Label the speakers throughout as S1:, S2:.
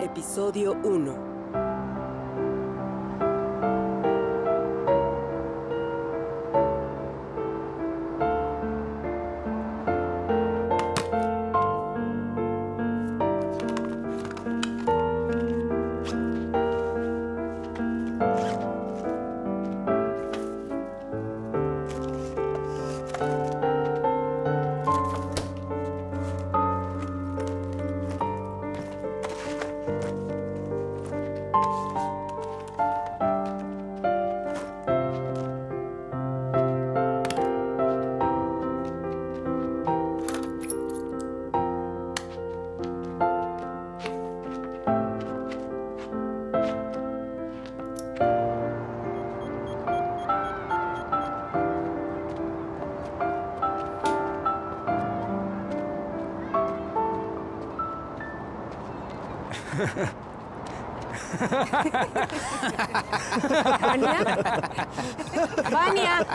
S1: Episodio 1.
S2: ¿Vania? ¡Vania!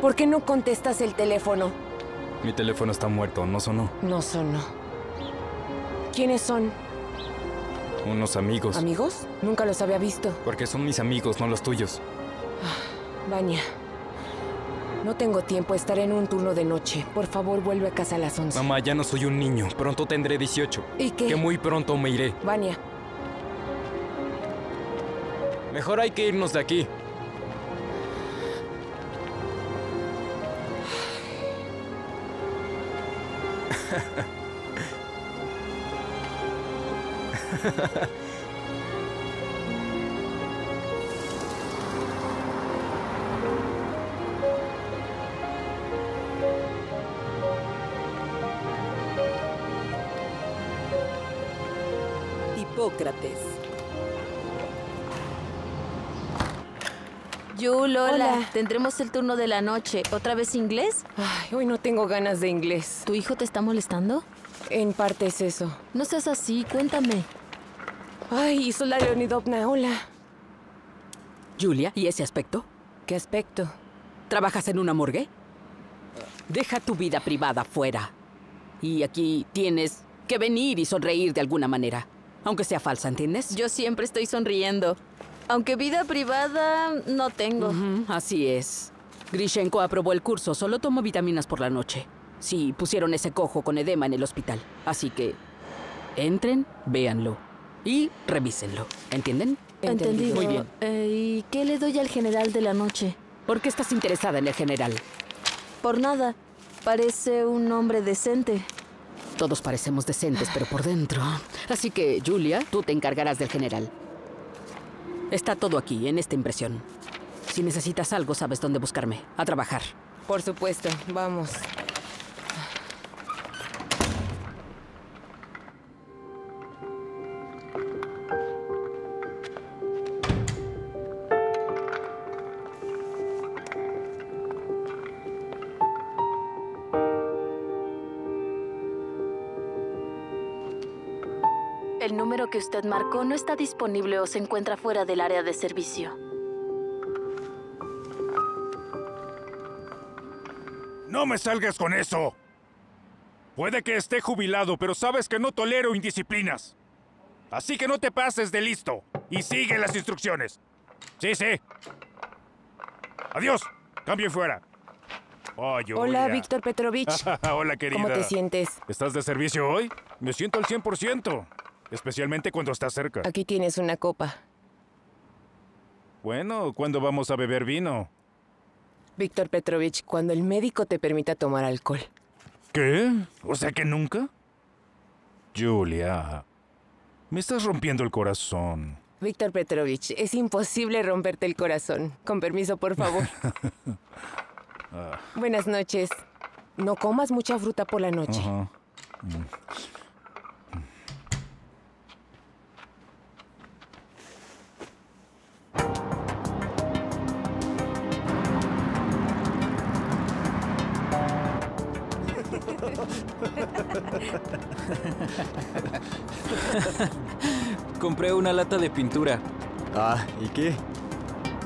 S2: ¿Por qué no contestas el teléfono?
S3: Mi teléfono está muerto, no sonó.
S2: No sonó. ¿Quiénes son?
S3: Unos amigos.
S2: ¿Amigos? Nunca los había visto.
S3: Porque son mis amigos, no los tuyos.
S2: Vania. Tengo tiempo, estaré en un turno de noche. Por favor, vuelve a casa a las 11.
S3: Mamá, ya no soy un niño. Pronto tendré 18.
S2: ¿Y qué?
S3: Que muy pronto me iré.
S2: Vania,
S3: Mejor hay que irnos de aquí.
S4: Hola. Tendremos el turno de la noche. ¿Otra vez inglés?
S2: ay, hoy no tengo ganas de inglés.
S4: ¿Tu hijo te está molestando?
S2: En parte es eso.
S4: No seas así, cuéntame.
S2: Ay, Isola Leonidovna, hola.
S5: Julia, ¿y ese aspecto?
S2: ¿Qué aspecto?
S5: ¿Trabajas en una morgue? Deja tu vida privada fuera. Y aquí tienes que venir y sonreír de alguna manera. Aunque sea falsa, ¿entiendes?
S4: Yo siempre estoy sonriendo. Aunque vida privada no tengo.
S5: Así es. Grishenko aprobó el curso, solo tomó vitaminas por la noche. Sí, pusieron ese cojo con edema en el hospital. Así que entren, véanlo y revísenlo. ¿Entienden?
S4: Entendido.
S5: Muy bien.
S4: Eh, ¿Y qué le doy al general de la noche?
S5: ¿Por qué estás interesada en el general?
S4: Por nada. Parece un hombre decente.
S5: Todos parecemos decentes, pero por dentro. Así que, Julia, tú te encargarás del general. Está todo aquí, en esta impresión. Si necesitas algo, sabes dónde buscarme. A trabajar.
S2: Por supuesto, vamos.
S4: Que usted marcó no está disponible o se encuentra fuera del área de servicio.
S6: No me salgas con eso. Puede que esté jubilado, pero sabes que no tolero indisciplinas. Así que no te pases de listo y sigue las instrucciones. Sí, sí. Adiós. Cambio y fuera. Oh.
S2: Hola, Víctor Petrovich.
S6: Hola, querida.
S2: ¿Cómo te sientes?
S6: ¿Estás de servicio hoy? Me siento al 100%. Especialmente cuando estás cerca.
S2: Aquí tienes una copa.
S6: Bueno, ¿cuándo vamos a beber vino?
S2: Víctor Petrovich, cuando el médico te permita tomar alcohol.
S6: ¿Qué? O sea que nunca. Julia, me estás rompiendo el corazón.
S2: Víctor Petrovich, es imposible romperte el corazón. Con permiso, por favor. Buenas noches. No comas mucha fruta por la noche.
S3: Compré una lata de pintura.
S7: Ah, ¿y qué?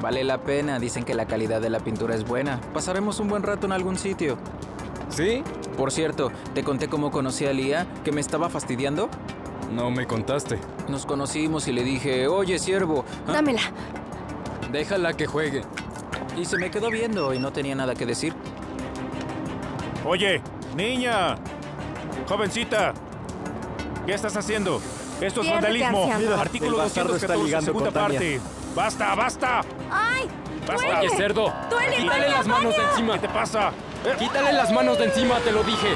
S8: Vale la pena, dicen que la calidad de la pintura es buena. Pasaremos un buen rato en algún sitio.
S3: ¿Sí?
S8: Por cierto, ¿te conté cómo conocí a Lía? ¿Que me estaba fastidiando?
S3: No me contaste.
S8: Nos conocimos y le dije, oye, siervo. ¿ah?
S2: Dámela.
S3: Déjala que juegue.
S8: Y se me quedó viendo y no tenía nada que decir.
S6: Oye, niña. Jovencita. ¿Qué estás haciendo? Esto es vandalismo.
S2: Mira,
S6: Artículo
S7: el bastardo está
S6: 214,
S7: ligando
S6: segunda parte. ¡Basta, basta!
S2: ¡Ay!
S6: ¡Basta!
S3: Oye, cerdo.
S2: ¡Duele,
S3: Quítale las manos de encima.
S6: ¿Qué te pasa? Eh,
S3: Quítale las manos de encima, te lo dije.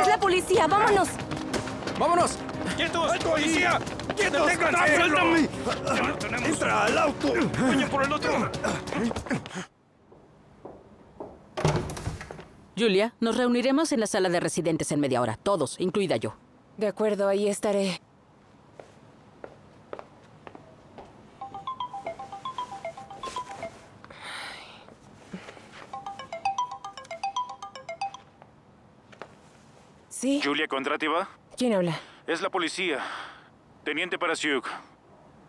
S2: ¡Es la policía! ¡Vámonos!
S8: ¡Vámonos!
S6: ¡Quietos! ¡Policía! ¡Quietos!
S7: ¡Suéltame!
S6: ¡Ya lo tenemos!
S7: ¡Entra al auto!
S6: ¡Coño por el otro!
S5: Julia, nos reuniremos en la sala de residentes en media hora, todos, incluida yo.
S2: De acuerdo, ahí estaré. ¿Sí?
S6: Julia Kondrativa,
S2: ¿Quién habla?
S6: es la policía. Teniente Parasiuk.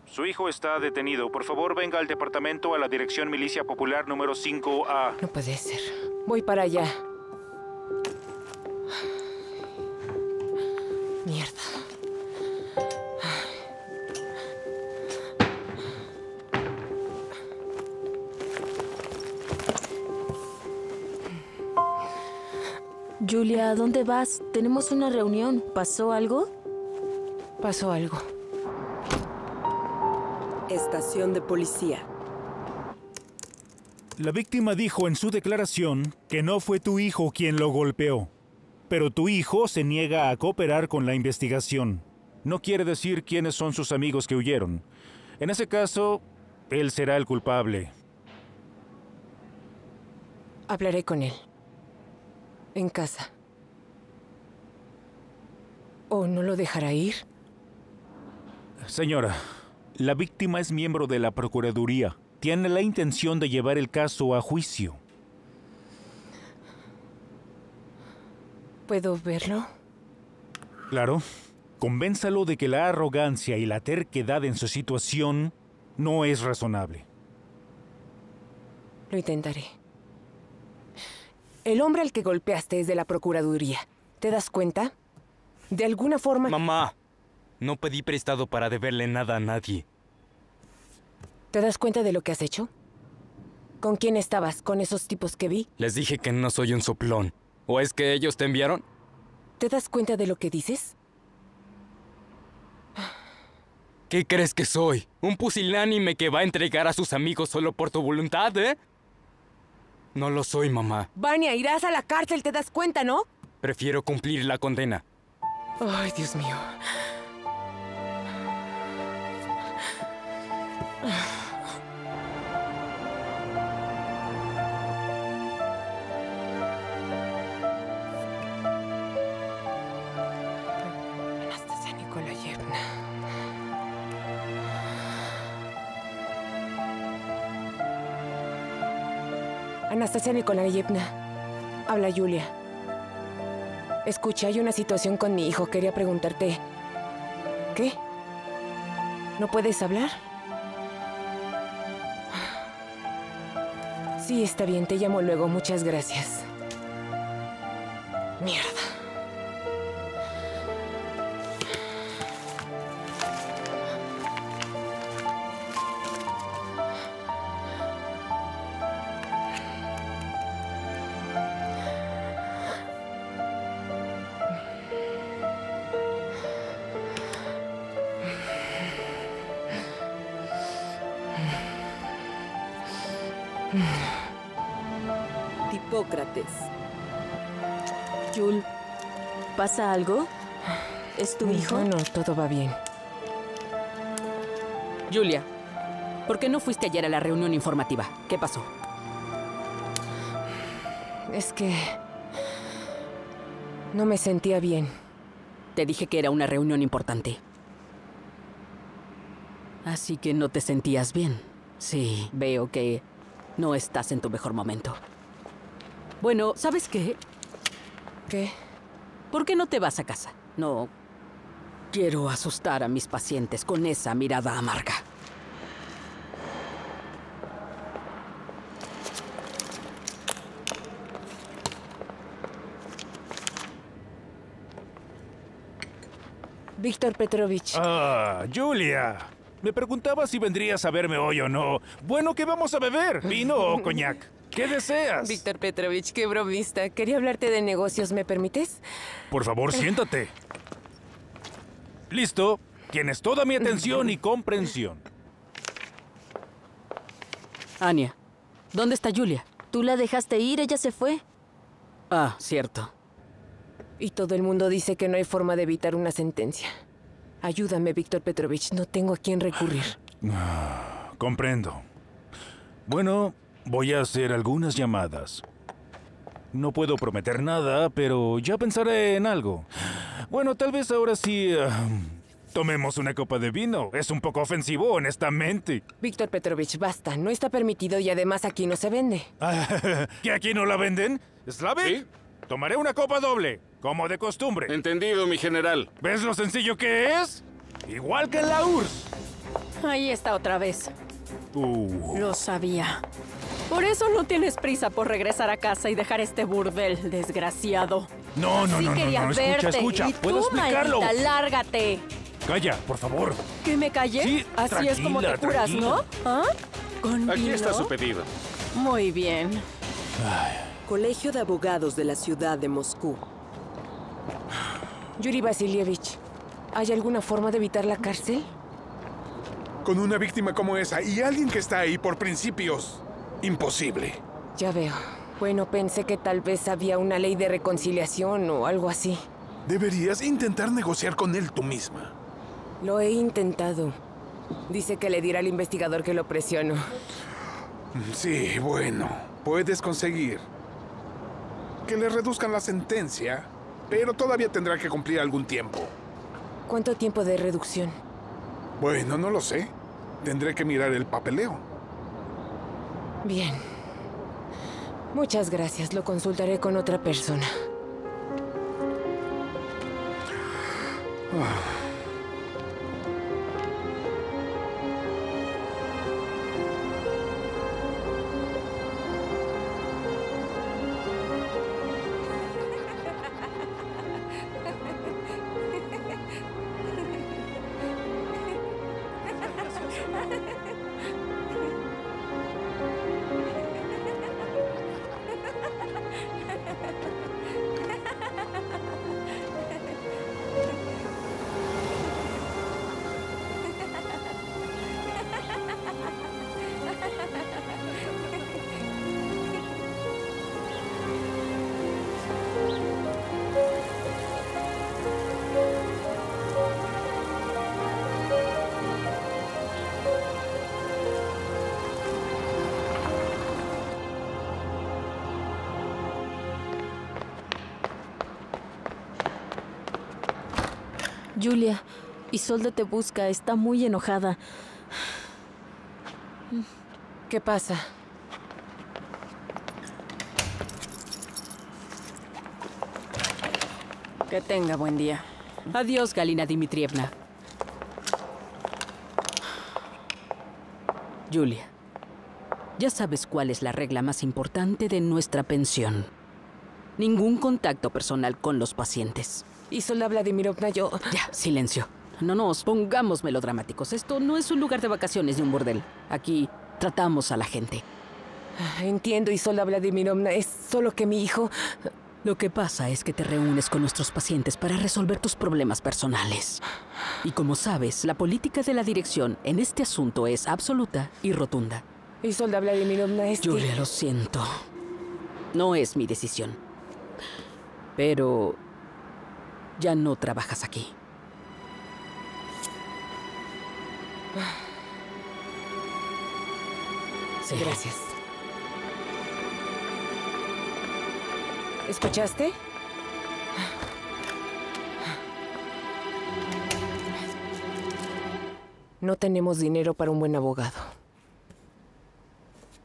S6: Su hijo está detenido. Por favor, venga al departamento a la Dirección Milicia Popular número 5A.
S2: No puede ser. Voy para allá. Mierda.
S4: Julia, ¿a dónde vas? Tenemos una reunión. ¿Pasó algo?
S2: Pasó algo.
S9: Estación de policía.
S6: La víctima dijo en su declaración que no fue tu hijo quien lo golpeó. Pero tu hijo se niega a cooperar con la investigación. No quiere decir quiénes son sus amigos que huyeron. En ese caso, él será el culpable.
S2: Hablaré con él. En casa. ¿O no lo dejará ir?
S6: Señora, la víctima es miembro de la Procuraduría. Tiene la intención de llevar el caso a juicio.
S2: ¿Puedo verlo?
S6: Claro. Convénzalo de que la arrogancia y la terquedad en su situación no es razonable.
S2: Lo intentaré. El hombre al que golpeaste es de la Procuraduría. ¿Te das cuenta? De alguna forma...
S3: Mamá, no pedí prestado para deberle nada a nadie.
S2: ¿Te das cuenta de lo que has hecho? ¿Con quién estabas? ¿Con esos tipos que vi?
S3: Les dije que no soy un soplón. ¿O es que ellos te enviaron?
S2: ¿Te das cuenta de lo que dices?
S3: ¿Qué crees que soy? ¿Un pusilánime que va a entregar a sus amigos solo por tu voluntad, eh? No lo soy, mamá.
S2: Vania, irás a la cárcel, ¿te das cuenta, no?
S3: Prefiero cumplir la condena.
S2: Ay, Dios mío. Anastasia Nikolayevna. Habla Julia. Escucha, hay una situación con mi hijo. Quería preguntarte. ¿Qué? ¿No puedes hablar? Sí, está bien, te llamo luego. Muchas gracias. Mierda.
S4: ¿Pasa algo? ¿Es tu hijo?
S2: No, no, todo va bien.
S5: Julia, ¿por qué no fuiste ayer a la reunión informativa? ¿Qué pasó?
S2: Es que... No me sentía bien.
S5: Te dije que era una reunión importante. Así que no te sentías bien. Sí, veo que no estás en tu mejor momento. Bueno, ¿sabes qué?
S2: ¿Qué?
S5: ¿Por qué no te vas a casa? No. Quiero asustar a mis pacientes con esa mirada amarga.
S2: Víctor Petrovich.
S6: Ah, Julia. Me preguntaba si vendrías a verme hoy o no. Bueno, ¿qué vamos a beber? ¿Vino o coñac? ¿Qué deseas?
S2: Víctor Petrovich, qué bromista. Quería hablarte de negocios, ¿me permites?
S6: Por favor, siéntate. Listo. Tienes toda mi atención y comprensión.
S5: Anya, ¿dónde está Julia?
S4: Tú la dejaste ir, ella se fue.
S5: Ah, cierto.
S2: Y todo el mundo dice que no hay forma de evitar una sentencia. Ayúdame, Víctor Petrovich. No tengo a quién recurrir.
S6: Comprendo. Bueno, voy a hacer algunas llamadas. No puedo prometer nada, pero ya pensaré en algo. Bueno, tal vez ahora sí... ah, tomemos una copa de vino. Es un poco ofensivo, honestamente.
S2: Víctor Petrovich, basta. No está permitido y además aquí no se vende.
S6: ¿Que aquí no la venden? ¿Slavik?
S10: ¿Sí?
S6: Tomaré una copa doble, como de costumbre.
S10: Entendido, mi general.
S6: ¿Ves lo sencillo que es? Igual que en la URSS.
S11: Ahí está otra vez.
S6: Uh,
S11: Lo sabía. Por eso no tienes prisa por regresar a casa y dejar este burdel, desgraciado.
S6: no, no,
S11: sí
S6: no, no,
S11: quería
S6: no, escucha,
S11: verte.
S6: escucha.
S11: y
S6: ¿Puedo
S11: tú,
S6: explicarlo?
S11: maldita, lárgate.
S6: Calla, por favor.
S11: ¿Que me callé?
S6: Sí,
S11: Así es como te curas,
S6: tranquila.
S11: ¿no? ¿Ah? ¿Con
S10: Aquí está su pedido.
S11: Muy bien.
S12: Colegio de Abogados de la Ciudad de Moscú.
S2: Yuri Vasilievich, ¿hay alguna forma de evitar la cárcel?
S13: Con una víctima como esa y alguien que está ahí por principios, imposible.
S2: Ya veo. Bueno, pensé que tal vez había una ley de reconciliación o algo así.
S13: Deberías intentar negociar con él tú misma.
S2: Lo he intentado. Dice que le dirá al investigador que lo presiono.
S13: Sí, bueno, puedes conseguir que le reduzcan la sentencia, pero todavía tendrá que cumplir algún tiempo.
S2: ¿Cuánto tiempo de reducción?
S13: Bueno, no lo sé. Tendré que mirar el papeleo.
S2: Bien. Muchas gracias. Lo consultaré con otra persona.
S4: Julia, Isolde te busca, está muy enojada.
S2: ¿Qué pasa?
S11: Que tenga buen día.
S5: Adiós, Galina Dimitrievna. Julia, ya sabes cuál es la regla más importante de nuestra pensión. Ningún contacto personal con los pacientes.
S2: Isolda Vladimirovna, yo...
S5: Ya, silencio. No nos pongamos melodramáticos. Esto no es un lugar de vacaciones ni un bordel. Aquí tratamos a la gente.
S2: Entiendo, Isolda Vladimirovna. Es solo que mi hijo...
S5: Lo que pasa es que te reúnes con nuestros pacientes para resolver tus problemas personales. Y como sabes, la política de la dirección en este asunto es absoluta y rotunda.
S2: Isolda Vladimirovna, es que-
S5: Julia, lo siento. No es mi decisión. Pero ya no trabajas aquí. Sí.
S2: Gracias. ¿Escuchaste? No tenemos dinero para un buen abogado.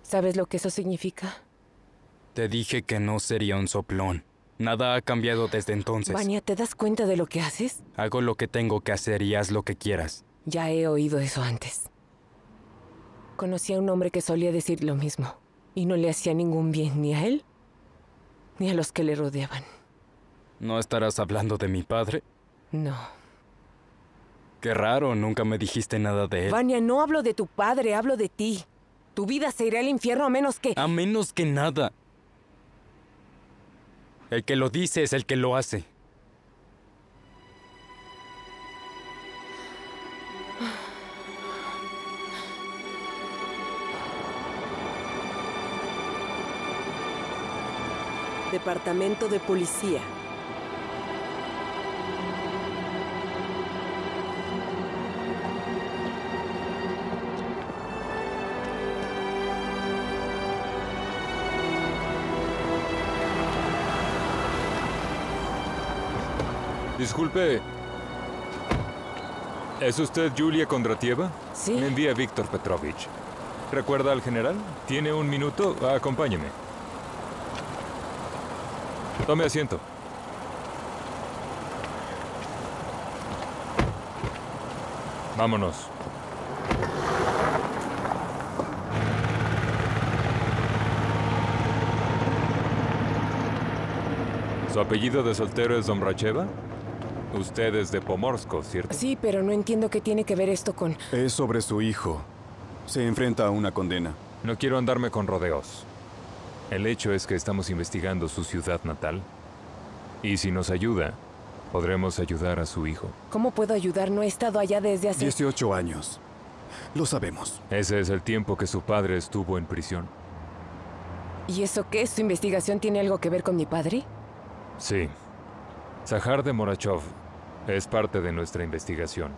S2: ¿Sabes lo que eso significa?
S3: Te dije que no sería un soplón.
S14: Nada ha cambiado desde entonces.
S2: Vania, ¿te das cuenta de lo que haces?
S14: Hago lo que tengo que hacer y haz lo que quieras.
S2: Ya he oído eso antes. Conocí a un hombre que solía decir lo mismo. Y no le hacía ningún bien ni a él, ni a los que le rodeaban.
S14: ¿No estarás hablando de mi padre?
S2: No.
S14: Qué raro, nunca me dijiste nada de él.
S2: Vania, no hablo de tu padre, hablo de ti. Tu vida se irá al infierno a menos que...
S14: A menos que nada. El que lo dice es el que lo hace.
S15: Departamento de Policía.
S16: Disculpe. ¿Es usted Julia Kondratieva?
S2: Sí.
S16: Me envía Víctor Petrovich. ¿Recuerda al general? ¿Tiene un minuto? Acompáñeme. Tome asiento. Vámonos. ¿Su apellido de soltero es Domracheva? Usted es de Pomorsko, ¿cierto?
S2: Sí, pero no entiendo qué tiene que ver esto con...
S17: Es sobre su hijo. Se enfrenta a una condena.
S16: No quiero andarme con rodeos. El hecho es que estamos investigando su ciudad natal. Y si nos ayuda, podremos ayudar a su hijo.
S2: ¿Cómo puedo ayudar? No he estado allá desde hace...
S17: 18 años. Lo sabemos.
S16: Ese es el tiempo que su padre estuvo en prisión.
S2: ¿Y eso qué? ¿Su investigación tiene algo que ver con mi padre?
S16: Sí. Zahar de Morachov es parte de nuestra investigación.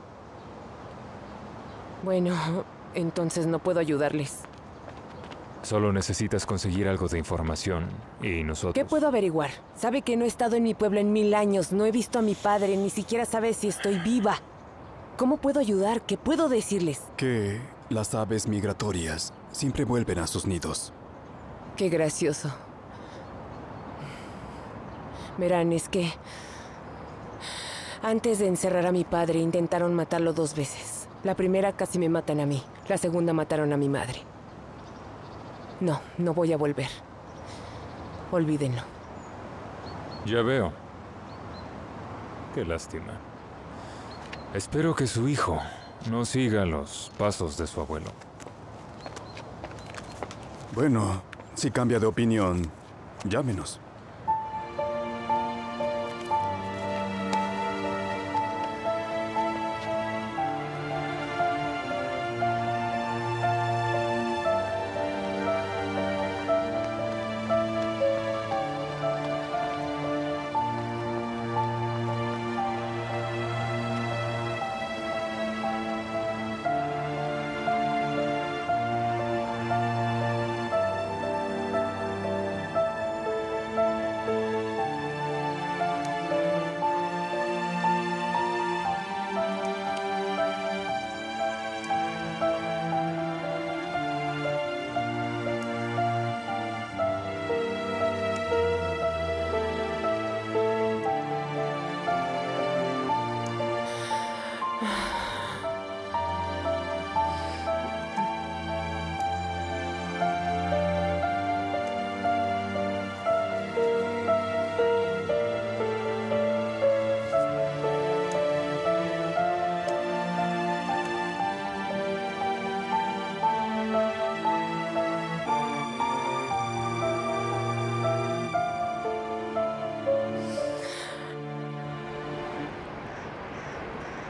S2: Bueno, entonces no puedo ayudarles.
S16: Solo necesitas conseguir algo de información y nosotros...
S2: ¿Qué puedo averiguar? Sabe que no he estado en mi pueblo en mil años, no he visto a mi padre, ni siquiera sabe si estoy viva. ¿Cómo puedo ayudar? ¿Qué puedo decirles?
S17: Que las aves migratorias siempre vuelven a sus nidos.
S2: Qué gracioso. Verán, es que... Antes de encerrar a mi padre, intentaron matarlo dos veces. La primera casi me matan a mí. La segunda mataron a mi madre. No, no voy a volver. Olvídenlo.
S16: Ya veo. Qué lástima. Espero que su hijo no siga los pasos de su abuelo.
S17: Bueno, si cambia de opinión, llámenos.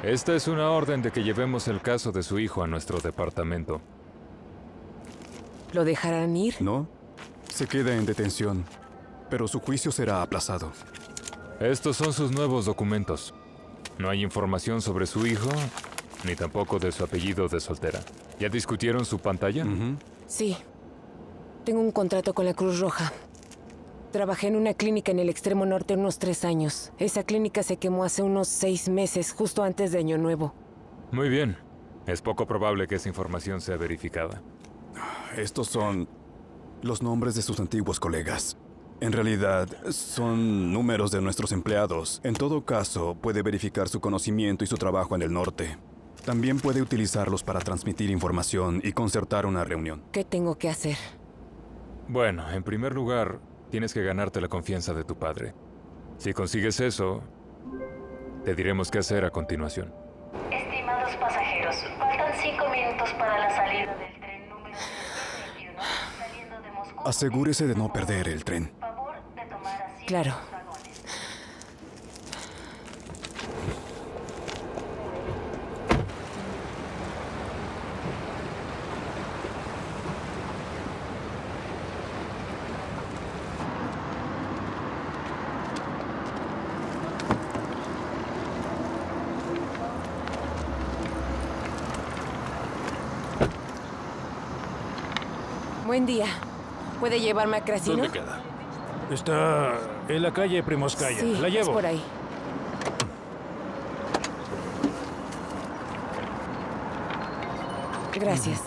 S16: Esta es una orden de que llevemos el caso de su hijo a nuestro departamento.
S2: ¿Lo dejarán ir?
S17: No, se queda en detención, pero su juicio será aplazado.
S16: Estos son sus nuevos documentos. No hay información sobre su hijo, ni tampoco de su apellido de soltera. ¿Ya discutieron su pantalla?
S2: Sí. Tengo un contrato con la Cruz Roja. Trabajé en una clínica en el extremo norte unos tres años. Esa clínica se quemó hace unos seis meses, justo antes de Año Nuevo.
S16: Muy bien. Es poco probable que esa información sea verificada.
S17: Estos son los nombres de sus antiguos colegas. En realidad, son números de nuestros empleados. En todo caso, puede verificar su conocimiento y su trabajo en el norte. También puede utilizarlos para transmitir información y concertar una reunión.
S2: ¿Qué tengo que hacer?
S16: Bueno, en primer lugar, tienes que ganarte la confianza de tu padre. Si consigues eso, te diremos qué hacer a continuación.
S18: Estimados pasajeros, faltan cinco minutos para la salida del tren número 721 saliendo de Moscú.
S17: Asegúrese de no perder el tren.
S2: Claro. Buen día. ¿Puede llevarme a Krasino?
S6: ¿Dónde queda? Está en la calle Primoskaya.
S2: Sí,
S6: la
S2: es
S6: llevo.
S2: por ahí. Gracias.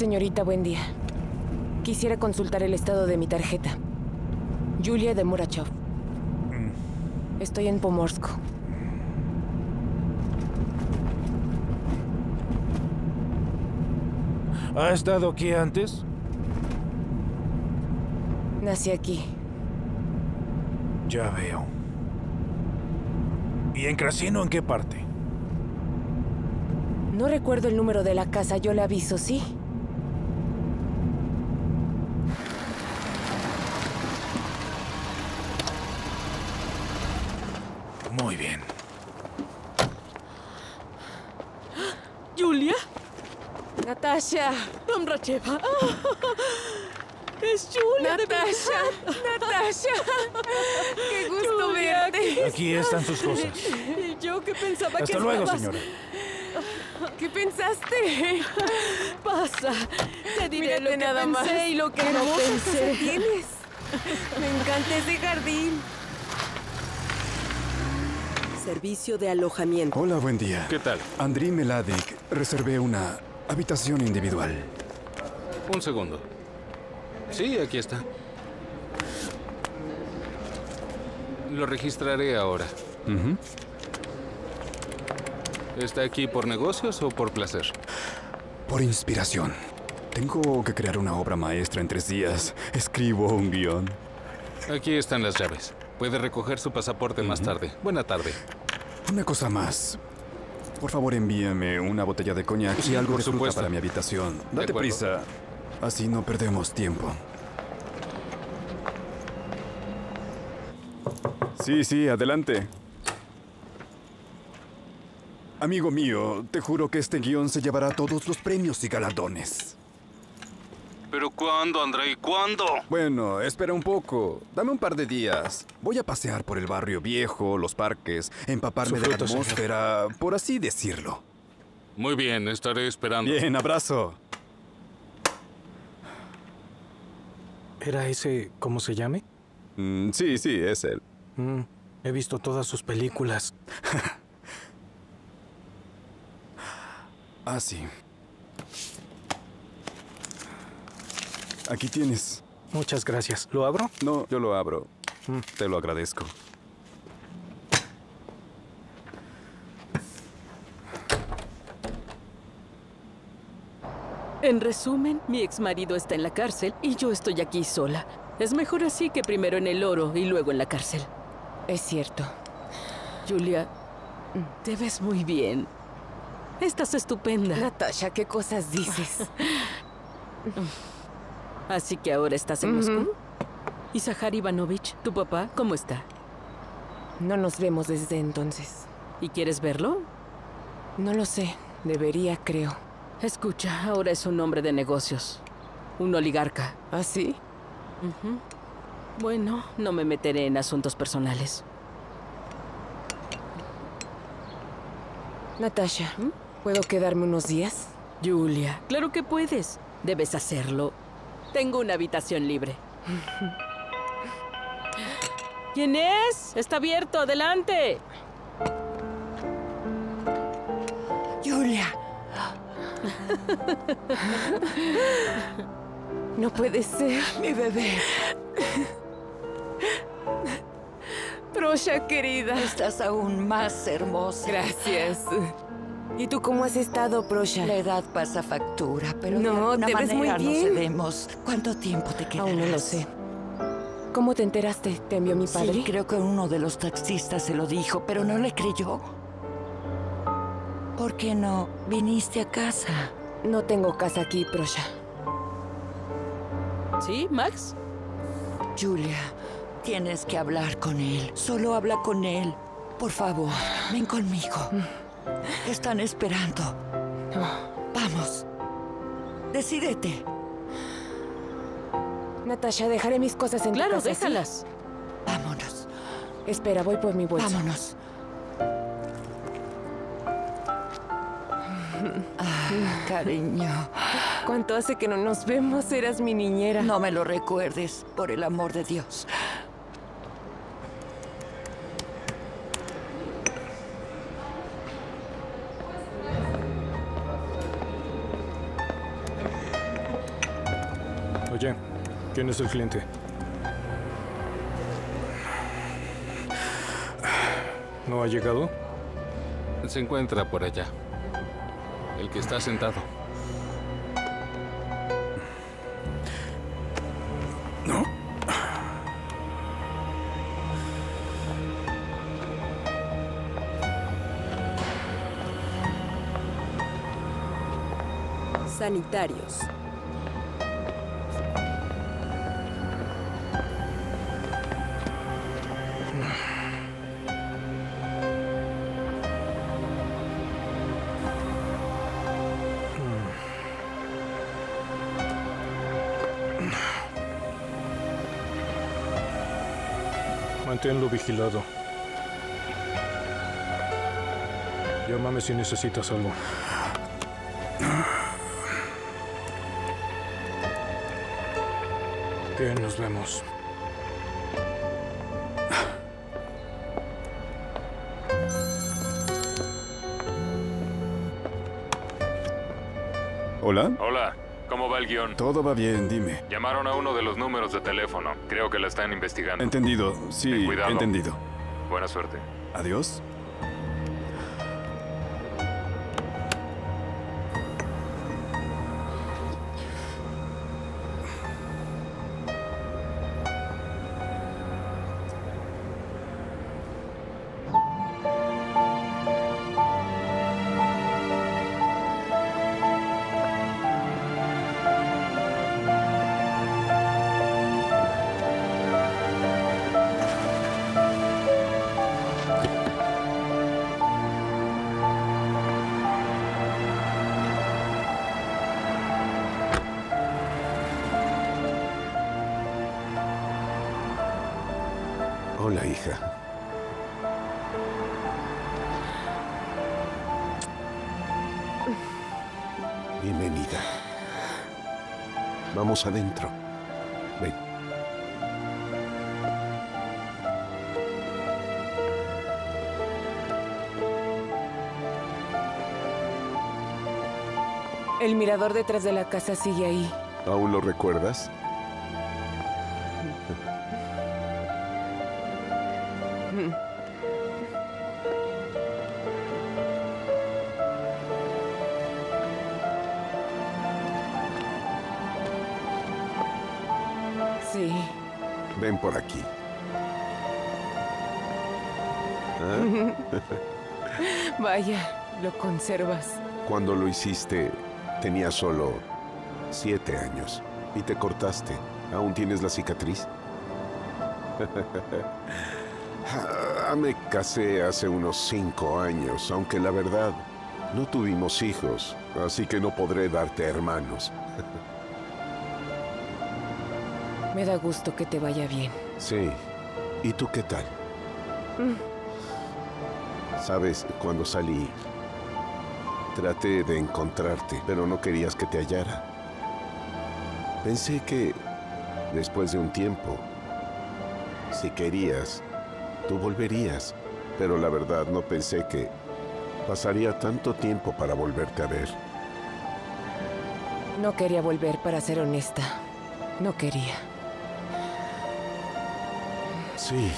S2: Señorita, buen día. Quisiera consultar el estado de mi tarjeta. Julia de Murachov. Estoy en Pomorsko.
S6: ¿Ha estado aquí antes?
S2: Nací aquí.
S6: Ya veo. ¿Y en Crasino en qué parte?
S2: No recuerdo el número de la casa, yo le aviso, ¿sí?
S6: Muy bien.
S5: ¿Julia?
S2: Natasha.
S5: Domracheva. Es Julia de
S2: Natasha. Natasha. Qué gusto
S5: Julia,
S2: verte.
S6: Aquí están sus cosas.
S5: Y yo que pensaba que
S6: Hasta luego,
S5: estabas-
S6: señora.
S2: ¿Qué pensaste?
S5: Pasa. Te diré
S2: Mírate
S5: lo que
S2: nada
S5: pensé
S2: más.
S5: y lo que
S2: Qué
S5: no pensé.
S2: tienes. Me encanta ese jardín.
S15: Servicio de alojamiento.
S17: Hola, buen día.
S19: ¿Qué tal?
S17: Andriy Meladik, reservé una habitación individual.
S19: Un segundo. Sí, aquí está. Lo registraré ahora. ¿Está aquí por negocios o por placer?
S17: Por inspiración. Tengo que crear una obra maestra en tres días. Escribo un guion.
S19: Aquí están las llaves. Puede recoger su pasaporte más tarde. Buena tarde.
S17: Una cosa más. Por favor, envíame una botella de coñac y
S19: Sí,
S17: algo
S19: por
S17: de fruta para mi habitación. Date prisa. Así no perdemos tiempo. Sí, sí, adelante. Amigo mío, te juro que este guion se llevará todos los premios y galardones.
S19: ¿Pero cuándo, Andrei? ¿Cuándo?
S17: Bueno, espera un poco. Dame un par de días. Voy a pasear por el barrio viejo, los parques, empaparme de la
S19: señor.
S17: atmósfera, por así decirlo.
S19: Muy bien, estaré esperando.
S17: Bien, abrazo.
S20: ¿Era ese cómo se llame?
S17: Mm, sí, sí, es él.
S20: Mm, he visto todas sus películas.
S17: Ah, sí. Aquí tienes.
S20: Muchas gracias. ¿Lo abro?
S17: No, yo lo abro. Te lo agradezco.
S5: En resumen, mi exmarido está en la cárcel y yo estoy aquí sola. Es mejor así que primero en el oro y luego en la cárcel.
S2: Es cierto.
S5: Julia, te ves muy bien. Estás estupenda.
S2: Natasha, ¿qué cosas dices?
S5: Así que ahora estás en. Moscú. ¿Y Zahar Ivanovich, tu papá, cómo está?
S2: No nos vemos desde entonces.
S5: ¿Y quieres verlo?
S2: No lo sé. Debería, creo.
S5: Escucha, ahora es un hombre de negocios. Un oligarca.
S2: ¿Ah, sí?
S5: Bueno, no me meteré en asuntos personales.
S2: Natasha, ¿puedo quedarme unos días?
S5: Julia, claro que puedes. Debes hacerlo. Tengo una habitación libre. ¿Quién es? Está abierto, adelante.
S2: Julia. No puede ser.
S21: Mi bebé.
S2: Prosha, querida.
S21: Estás aún más hermosa.
S2: Gracias. ¿Y tú cómo has estado, Prosha?
S21: La edad pasa factura, pero de
S2: No,
S21: alguna
S2: te ves muy
S21: manera
S2: bien.
S21: nos vemos. ¿Cuánto tiempo te quedarás?
S2: Aún no lo sé. ¿Cómo te enteraste? ¿Te envió mi padre?
S21: Sí, creo que uno de los taxistas se lo dijo, pero no le creyó. ¿Por qué no viniste a casa?
S2: No tengo casa aquí, Prosha.
S5: ¿Sí, Max?
S21: Julia, tienes que hablar con él. Solo habla con él. Por favor, ven conmigo. Están esperando. Vamos. Decídete.
S2: Natasha, dejaré mis cosas en
S5: Claro,
S2: tu casa. ¿sí?
S5: déjalas.
S21: Vámonos.
S2: Espera, voy por mi bolsa.
S21: Vámonos. Ah, cariño.
S2: ¿Cuánto hace que no nos vemos? Eras mi niñera.
S21: No me lo recuerdes, por el amor de Dios.
S20: Oye, ¿quién es el cliente? ¿No ha llegado?
S19: Se encuentra por allá. El que está sentado.
S22: ¿No?
S15: Sanitarios.
S20: Manténlo vigilado. Llámame si necesitas algo. Bien, nos vemos.
S17: ¿Hola?
S16: Hola, ¿cómo va el guion?
S17: Todo va bien, dime.
S16: Llamaron a uno de los números de teléfono. Creo que la están investigando.
S17: Entendido, sí,
S16: Ten cuidado.
S17: entendido.
S16: Buena suerte.
S17: Adiós.
S23: Adentro. Ven.
S2: El mirador detrás de la casa sigue ahí.
S23: ¿Aún lo recuerdas?
S2: Vaya, lo conservas.
S23: Cuando lo hiciste, tenía solo siete años y te cortaste. ¿Aún tienes la cicatriz? Ah, Me casé hace unos cinco años, aunque la verdad, no tuvimos hijos, así que no podré darte hermanos.
S2: Me da gusto que te vaya bien.
S23: Sí. ¿Y tú qué tal?
S2: Mm.
S23: Sabes, cuando salí, Traté de encontrarte, pero no querías que te hallara. Pensé que, después de un tiempo, si querías, tú volverías. Pero la verdad no pensé que pasaría tanto tiempo para volverte a ver.
S2: No quería volver, para ser honesta. No quería.
S23: Sí,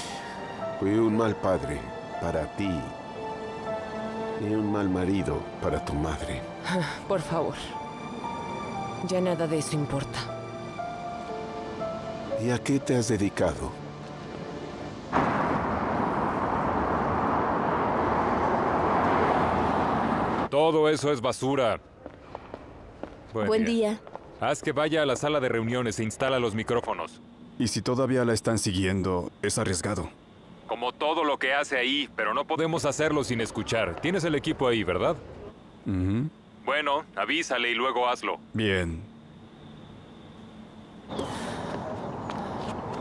S23: fui un mal padre para ti y un mal marido para tu madre.
S2: Por favor. Ya nada de eso importa.
S23: ¿Y a qué te has dedicado?
S16: Todo eso es basura.
S11: Buen día.
S16: Haz que vaya a la sala de reuniones e instala los micrófonos.
S17: Y si todavía la están siguiendo, es arriesgado.
S16: Como todo lo que hace ahí, pero no podemos hacerlo sin escuchar. Tienes el equipo ahí, ¿verdad? Bueno, avísale y luego hazlo.
S17: Bien.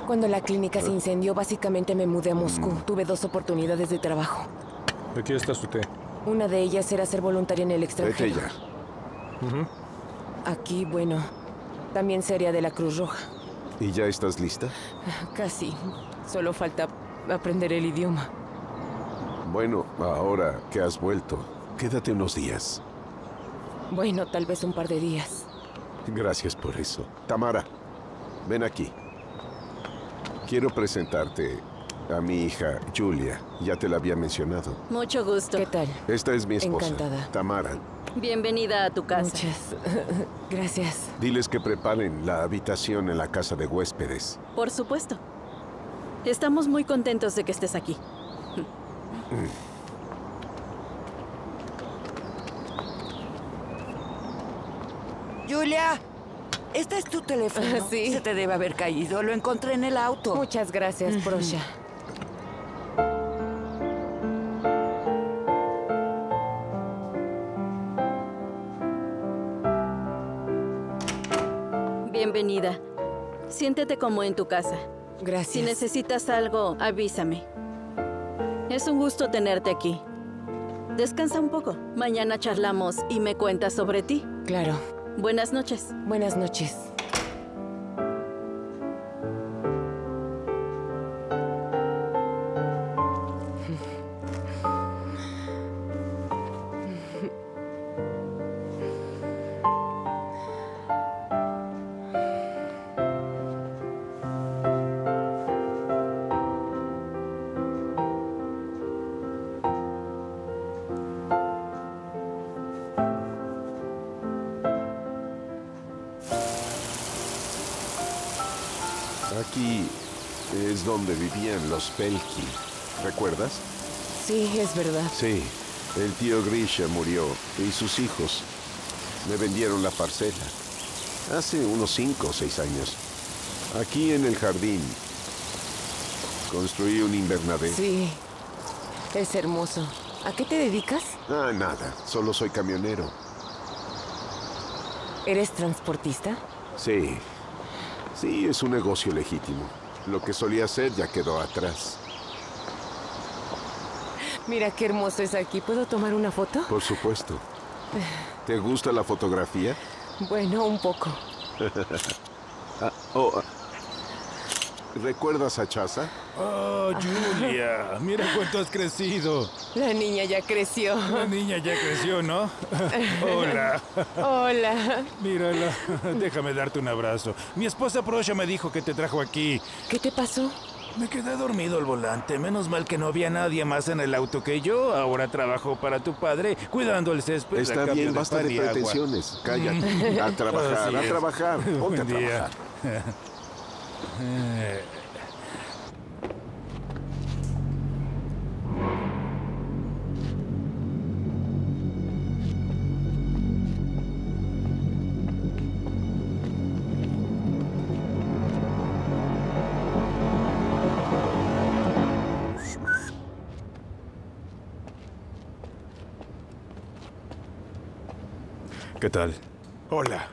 S2: Cuando la clínica se incendió, básicamente me mudé a Moscú. Tuve dos oportunidades de trabajo.
S20: Aquí está su té.
S2: Una de ellas era ser voluntaria en el extranjero.
S23: Vete ya.
S2: Aquí, bueno, también sería de la Cruz Roja.
S23: ¿Y ya estás lista?
S2: Casi. Solo falta aprender el idioma.
S23: Bueno, ahora que has vuelto, quédate unos días.
S2: Bueno, tal vez un par de días.
S23: Gracias por eso. Tamara, ven aquí. Quiero presentarte a mi hija, Julia. Ya te la había mencionado.
S11: Mucho gusto.
S2: ¿Qué tal?
S23: Esta es mi esposa,
S2: Encantada.
S23: Tamara.
S11: Bienvenida a tu casa.
S2: Muchas gracias.
S23: Diles que preparen la habitación en la casa de huéspedes.
S11: Por supuesto. Estamos muy contentos de que estés aquí.
S21: Julia, este es tu teléfono.
S2: Sí.
S21: Se te debe haber caído. Lo encontré en el auto.
S2: Muchas gracias, Prosha.
S11: Bienvenida. Siéntete como en tu casa.
S2: Gracias.
S11: Si necesitas algo, avísame. Es un gusto tenerte aquí. Descansa un poco. Mañana charlamos y me cuentas sobre ti.
S2: Claro.
S11: Buenas noches.
S2: Buenas noches.
S23: Los Pelki. ¿Recuerdas?
S2: Sí, es verdad.
S23: Sí. El tío Grisha murió y sus hijos me vendieron la parcela. Hace unos cinco o seis años. Aquí en el jardín construí un invernadero.
S2: Sí. Es hermoso. ¿A qué te dedicas?
S23: Ah, nada. Solo soy camionero.
S2: ¿Eres transportista?
S23: Sí. Sí, es un negocio legítimo. Lo que solía hacer ya quedó atrás.
S2: Mira qué hermoso es aquí. ¿Puedo tomar una foto?
S23: Por supuesto. ¿Te gusta la fotografía?
S2: Bueno, un poco.
S23: Ah, oh, ah. ¿Recuerdas a Chaza?
S6: Oh, Julia, mira cuánto has crecido.
S2: La niña ya creció.
S6: La niña ya creció, ¿no? Hola.
S2: Hola.
S6: Mírala, déjame darte un abrazo. Mi esposa Prosha me dijo que te trajo aquí.
S2: ¿Qué te pasó?
S6: Me quedé dormido al volante. Menos mal que no había nadie más en el auto que yo. Ahora trabajo para tu padre, cuidando el césped. a
S23: Está bien,
S6: de
S23: basta de
S6: agua.
S23: pretensiones. Cállate. A trabajar,
S6: Así
S23: a
S6: es.
S23: trabajar. Ponte a
S6: Buen día.
S23: trabajar.
S6: Eh,
S17: ¿Qué tal?
S22: Hola.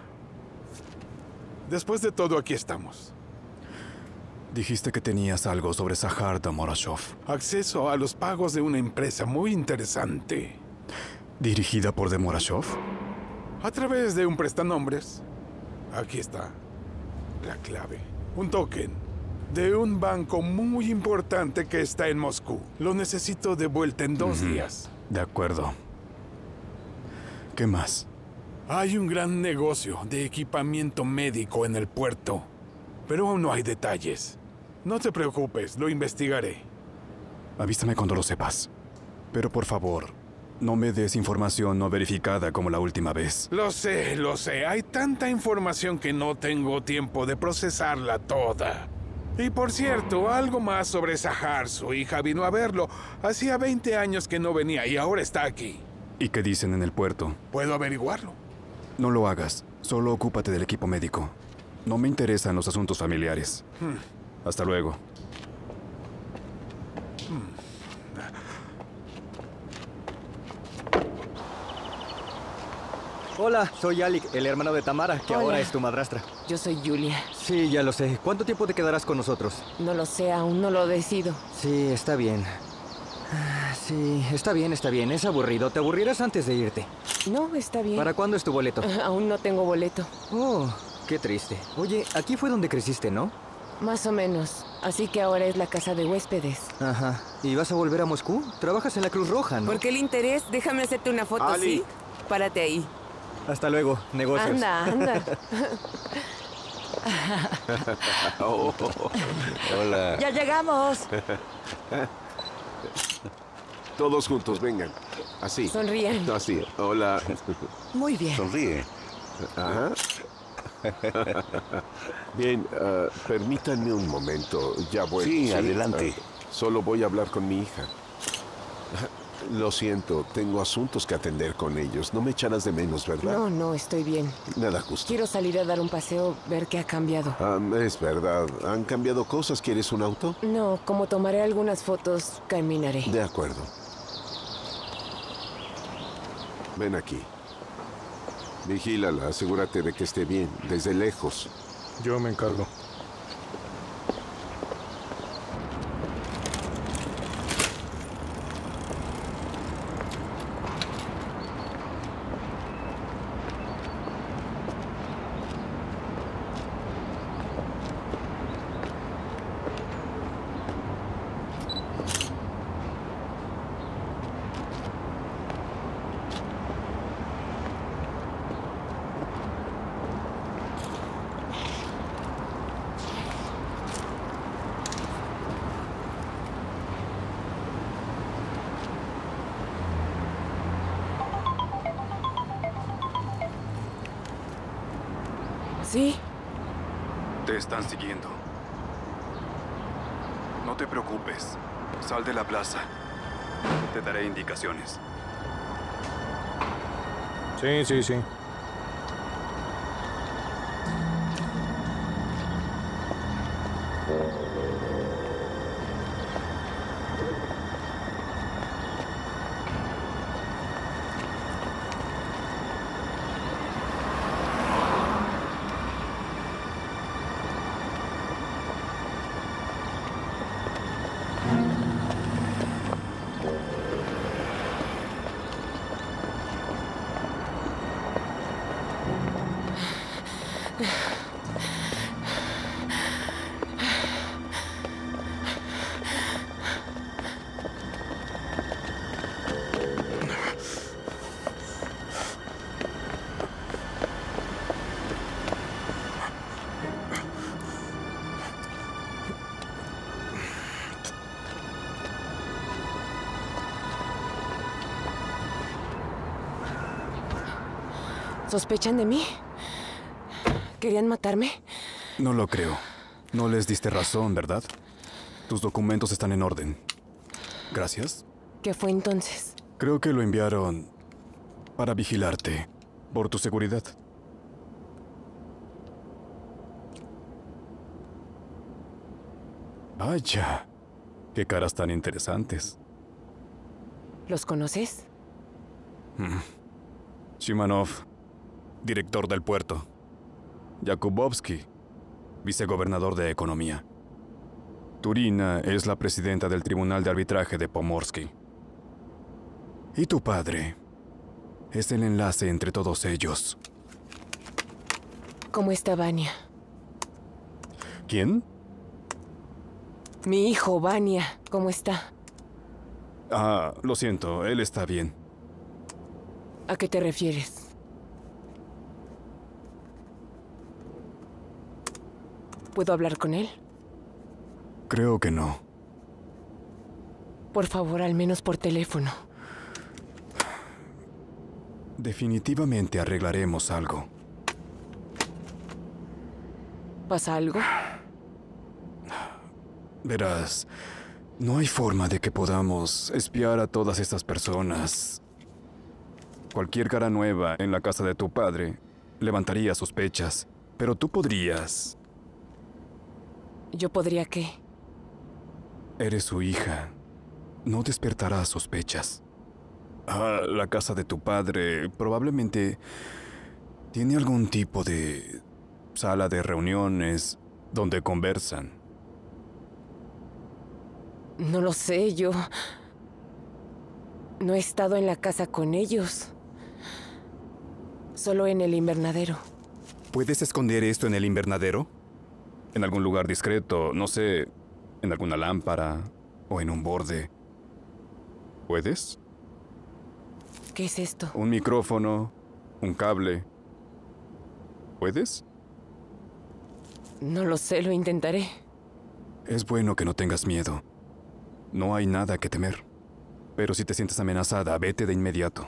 S22: Después de todo, aquí estamos.
S17: Dijiste que tenías algo sobre Sahar Morashov.
S22: Acceso a los pagos de una empresa muy interesante.
S17: ¿Dirigida por Demorashov?
S13: A través de un prestanombres. Aquí está. La clave. Un token. De un banco muy importante que está en Moscú. Lo necesito de vuelta en dos días.
S17: De acuerdo. ¿Qué más?
S13: Hay un gran negocio de equipamiento médico en el puerto. Pero aún no hay detalles. No te preocupes, lo investigaré.
S17: Avísame cuando lo sepas. Pero por favor, no me des información no verificada como la última vez.
S13: Lo sé, lo sé. Hay tanta información que no tengo tiempo de procesarla toda. Y por cierto, algo más sobre Sahar. Su hija vino a verlo. Hacía 20 años que no venía y ahora está aquí.
S17: ¿Y qué dicen en el puerto?
S13: Puedo averiguarlo.
S17: No lo hagas. Solo ocúpate del equipo médico. No me interesan los asuntos familiares. Hasta luego.
S7: Hola, soy Alec, el hermano de Tamara, que
S2: Hola.
S7: ahora es tu madrastra.
S2: Yo soy Julia.
S7: Sí, ya lo sé. ¿Cuánto tiempo te quedarás con nosotros?
S2: No lo sé, aún no lo decido.
S7: Sí, está bien. Ah, Sí, está bien, está bien. Es aburrido. Te aburrirás antes de irte.
S2: No, está bien.
S7: ¿Para cuándo es tu boleto?
S2: Aún no tengo boleto.
S7: Oh, qué triste. Oye, aquí fue donde creciste, ¿no?
S2: Más o menos. Así que ahora es la casa de huéspedes.
S7: Ajá. ¿Y vas a volver a Moscú? Trabajas en la Cruz Roja, ¿no?
S2: ¿Por qué el interés? Déjame hacerte una foto,
S7: Ali.
S2: ¿sí? Párate ahí.
S7: Hasta luego, negocios.
S2: Anda, anda.
S23: Oh, hola.
S21: ¡Ya llegamos!
S23: Todos juntos, vengan. Así.
S2: Sonríen.
S23: Así. Hola.
S21: Muy bien.
S23: Sonríe. Ajá. Bien, ah, permítanme un momento. Ya vuelvo.
S24: Sí, adelante.
S23: Ah, solo voy a hablar con mi hija. Lo siento, tengo asuntos que atender con ellos. No me echarás de menos, ¿verdad?
S2: No, no, estoy bien.
S23: Nada justo.
S2: Quiero salir a dar un paseo, ver qué ha cambiado.
S23: Ah, es verdad. ¿Han cambiado cosas? ¿Quieres un auto?
S2: No, como tomaré algunas fotos, caminaré.
S23: De acuerdo. Ven aquí. Vigílala, asegúrate de que esté bien, desde lejos.
S20: Yo me encargo.
S2: ¿Sí?
S17: Te están siguiendo. No te preocupes. Sal de la plaza. Te
S20: Sí, sí, sí.
S2: ¿Sospechan de mí? ¿Querían matarme?
S17: No lo creo. No les diste razón, ¿verdad? Tus documentos están en orden. Gracias.
S2: ¿Qué fue entonces?
S17: Creo que lo enviaron para vigilarte, por tu seguridad. Vaya, qué caras tan interesantes.
S2: ¿Los conoces?
S17: Mm. Shimanov, director del puerto. Yakubovsky, vicegobernador de Economía. Turina es la presidenta del Tribunal de Arbitraje de Pomorsky. ¿Y tu padre? Es el enlace entre todos ellos.
S2: ¿Cómo está Vania?
S17: ¿Quién?
S2: Mi hijo, Vania. ¿Cómo está?
S17: Ah, lo siento, él está bien.
S2: ¿A qué te refieres? ¿Puedo hablar con él?
S17: Creo que no.
S2: Por favor, al menos por teléfono.
S17: Definitivamente arreglaremos algo.
S2: ¿Pasa algo?
S17: Verás, no hay forma de que podamos espiar a todas estas personas. Cualquier cara nueva en la casa de tu padre levantaría sospechas, pero tú podrías.
S2: ¿Yo podría qué?
S17: Eres su hija. No despertará sospechas. Ah, la casa de tu padre probablemente tiene algún tipo de sala de reuniones donde conversan.
S2: No lo sé, yo... No he estado en la casa con ellos. Solo en el invernadero.
S17: ¿Puedes esconder esto en el invernadero? En algún lugar discreto, no sé, en alguna lámpara o en un borde. ¿Puedes?
S2: ¿Qué es esto?
S17: Un micrófono, un cable. ¿Puedes?
S2: No lo sé, lo intentaré.
S17: Es bueno que no tengas miedo. No hay nada que temer. Pero si te sientes amenazada, vete de inmediato.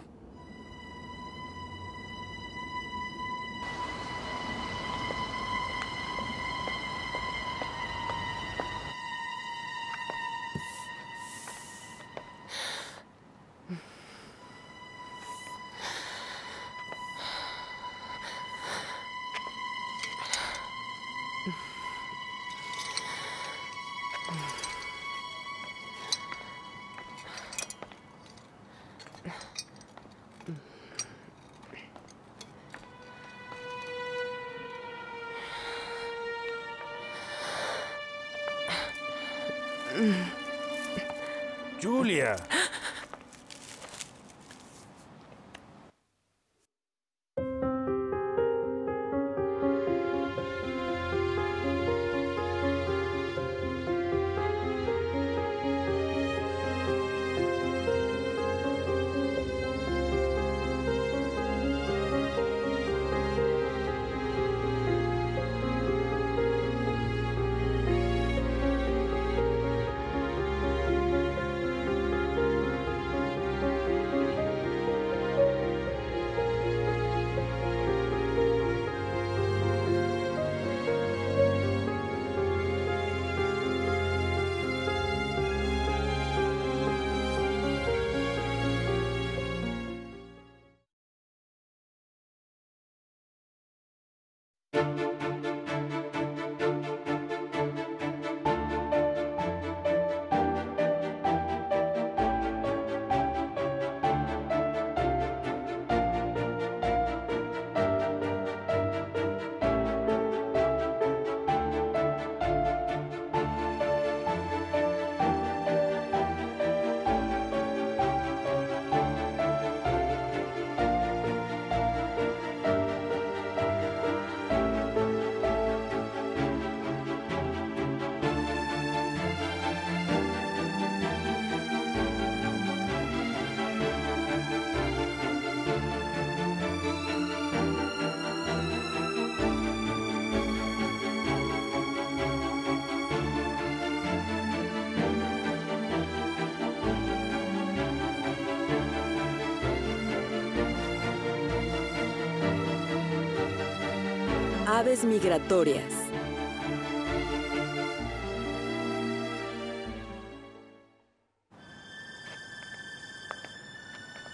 S15: Aves migratorias.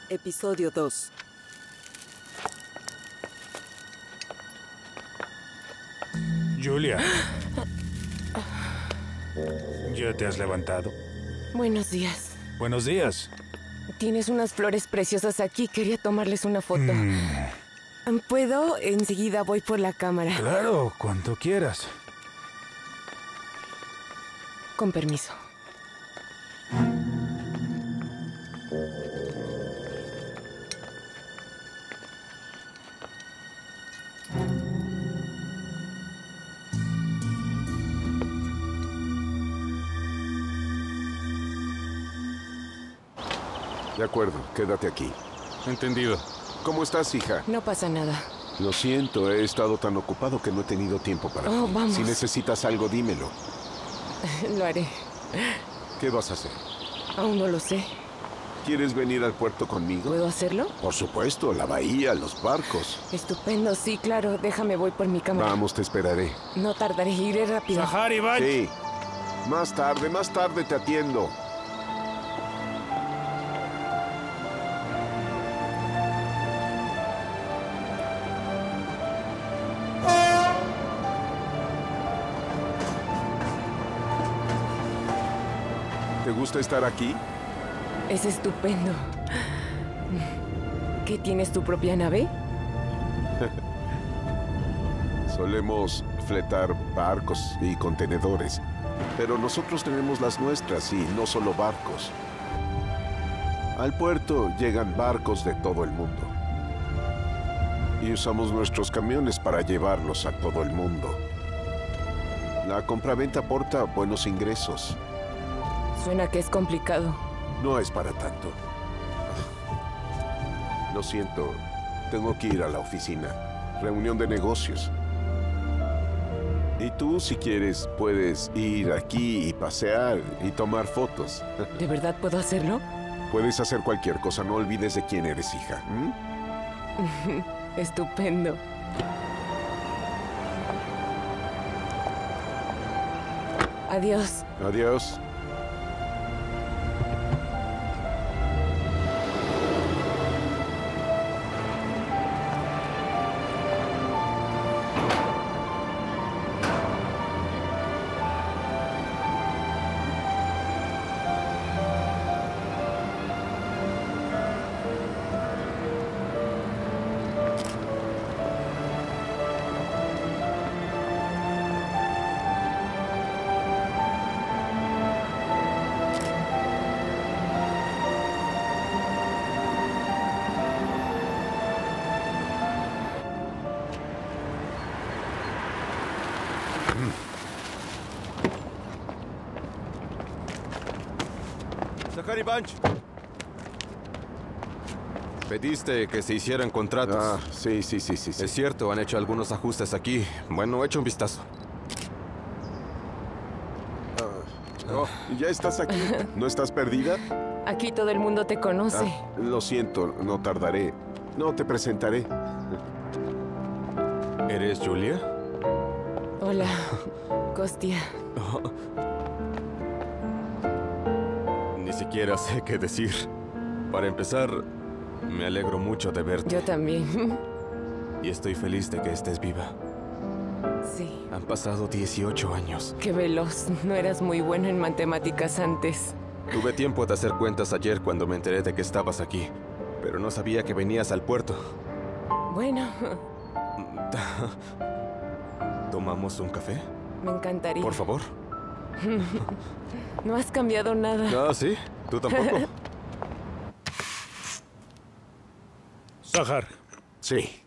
S15: Episodio 2.
S6: Julia. ¿Ya te has levantado?
S2: Buenos días.
S6: Buenos días.
S2: Tienes unas flores preciosas aquí. Quería tomarles una foto.
S6: Mm,
S2: ¿Puedo? Enseguida voy por la cámara.
S6: Claro, cuanto quieras.
S2: Con permiso.
S23: De acuerdo, quédate aquí.
S19: Entendido.
S23: ¿Cómo estás, hija?
S2: No pasa nada.
S23: Lo siento, he estado tan ocupado que no he tenido tiempo para
S2: Oh,
S23: ti.
S2: vamos.
S23: Si necesitas algo, dímelo.
S2: Lo haré.
S23: ¿Qué vas a hacer?
S2: Aún no lo sé.
S23: ¿Quieres venir al puerto conmigo?
S2: ¿Puedo hacerlo?
S23: Por supuesto, la bahía, los barcos.
S2: Estupendo, sí, claro. Déjame, voy por mi cámara.
S23: Vamos, te esperaré.
S2: No tardaré, iré rápido.
S6: Sahari.
S23: Sí. Más tarde, más tarde te atiendo. Gusta estar aquí?
S2: Es estupendo. ¿Qué tienes tu propia nave?
S23: Solemos fletar barcos y contenedores, pero nosotros tenemos las nuestras y no solo barcos. Al puerto llegan barcos de todo el mundo. Y usamos nuestros camiones para llevarlos a todo el mundo. La compraventa aporta buenos ingresos.
S2: Suena que es complicado.
S23: No es para tanto. Lo siento, tengo que ir a la oficina. Reunión de negocios. Y tú, si quieres, puedes ir aquí y pasear y tomar fotos.
S2: ¿De verdad puedo hacerlo?
S23: Puedes hacer cualquier cosa, no olvides de quién eres hija.
S2: Estupendo. Adiós.
S23: Adiós.
S25: Bunch. Pediste que se hicieran contratos.
S23: Ah, sí, sí, sí, sí.
S25: Es cierto, han hecho algunos ajustes aquí. Bueno, echa un vistazo.
S23: Oh, ¿Ya estás aquí? ¿No estás perdida?
S2: Aquí todo el mundo te conoce.
S23: Ah, lo siento, no tardaré. No te presentaré.
S25: ¿Eres Julia?
S2: Hola, Costia.
S25: Ni siquiera sé qué decir. Para empezar, me alegro mucho de verte.
S2: Yo también.
S25: Y estoy feliz de que estés viva.
S2: Sí.
S25: Han pasado 18 años.
S2: Qué veloz. No eras muy bueno en matemáticas antes.
S25: Tuve tiempo de hacer cuentas ayer cuando me enteré de que estabas aquí. Pero no sabía que venías al puerto.
S2: Bueno,
S25: ¿Tomamos un café?
S2: me encantaría.
S25: Por favor.
S2: No has cambiado nada.
S25: Ah, sí. ¿Tú tampoco?
S6: Sahar.
S23: Sí.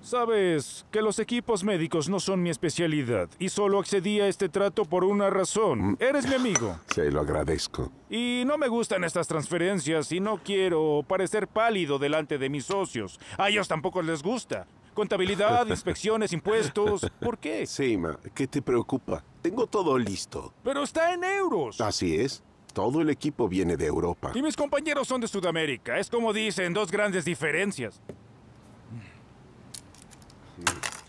S6: Sabes que los equipos médicos no son mi especialidad y solo accedí a este trato por una razón. Eres mi amigo.
S23: Sí, lo agradezco.
S6: Y no me gustan estas transferencias y no quiero parecer pálido delante de mis socios. A ellos tampoco les gusta. Contabilidad, inspecciones, impuestos. ¿Por qué?
S23: Sí, ma, ¿qué te preocupa? Tengo todo listo.
S6: Pero está en euros.
S23: Así es. Todo el equipo viene de Europa.
S6: Y mis compañeros son de Sudamérica. Es como dicen, dos grandes diferencias.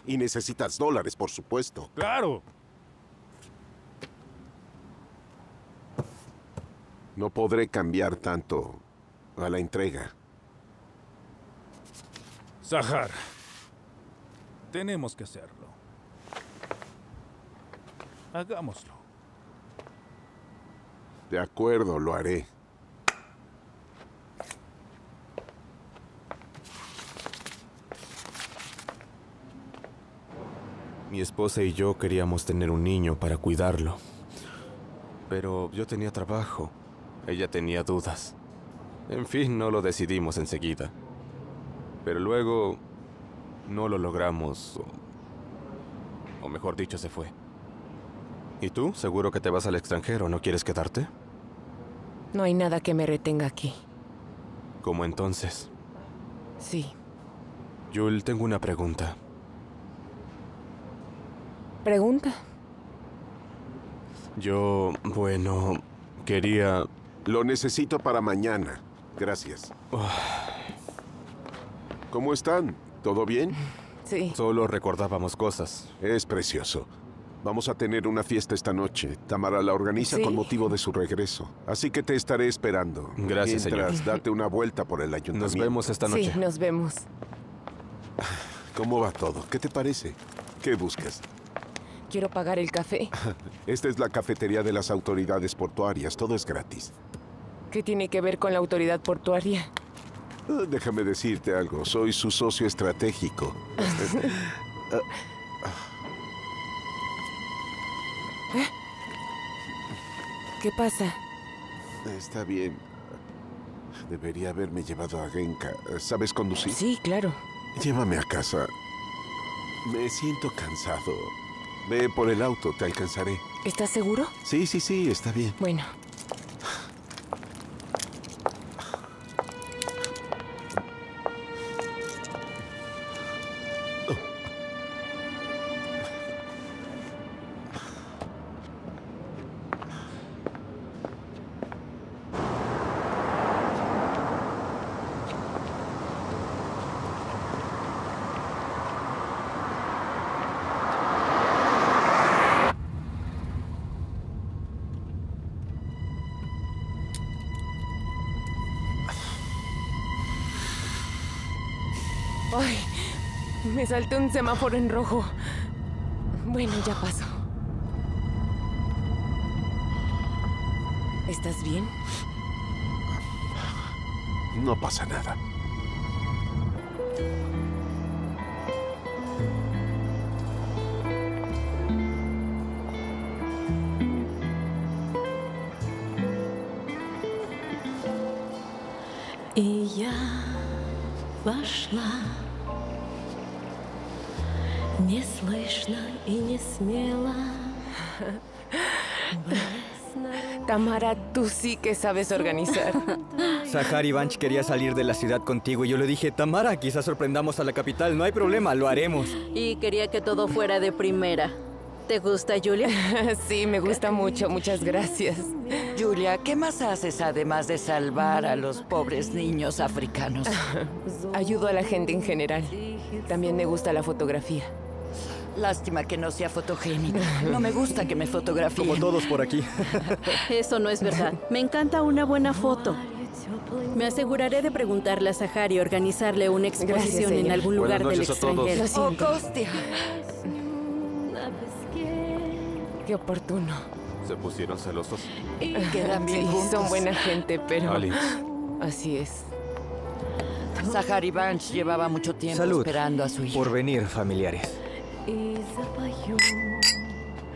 S23: Y necesitas dólares, por supuesto.
S6: Claro.
S23: No podré cambiar tanto a la entrega.
S6: Sahar. Tenemos que hacerlo. Hagámoslo.
S23: De acuerdo, lo haré.
S25: Mi esposa y yo queríamos tener un niño para cuidarlo. Pero yo tenía trabajo. Ella tenía dudas. En fin, no lo decidimos enseguida. Pero luego no lo logramos. O, mejor dicho, se fue. ¿Y tú? Seguro que te vas al extranjero. ¿No quieres quedarte?
S2: No hay nada que me retenga aquí.
S25: ¿Cómo entonces?
S2: Sí.
S25: Yul, tengo una pregunta.
S2: Pregunta.
S25: Yo, bueno, quería...
S23: Lo necesito para mañana. Gracias. ¿Cómo están? ¿Todo bien?
S2: Sí.
S25: Solo recordábamos cosas.
S23: Es precioso. Vamos a tener una fiesta esta noche. Tamara la organiza
S2: Sí.
S23: con motivo de su regreso. Así que te estaré esperando.
S25: Gracias,
S23: Mientras,
S25: señor.
S23: date una vuelta por el ayuntamiento.
S25: Nos vemos esta noche.
S2: Sí, nos vemos.
S23: ¿Cómo va todo? ¿Qué te parece? ¿Qué buscas?
S2: Quiero pagar el café.
S23: Esta es la cafetería de las autoridades portuarias. Todo es gratis.
S2: ¿Qué tiene que ver con la autoridad portuaria?
S23: Ah, Déjame decirte algo. Soy su socio estratégico.
S2: ¿Qué pasa?
S23: Está bien. Debería haberme llevado a Genka. ¿Sabes conducir?
S2: Sí, claro.
S23: Llévame a casa. Me siento cansado. Ve por el auto, te alcanzaré.
S2: ¿Estás seguro?
S23: Sí, sí, sí, está bien.
S2: Bueno. semáforo en rojo. Bueno, ya pasó. ¿Estás bien?
S23: No pasa nada.
S26: И я вошла Неслышно и не смело
S2: Tamara, tú sí que sabes organizar.
S7: Sahar Ivanch quería salir de la ciudad contigo y yo le dije, Tamara, quizás sorprendamos a la capital, no hay problema, lo haremos.
S11: Y quería que todo fuera de primera. ¿Te gusta, Julia?
S2: sí, me gusta mucho, muchas gracias.
S21: Julia, ¿qué más haces además de salvar a los pobres niños africanos?
S2: Ayudo a la gente en general. También me gusta la fotografía.
S21: Lástima que no sea fotogénica. No me gusta que me fotografíen.
S7: Como todos por aquí.
S11: Eso no es verdad. Me encanta una buena foto. Me aseguraré de preguntarle a Sahar y organizarle una exposición en algún lugar del extranjero.
S21: Oh, Costia.
S2: Qué oportuno.
S25: ¿Se pusieron celosos?
S21: Quedan bien
S2: Sí,
S21: juntos.
S2: son buena gente, pero...
S25: Alex.
S2: Así es.
S21: Sahar Ivanch llevaba mucho tiempo
S7: Salud.
S21: esperando a su hijo.
S7: Por venir, familiares.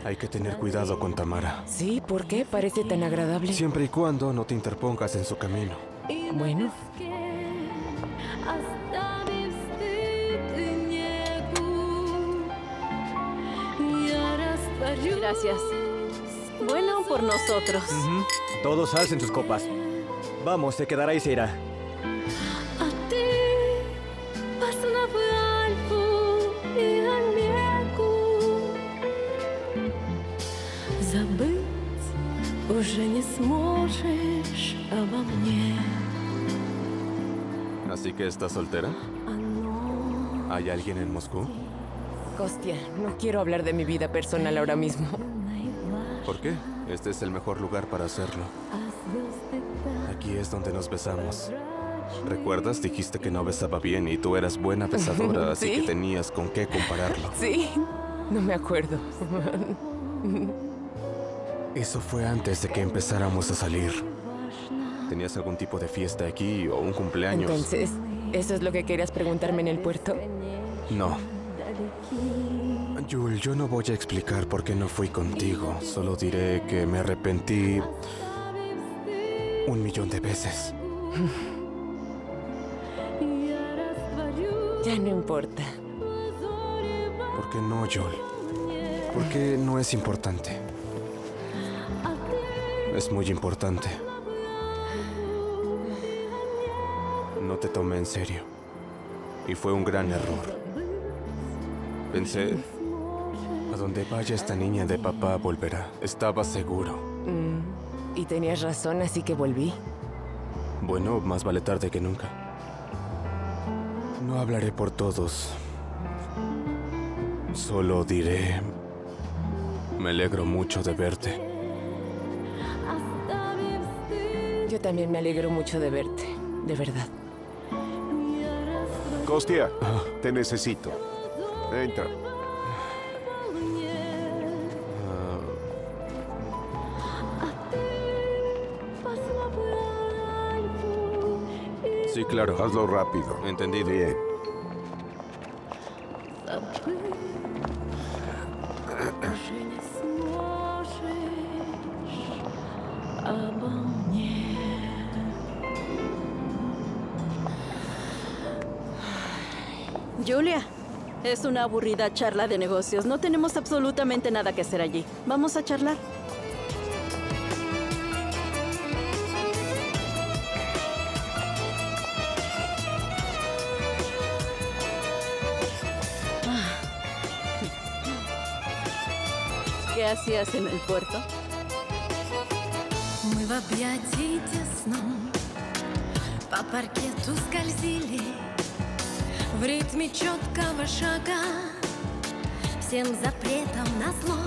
S25: Hay que tener cuidado con Tamara.
S2: Sí, ¿por qué? Parece tan agradable.
S25: Siempre y cuando no te interpongas en su camino.
S2: Bueno.
S11: Gracias. Bueno, por nosotros.
S7: Todos alcen sus copas. Vamos, se quedará y se irá.
S26: уже не сможешь обо мне
S25: Así que estás soltera.
S26: Оно
S25: ¿Hay alguien en Moscú?
S2: Kostia, no quiero hablar de mi vida personal ahora mismo.
S25: ¿Por qué? Este es el mejor lugar para hacerlo. Aquí es donde nos besamos. ¿Recuerdas? Dijiste que no besaba bien y tú eras buena besadora, así
S2: Sí.
S25: que tenías con qué compararlo.
S2: Sí, no me acuerdo.
S25: Eso fue antes de que empezáramos a salir. ¿Tenías algún tipo de fiesta aquí o un cumpleaños?
S2: Entonces, ¿eso es lo que querías preguntarme en el puerto?
S25: No. Yul, yo no voy a explicar por qué no fui contigo. Solo diré que me arrepentí un millón de veces.
S2: Ya no importa.
S25: ¿Por qué no, Yul? ¿Por qué no es importante? Es muy importante. No te tomé en serio. Y fue un gran error. Pensé, a donde vaya esta niña de papá volverá. Estaba seguro.
S2: Mm, y tenías razón, así que volví.
S25: Bueno, más vale tarde que nunca. No hablaré por todos. Solo diré... Me alegro mucho de verte.
S2: También me alegro mucho de verte, de verdad.
S23: Costia, te necesito. Entra.
S25: Sí, claro.
S23: Hazlo rápido.
S25: Entendido.
S23: Bien.
S11: es una aburrida charla de negocios. No tenemos absolutamente nada que hacer allí. Vamos a charlar. ¿Qué hacías en el puerto?
S26: Мы в объятии тесном По паркету скользили В ритме четкого шага Всем запретом назло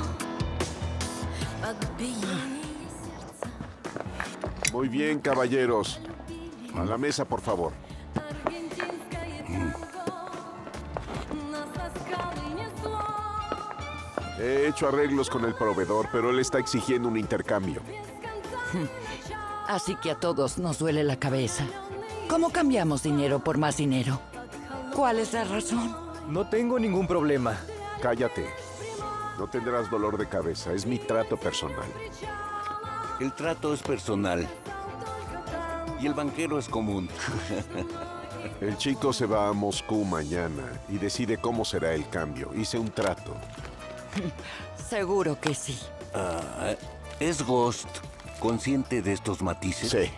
S26: Под биение
S23: Muy bien, caballeros. A la mesa, por favor.
S26: нас со скалы несло
S23: He hecho arreglos con el proveedor, pero él está exigiendo un intercambio.
S21: Así que a todos nos duele la cabeza. ¿Cómo cambiamos dinero por más dinero? ¿Cuál es la razón?
S7: No tengo ningún problema.
S23: Cállate. No tendrás dolor de cabeza. Es mi trato personal.
S27: El trato es personal. Y el banquero es común.
S23: El chico se va a Moscú mañana y decide cómo será el cambio. Hice un trato.
S21: Seguro que sí.
S27: Ah, ¿Es Ghost consciente de estos matices?
S23: Sí.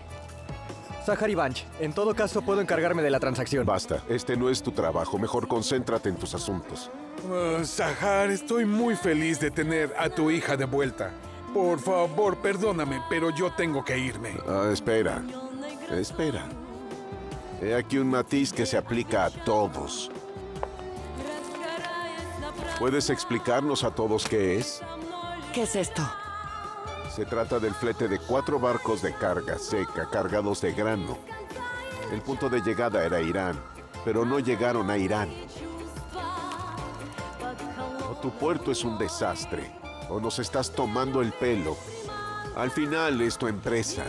S7: Zachary Banch, en todo caso puedo encargarme de la transacción.
S23: Basta. Este no es tu trabajo. Mejor concéntrate en tus asuntos.
S22: Ah, Sahar, estoy muy feliz de tener a tu hija de vuelta. Por favor, perdóname, pero yo tengo que irme.
S23: Ah, espera. Espera. He aquí un matiz que se aplica a todos. ¿Puedes explicarnos a todos qué es?
S21: ¿Qué es esto?
S23: Se trata del flete de cuatro barcos de carga seca cargados de grano. El punto de llegada era Irán, pero no llegaron a Irán. O tu puerto es un desastre, o nos estás tomando el pelo. Al final es tu empresa.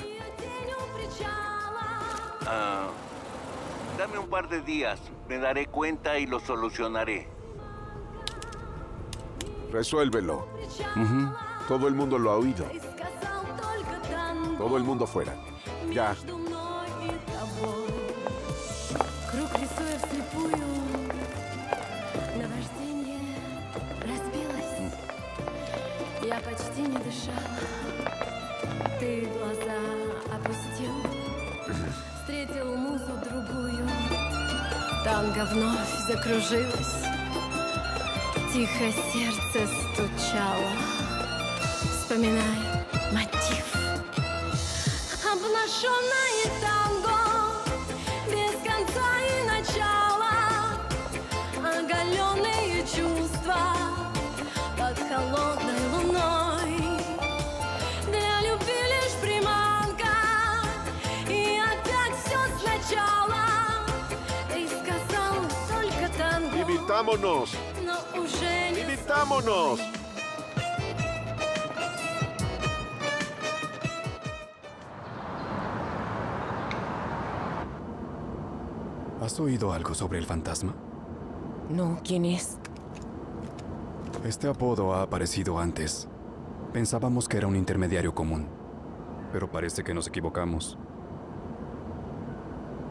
S27: Ah, dame un par de días. Me daré cuenta y lo solucionaré.
S23: Resuélvelo. Todo el mundo lo ha oído. Todo el mundo fuera. Ya.
S26: Я почти не дышала. Ты глаза опустил. Встретил музу другую. Танго вновь закружилось. Тихо сердце стучало. Вспоминай мотив Обнаженное танго Без конца и начала Оголенные чувства Под холодной луной Для любви лишь приманка И опять все сначала Ты сказал только танго. Но уже не
S23: Divirtámonos.
S17: ¿Has oído algo sobre el fantasma?
S2: No, ¿quién es?
S17: Este apodo ha aparecido antes. Pensábamos que era un intermediario común, pero parece que nos equivocamos.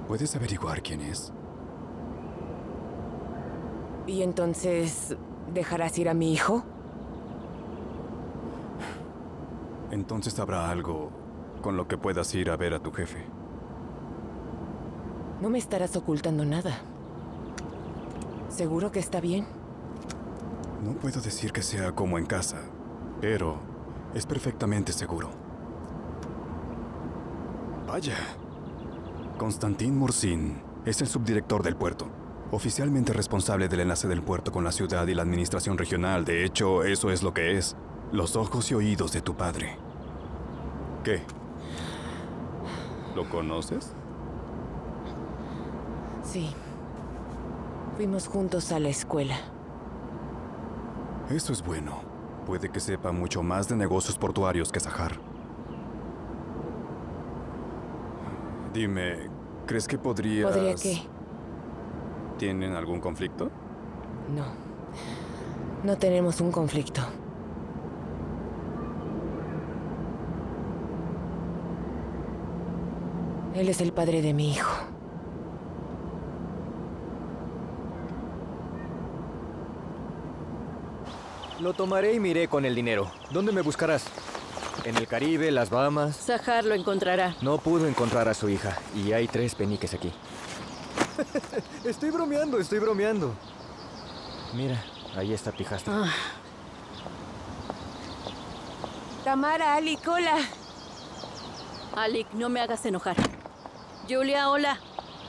S17: ¿Puedes averiguar quién es?
S2: ¿Y entonces dejarás ir a mi hijo?
S17: Entonces habrá algo con lo que puedas ir a ver a tu jefe.
S2: No me estarás ocultando nada. ¿Seguro que está bien?
S17: No puedo decir que sea como en casa, pero es perfectamente seguro. Vaya. Konstantin Mursin es el subdirector del puerto, oficialmente responsable del enlace del puerto con la ciudad y la administración regional. De hecho, eso es lo que es. Los ojos y oídos de tu padre. ¿Qué? ¿Lo conoces?
S2: Sí. Fuimos juntos a la escuela.
S17: Eso es bueno. Puede que sepa mucho más de negocios portuarios que Sahar. Dime, ¿crees que podrías...
S2: ¿Podría qué?
S17: ¿Tienen algún conflicto?
S2: No. No tenemos un conflicto. Él es el padre de mi hijo.
S7: Lo tomaré y miré con el dinero. ¿Dónde me buscarás? ¿En el Caribe, las Bahamas?
S11: Sahar lo encontrará.
S7: No pudo encontrar a su hija. Y hay tres peniques aquí. estoy bromeando, estoy bromeando. Mira, ahí está Pijastra.
S11: Ah.
S2: Tamara, Ali, cola.
S11: Alec, no me hagas enojar. Julia, hola.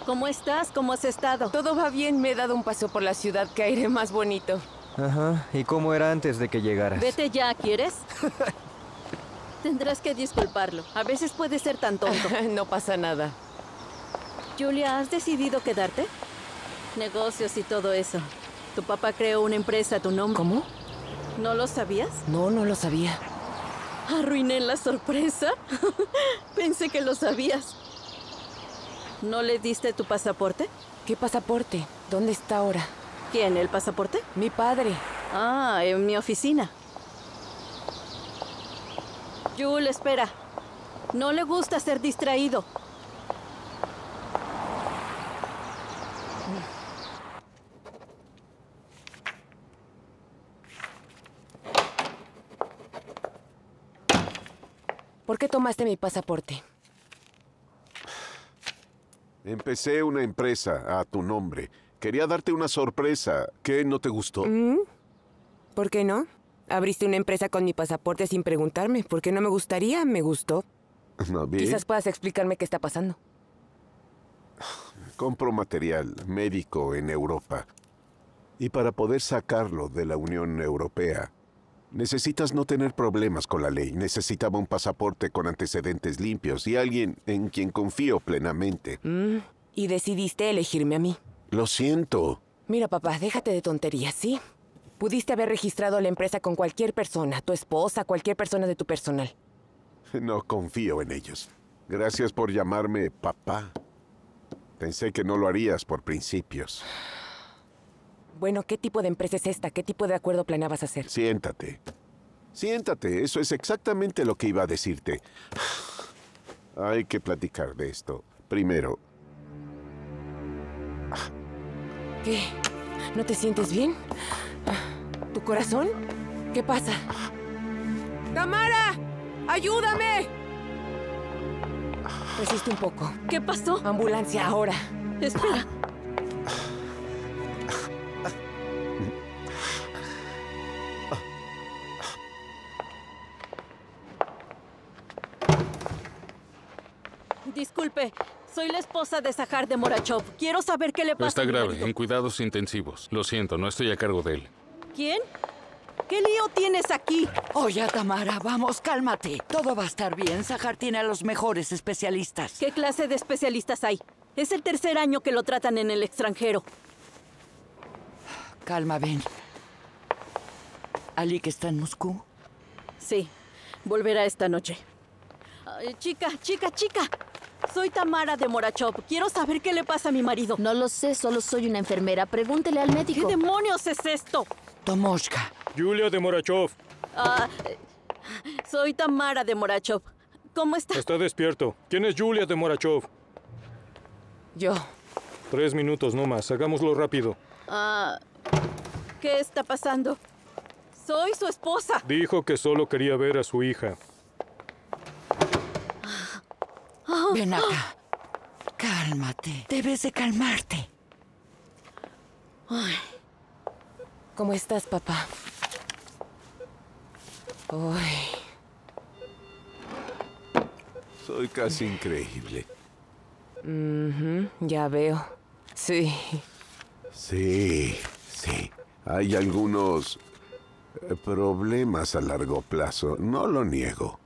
S11: ¿Cómo estás? ¿Cómo has estado?
S2: Todo va bien, me he dado un paso por la ciudad, que aire más bonito.
S7: Ajá. ¿Y cómo era antes de que llegaras?
S11: Vete ya, ¿quieres? Tendrás que disculparlo. A veces puede ser tan tonto.
S2: no pasa nada.
S11: Julia, ¿has decidido quedarte? Negocios y todo eso. Tu papá creó una empresa a tu nombre.
S2: ¿Cómo?
S11: ¿No lo sabías?
S2: No, no lo sabía.
S11: ¿Arruiné la sorpresa? Pensé que lo sabías. ¿No le diste tu pasaporte?
S2: ¿Qué pasaporte? ¿Dónde está ahora?
S11: ¿Quién? ¿El pasaporte?
S2: Mi padre.
S11: Ah, en mi oficina. Jul, espera. No le gusta ser distraído.
S2: ¿Por qué tomaste mi pasaporte?
S23: Empecé una empresa a tu nombre. Quería darte una sorpresa. ¿Qué no te gustó?
S2: ¿Mm? ¿Por qué no? Abriste una empresa con mi pasaporte sin preguntarme. ¿Por qué no me gustaría? Me gustó.
S23: No, bien.
S2: Quizás puedas explicarme qué está pasando.
S23: Compro material médico en Europa. Y para poder sacarlo de la Unión Europea, necesitas no tener problemas con la ley. Necesitaba un pasaporte con antecedentes limpios y alguien en quien confío plenamente.
S2: Mm, Y decidiste elegirme a mí.
S23: Lo siento.
S2: Mira, papá, déjate de tonterías, ¿sí? Pudiste haber registrado la empresa con cualquier persona, tu esposa, cualquier persona de tu personal.
S23: No confío en ellos. Gracias por llamarme papá. Pensé que no lo harías por principios.
S2: Bueno, ¿qué tipo de empresa es esta? ¿Qué tipo de acuerdo planeabas hacer?
S23: Siéntate. Siéntate, eso es exactamente lo que iba a decirte. Hay que platicar de esto. Primero,
S2: ¿Qué? ¿No te sientes bien? ¿Tu corazón? ¿Qué pasa? ¡Tamara! ¡Ayúdame! Resiste un poco.
S11: ¿Qué pasó?
S2: Ambulancia, ahora.
S11: Espera. Disculpe, soy la esposa de Zahar de Morachov. Quiero saber qué le pasa.
S19: Está grave,
S11: marido.
S19: en cuidados intensivos. Lo siento, no estoy a cargo de él.
S11: ¿Quién? ¿Qué lío tienes aquí?
S21: Oye, Tamara, vamos, cálmate. Todo va a estar bien. Sahar tiene a los mejores especialistas.
S11: ¿Qué clase de especialistas hay? Es el tercer año que lo tratan en el extranjero.
S21: Calma, ven. ¿Ali que está en Moscú?
S11: Sí, volverá esta noche. Ay, chica, chica, chica. Soy Tamara de Morachov. Quiero saber qué le pasa a mi marido.
S4: No lo sé, solo soy una enfermera. Pregúntele al médico.
S11: ¿Qué demonios es esto?
S21: Tomoshka.
S20: Julia de Morachov.
S11: Ah, soy Tamara de Morachov. ¿Cómo está?
S20: Está despierto. ¿Quién es Julia de Morachov?
S2: Yo.
S20: Tres minutos no más. Hagámoslo rápido.
S11: Ah, ¿Qué está pasando? Soy su esposa.
S20: Dijo que solo quería ver a su hija.
S21: Ven acá. Cálmate. Debes de calmarte.
S2: Ay. ¿Cómo estás, papá? Ay.
S23: Soy casi increíble.
S2: Ya veo. Sí.
S23: Sí, sí. Hay algunos eh, problemas a largo plazo. No lo niego.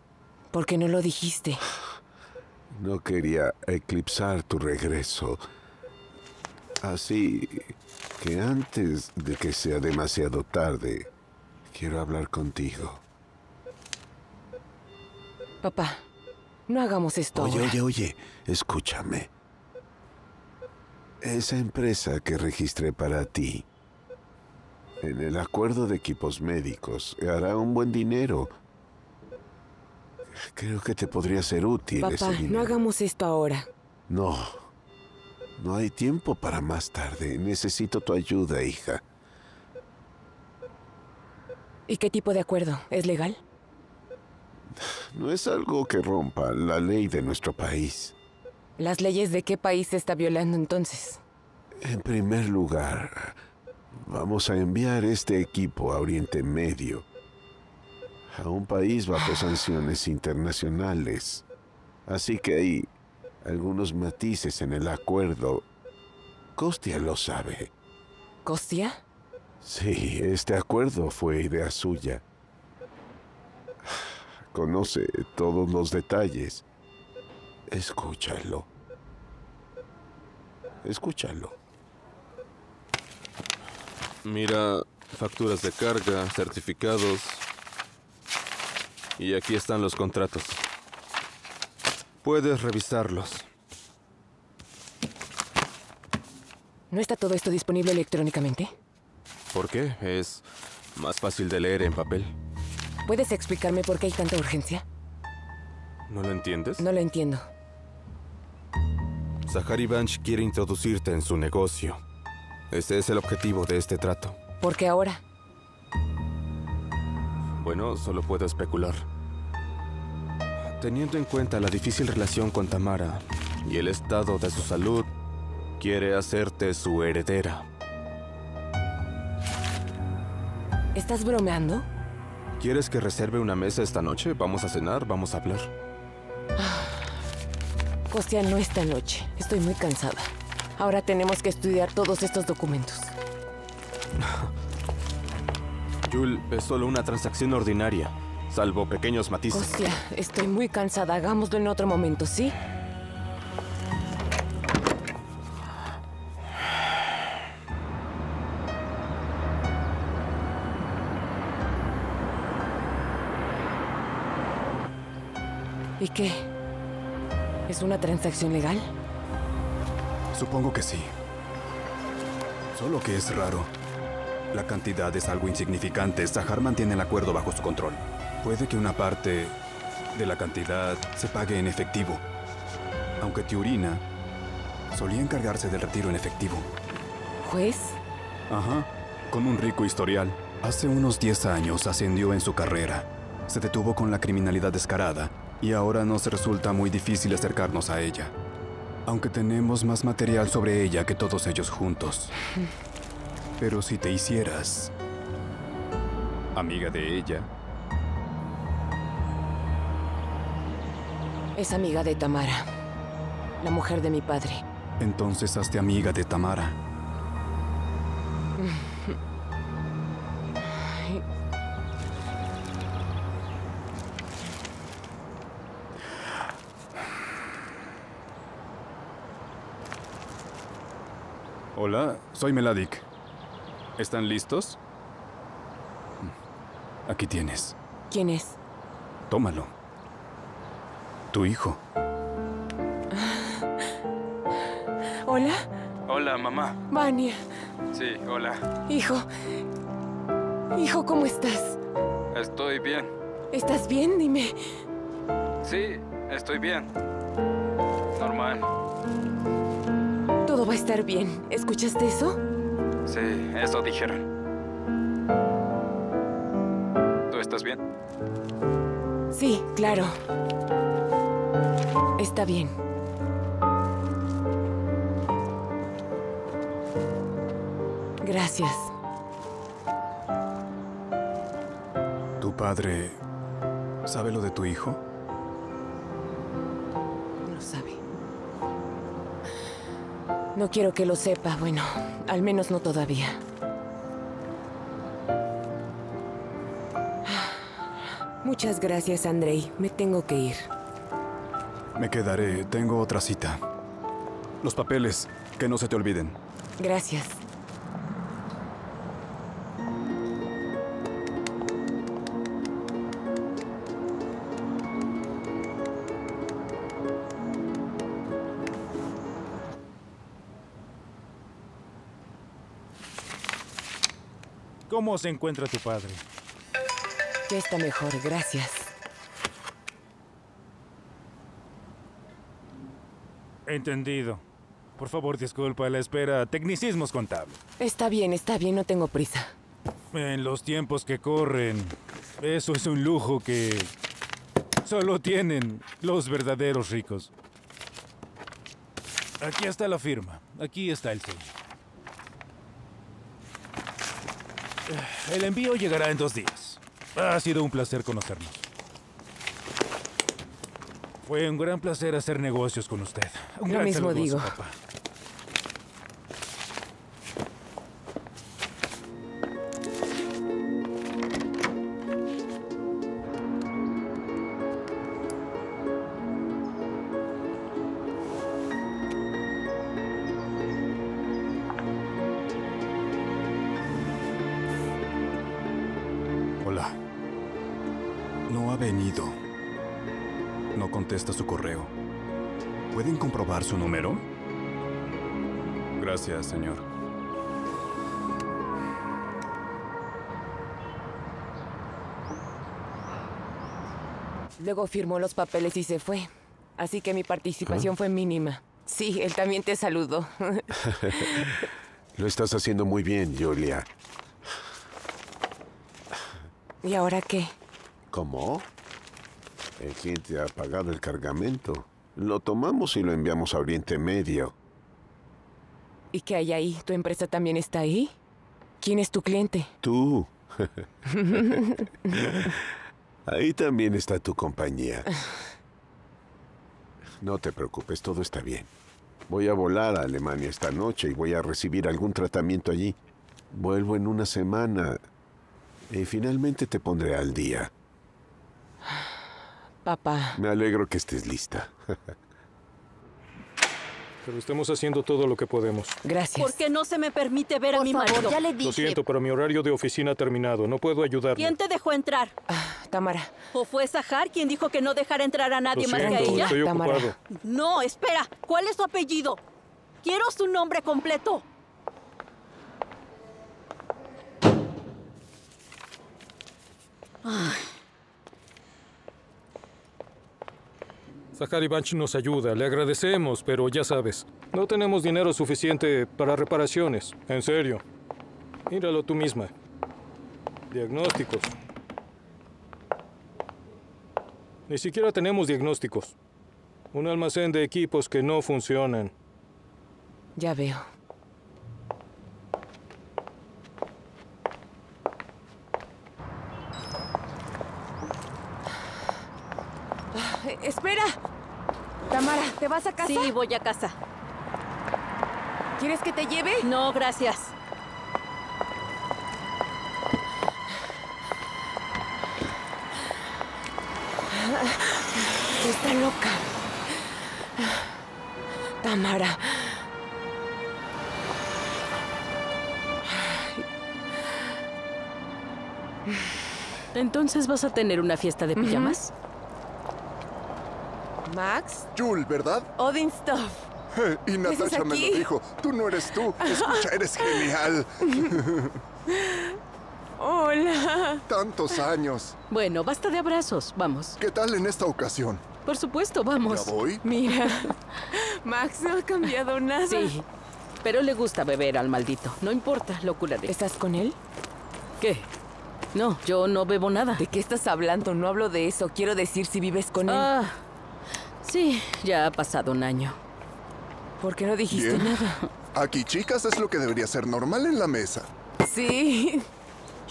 S2: ¿Por qué no lo dijiste?
S23: No quería eclipsar tu regreso. Así que antes de que sea demasiado tarde, quiero hablar contigo.
S2: Papá, no hagamos esto
S23: Oye,
S2: ahora.
S23: oye, oye, escúchame. Esa empresa que registré para ti, en el acuerdo de equipos médicos, hará un buen dinero. Creo que te podría ser útil ese
S2: Papá,
S23: dinero.
S2: no hagamos esto ahora.
S23: No. No hay tiempo para más tarde. Necesito tu ayuda, hija.
S2: ¿Y qué tipo de acuerdo? ¿Es legal?
S23: No es algo que rompa la ley de nuestro país.
S2: ¿Las leyes de qué país se está violando entonces?
S23: En primer lugar, vamos a enviar este equipo a Oriente Medio, a un país bajo sanciones internacionales. Así que hay algunos matices en el acuerdo. Costia lo sabe.
S2: ¿Costia?
S23: Sí, este acuerdo fue idea suya. Conoce todos los detalles. Escúchalo. Escúchalo.
S25: Mira, facturas de carga, certificados. Y aquí están los contratos. Puedes revisarlos.
S2: ¿No está todo esto disponible electrónicamente?
S25: ¿Por qué? Es más fácil de leer en papel.
S2: ¿Puedes explicarme por qué hay tanta urgencia?
S25: ¿No lo entiendes?
S2: No lo entiendo.
S25: Zahari Banch quiere introducirte en su negocio. Ese es el objetivo de este trato.
S2: ¿Por qué ahora?
S25: Bueno, solo puedo especular. Teniendo en cuenta la difícil relación con Tamara y el estado de su salud, quiere hacerte su heredera.
S2: ¿Estás bromeando?
S25: ¿Quieres que reserve una mesa esta noche? Vamos a cenar, vamos a hablar.
S2: Costia, no esta noche. Estoy muy cansada. Ahora tenemos que estudiar todos estos documentos.
S25: Jul, es solo una transacción ordinaria, salvo pequeños matices.
S2: Costia, estoy muy cansada. Hagámoslo en otro momento, ¿sí? ¿Y qué? ¿Es una transacción legal?
S17: Supongo que sí. Solo que es raro. La cantidad es algo insignificante. Sahar mantiene el acuerdo bajo su control. Puede que una parte de la cantidad se pague en efectivo. Aunque Tiurina solía encargarse del retiro en efectivo.
S2: ¿Juez?
S17: Ajá, con un rico historial. Hace unos 10 años ascendió en su carrera. Se detuvo con la criminalidad descarada y ahora nos resulta muy difícil acercarnos a ella. Aunque tenemos más material sobre ella que todos ellos juntos. Pero si te hicieras amiga de ella,
S2: Es amiga de Tamara, la mujer de mi padre.
S17: entonces hazte amiga de Tamara. Hola, soy Meladik. ¿Están listos? Aquí tienes.
S2: ¿Quién es?
S17: Tómalo. Tu hijo.
S2: Hola,
S14: Hola, mamá.
S2: Vania.
S14: Sí, hola.
S2: Hijo. Hijo, ¿cómo estás?
S14: Estoy bien.
S2: ¿Estás bien? Dime.
S14: Sí, estoy bien. Normal.
S2: Todo va a estar bien. ¿Escuchaste eso?
S14: Sí, eso dijeron. ¿Tú estás bien?
S2: Sí, claro. Está bien. Gracias.
S17: ¿Tu padre sabe lo de tu hijo?
S2: No quiero que lo sepa. Bueno, al menos no todavía. Muchas gracias, Andrei. Me tengo que ir.
S17: Me quedaré. Tengo otra cita. Los papeles, que no se te olviden.
S2: Gracias.
S6: ¿Cómo se encuentra tu padre?
S2: Ya está mejor, gracias.
S6: Entendido. Por favor, disculpa la espera. Tecnicismos contables.
S2: Está bien, está bien, no tengo prisa.
S6: En los tiempos que corren, eso es un lujo que solo tienen los verdaderos ricos. Aquí está la firma. Aquí está el sello. El envío llegará en dos días. Ha sido un placer conocernos. Fue un gran placer hacer negocios con usted. Un
S2: Lo
S6: gran
S2: mismo
S6: saludo a su
S2: digo.
S6: papá.
S17: Venido. No contesta su correo. ¿Pueden comprobar su número? Gracias, señor.
S2: Luego firmó los papeles y se fue. Así que mi participación fue mínima. Sí, él también te saludó.
S23: Lo estás haciendo muy bien, Julia.
S2: ¿Y ahora qué?
S23: ¿Cómo? El cliente ha pagado el cargamento. Lo tomamos y lo enviamos a Oriente Medio.
S2: ¿Y qué hay ahí? ¿Tu empresa también está ahí? ¿Quién es tu cliente?
S23: Tú. Ahí también está tu compañía. No te preocupes, todo está bien. Voy a volar a Alemania esta noche y voy a recibir algún tratamiento allí. Vuelvo en una semana y finalmente te pondré al día.
S2: Papá.
S23: Me alegro que estés lista.
S20: Pero estamos haciendo todo lo que podemos.
S2: Gracias.
S11: ¿Por qué no se me permite ver a mi marido?
S20: Lo siento, pero mi horario de oficina ha terminado. No puedo ayudarle.
S11: ¿Quién te dejó entrar?
S2: Tamara.
S11: ¿O fue Sahar quien dijo que no dejara entrar a nadie
S20: Lo
S11: más que a
S20: siento,
S11: ella?
S20: estoy Tamara. ocupado.
S11: No, espera. ¿Cuál es su apellido? Quiero su nombre completo. Ay,
S20: Zahar Ivanch nos ayuda, le agradecemos, pero ya sabes, no tenemos dinero suficiente para reparaciones. En serio. Míralo tú misma. Diagnósticos. Ni siquiera tenemos diagnósticos. Un almacén de equipos que no funcionan.
S2: Ya veo. Ah, Espera. Tamara, ¿te vas a casa?
S11: Sí, voy a casa.
S2: ¿Quieres que te lleve?
S11: No, gracias.
S2: Está loca. Tamara.
S5: Entonces vas a tener una fiesta de pijamas.
S2: Max.
S28: Jul, ¿verdad?
S2: Odinstov.
S28: Eh, Y
S2: ¿Qué haces
S28: Natasha me lo dijo. Tú no eres tú. Escucha, eres genial.
S2: Hola.
S28: Tantos años.
S5: Bueno, basta de abrazos. Vamos.
S28: ¿Qué tal en esta ocasión?
S5: Por supuesto, vamos.
S28: ¿Ya voy?
S2: Mira. Max no ha cambiado nada.
S5: Sí. Pero le gusta beber al maldito. No importa, lo curaré.
S2: ¿Estás con él?
S5: ¿Qué? No, yo no bebo nada.
S2: ¿De qué estás hablando? No hablo de eso. Quiero decir si vives con él.
S5: Ah, sí, ya ha pasado un año.
S2: ¿Por qué no dijiste
S28: Bien.
S2: nada?
S28: Aquí, chicas, es lo que debería ser normal en la mesa.
S2: Sí.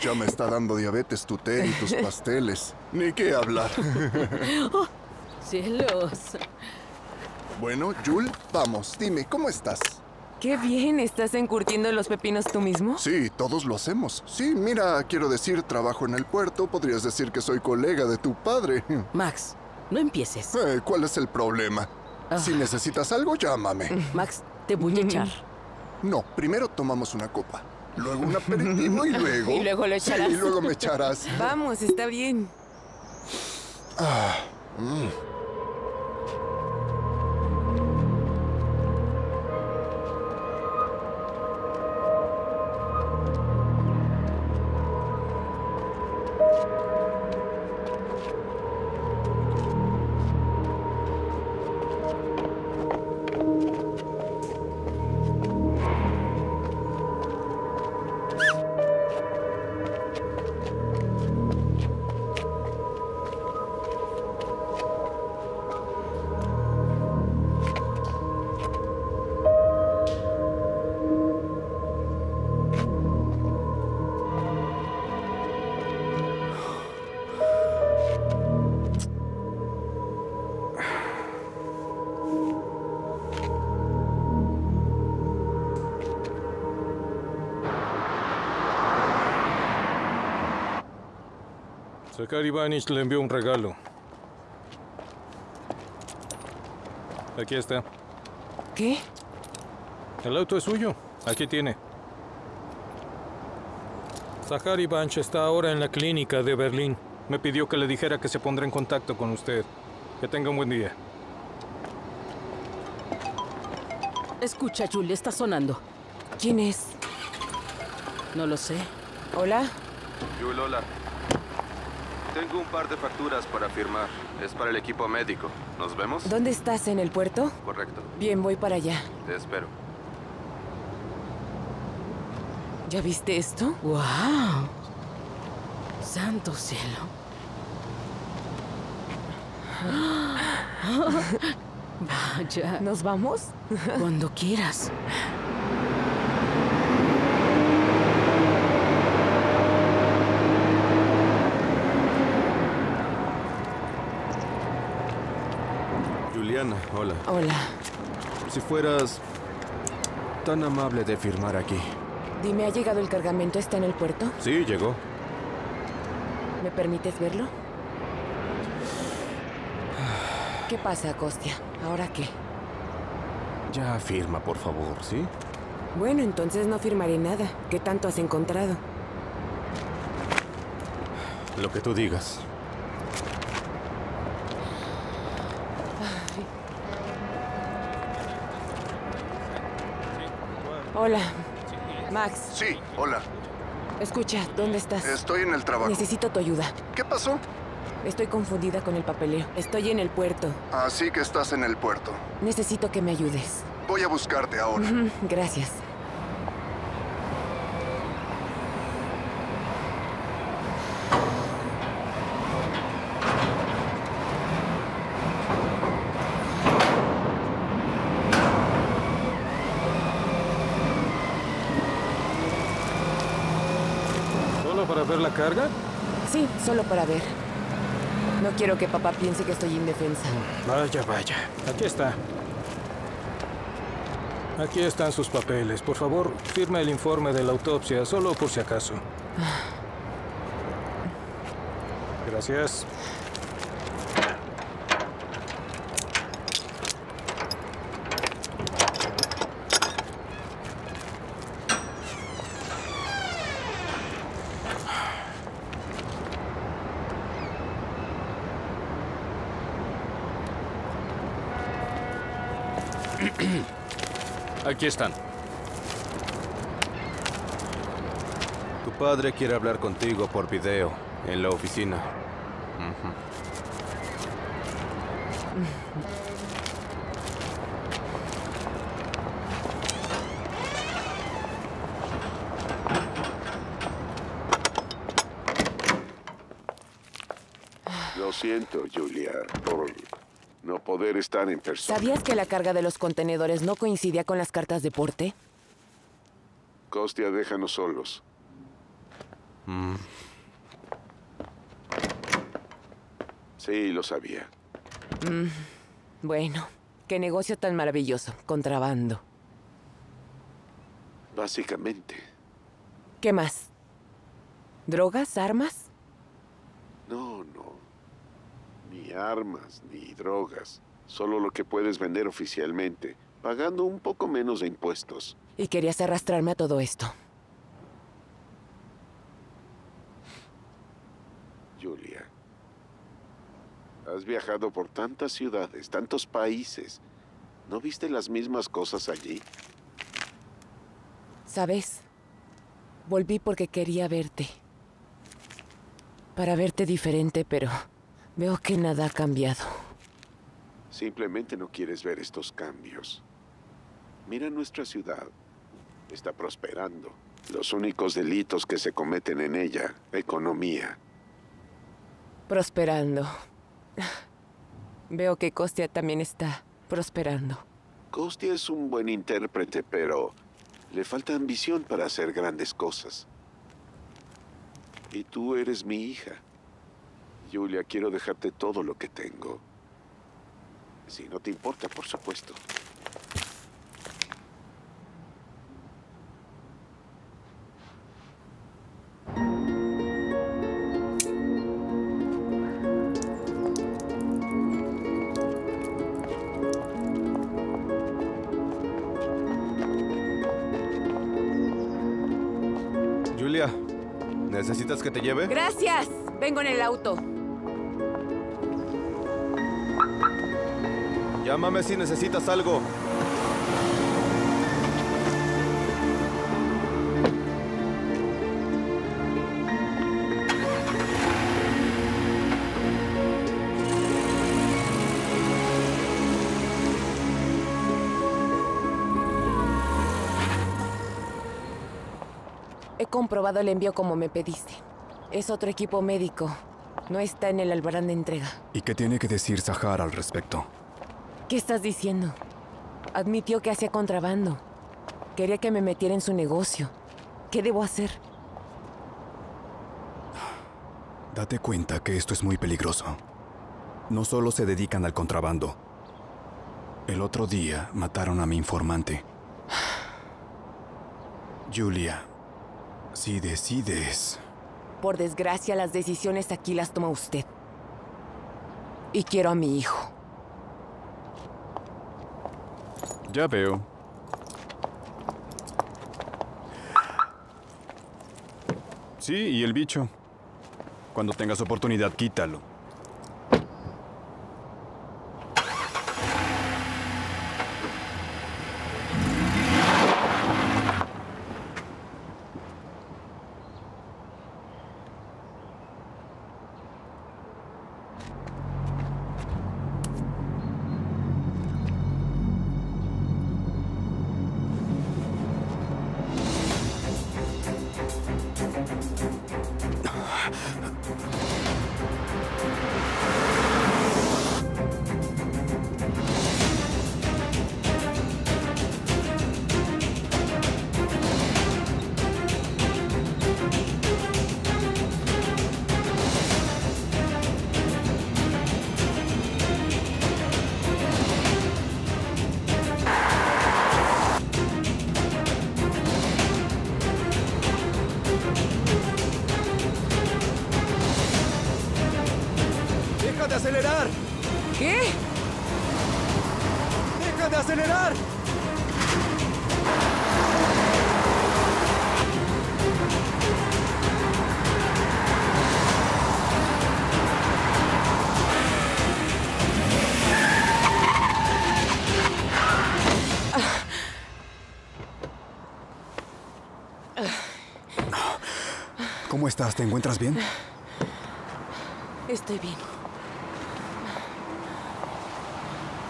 S28: Ya me está dando diabetes tu té y tus pasteles. Ni qué hablar.
S11: Oh, cielos.
S28: bueno, Jul, vamos, dime, ¿cómo estás?
S2: Qué bien, ¿estás encurtiendo los pepinos tú mismo?
S28: Sí, todos lo hacemos. Sí, mira, quiero decir, trabajo en el puerto, podrías decir que soy colega de tu padre.
S5: Max, no empieces.
S28: Eh, ¿Cuál es el problema? Si necesitas algo, llámame.
S5: Max, te voy a echar.
S28: No, primero tomamos una copa, luego un aperitivo y luego...
S2: Y luego lo echarás.
S28: Sí, y luego me echarás.
S2: Vamos, está bien.
S28: Ah, mm.
S20: Zakar Ivanich le envió un regalo. Aquí está.
S2: ¿Qué?
S20: El auto es suyo. Aquí tiene. Zahar Ivanch está ahora en la clínica de Berlín. Me pidió que le dijera que se pondrá en contacto con usted. Que tenga un buen día.
S5: Escucha, Julie, está sonando.
S2: ¿Quién es?
S5: No lo sé.
S2: ¿Hola?
S25: Yo, Lola. Tengo un par de facturas para firmar. Es para el equipo médico. ¿Nos vemos?
S2: ¿Dónde estás? ¿En el puerto?
S25: Correcto.
S2: Bien, voy para allá.
S25: Te espero.
S2: ¿Ya viste esto?
S5: ¡Wow! ¡Santo cielo! Vaya.
S2: ¿Nos vamos?
S5: Cuando quieras.
S25: Hola.
S2: Hola.
S25: Si fueras tan amable de firmar aquí.
S2: Dime, ¿ha llegado el cargamento? ¿Está en el puerto?
S25: Sí, llegó.
S2: ¿Me permites verlo? ¿Qué pasa, Costia? ¿Ahora qué?
S25: Ya firma, por favor, ¿sí?
S2: Bueno, entonces no firmaré nada. ¿Qué tanto has encontrado?
S25: Lo que tú digas.
S2: Hola. Max.
S28: Sí, hola.
S2: Escucha, ¿dónde estás?
S28: Estoy en el trabajo.
S2: Necesito tu ayuda.
S28: ¿Qué pasó?
S2: Estoy confundida con el papeleo. Estoy en el puerto.
S28: Así que estás en el puerto.
S2: Necesito que me ayudes.
S28: Voy a buscarte ahora.
S2: Gracias.
S20: Carga?
S2: Sí, solo para ver. No quiero que papá piense que estoy indefensa.
S20: Vaya, vaya. Aquí está. Aquí están sus papeles. Por favor, firme el informe de la autopsia, solo por si acaso. Gracias.
S19: Aquí están.
S25: Tu padre quiere hablar contigo por video en la oficina. Ujú.
S29: Lo siento, Julia, por no poder estar en persona.
S2: ¿Sabías que la carga de los contenedores no coincidía con las cartas de porte?
S23: Costia, déjanos solos.
S25: Mm,
S23: Sí, lo sabía.
S2: Mm, bueno, qué negocio tan maravilloso. Contrabando.
S23: Básicamente.
S2: ¿Qué más? ¿Drogas? ¿Armas?
S23: No, no. Ni armas, ni drogas. Solo lo que puedes vender oficialmente, pagando un poco menos de impuestos.
S2: Y querías arrastrarme a todo esto.
S23: Julia. Has viajado por tantas ciudades, tantos países. ¿No viste las mismas cosas allí?
S2: ¿Sabes? Volví porque quería verte. Para verte diferente, pero veo que nada ha cambiado.
S23: Simplemente no quieres ver estos cambios. Mira nuestra ciudad. Está prosperando. Los únicos delitos que se cometen en ella, economía.
S2: Prosperando. Veo que Costia también está prosperando.
S23: Costia es un buen intérprete, pero le falta ambición para hacer grandes cosas. Y tú eres mi hija. Julia, quiero dejarte todo lo que tengo. Si no te importa, por supuesto.
S25: Julia, ¿necesitas que te lleve?
S2: Gracias. Vengo en el auto.
S25: Llámame si necesitas algo.
S2: He comprobado el envío como me pediste. Es otro equipo médico. No está en el albarán de entrega.
S17: ¿Y qué tiene que decir Sahar al respecto?
S2: ¿Qué estás diciendo? Admitió que hacía contrabando. Quería que me metiera en su negocio. ¿Qué debo hacer?
S17: Date cuenta que esto es muy peligroso. No solo se dedican al contrabando. El otro día mataron a mi informante. Julia, si decides...
S2: Por desgracia, las decisiones aquí las toma usted. Y quiero a mi hijo.
S17: Ya veo. Sí, y el bicho. Cuando tengas oportunidad, quítalo. Estás? ¿Te encuentras bien?
S2: Estoy bien.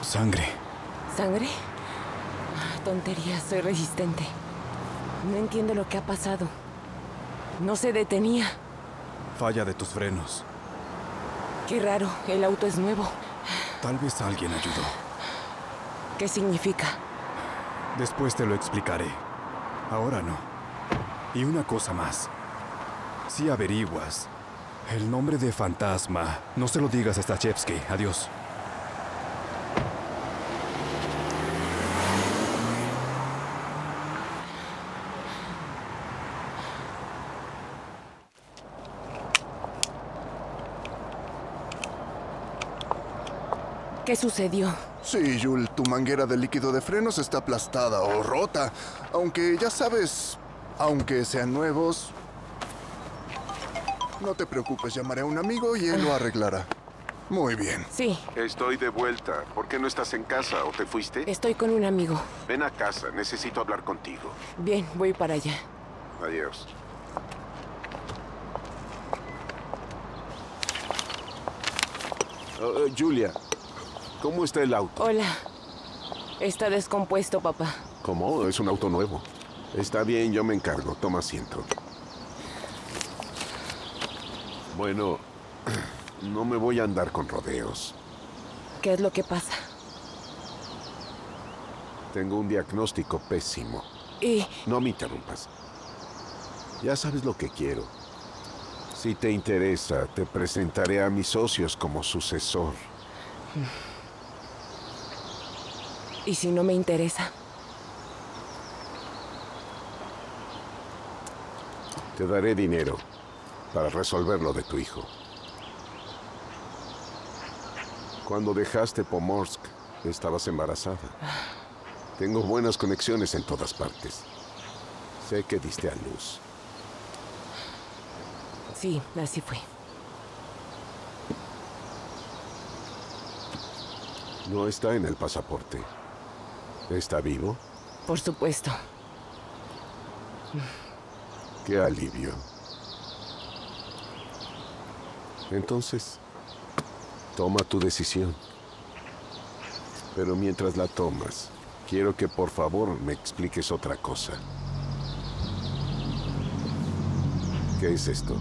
S17: Sangre.
S2: ¿Sangre? Tontería, soy resistente. No entiendo lo que ha pasado. No se detenía.
S17: Falla de tus frenos.
S2: Qué raro, el auto es nuevo.
S17: Tal vez alguien ayudó.
S2: ¿Qué significa?
S17: Después te lo explicaré. Ahora no. Y una cosa más. Si averiguas el nombre de fantasma, no se lo digas a Stachevsky. Adiós.
S2: ¿Qué sucedió?
S28: Sí, Yul, tu manguera de líquido de frenos está aplastada o rota. Aunque ya sabes, aunque sean nuevos, no te preocupes, llamaré a un amigo y él lo arreglará. Muy bien.
S2: Sí,
S23: Estoy de vuelta. ¿Por qué no estás en casa o te fuiste?
S2: estoy con un amigo.
S23: Ven a casa, necesito hablar contigo.
S2: Bien, voy para allá.
S23: Adiós. Oh, eh, Julia, ¿cómo está el auto?
S2: Hola. Está descompuesto, papá.
S23: ¿Cómo? Es un auto nuevo. Está bien, yo me encargo. Toma asiento. Bueno, no me voy a andar con rodeos.
S2: ¿Qué es lo que pasa?
S23: Tengo un diagnóstico pésimo.
S2: Y
S23: No me interrumpas. Ya sabes lo que quiero. Si te interesa, te presentaré a mis socios como sucesor.
S2: ¿Y si no me interesa?
S23: Te daré dinero para resolver lo de tu hijo. Cuando dejaste Pomorsk, estabas embarazada. Tengo buenas conexiones en todas partes. Sé que diste a luz.
S2: Sí, así fue.
S23: No está en el pasaporte. ¿Está vivo?
S2: Por supuesto.
S23: Qué alivio. Entonces, toma tu decisión. Pero mientras la tomas, quiero que por favor me expliques otra cosa. ¿Qué es esto?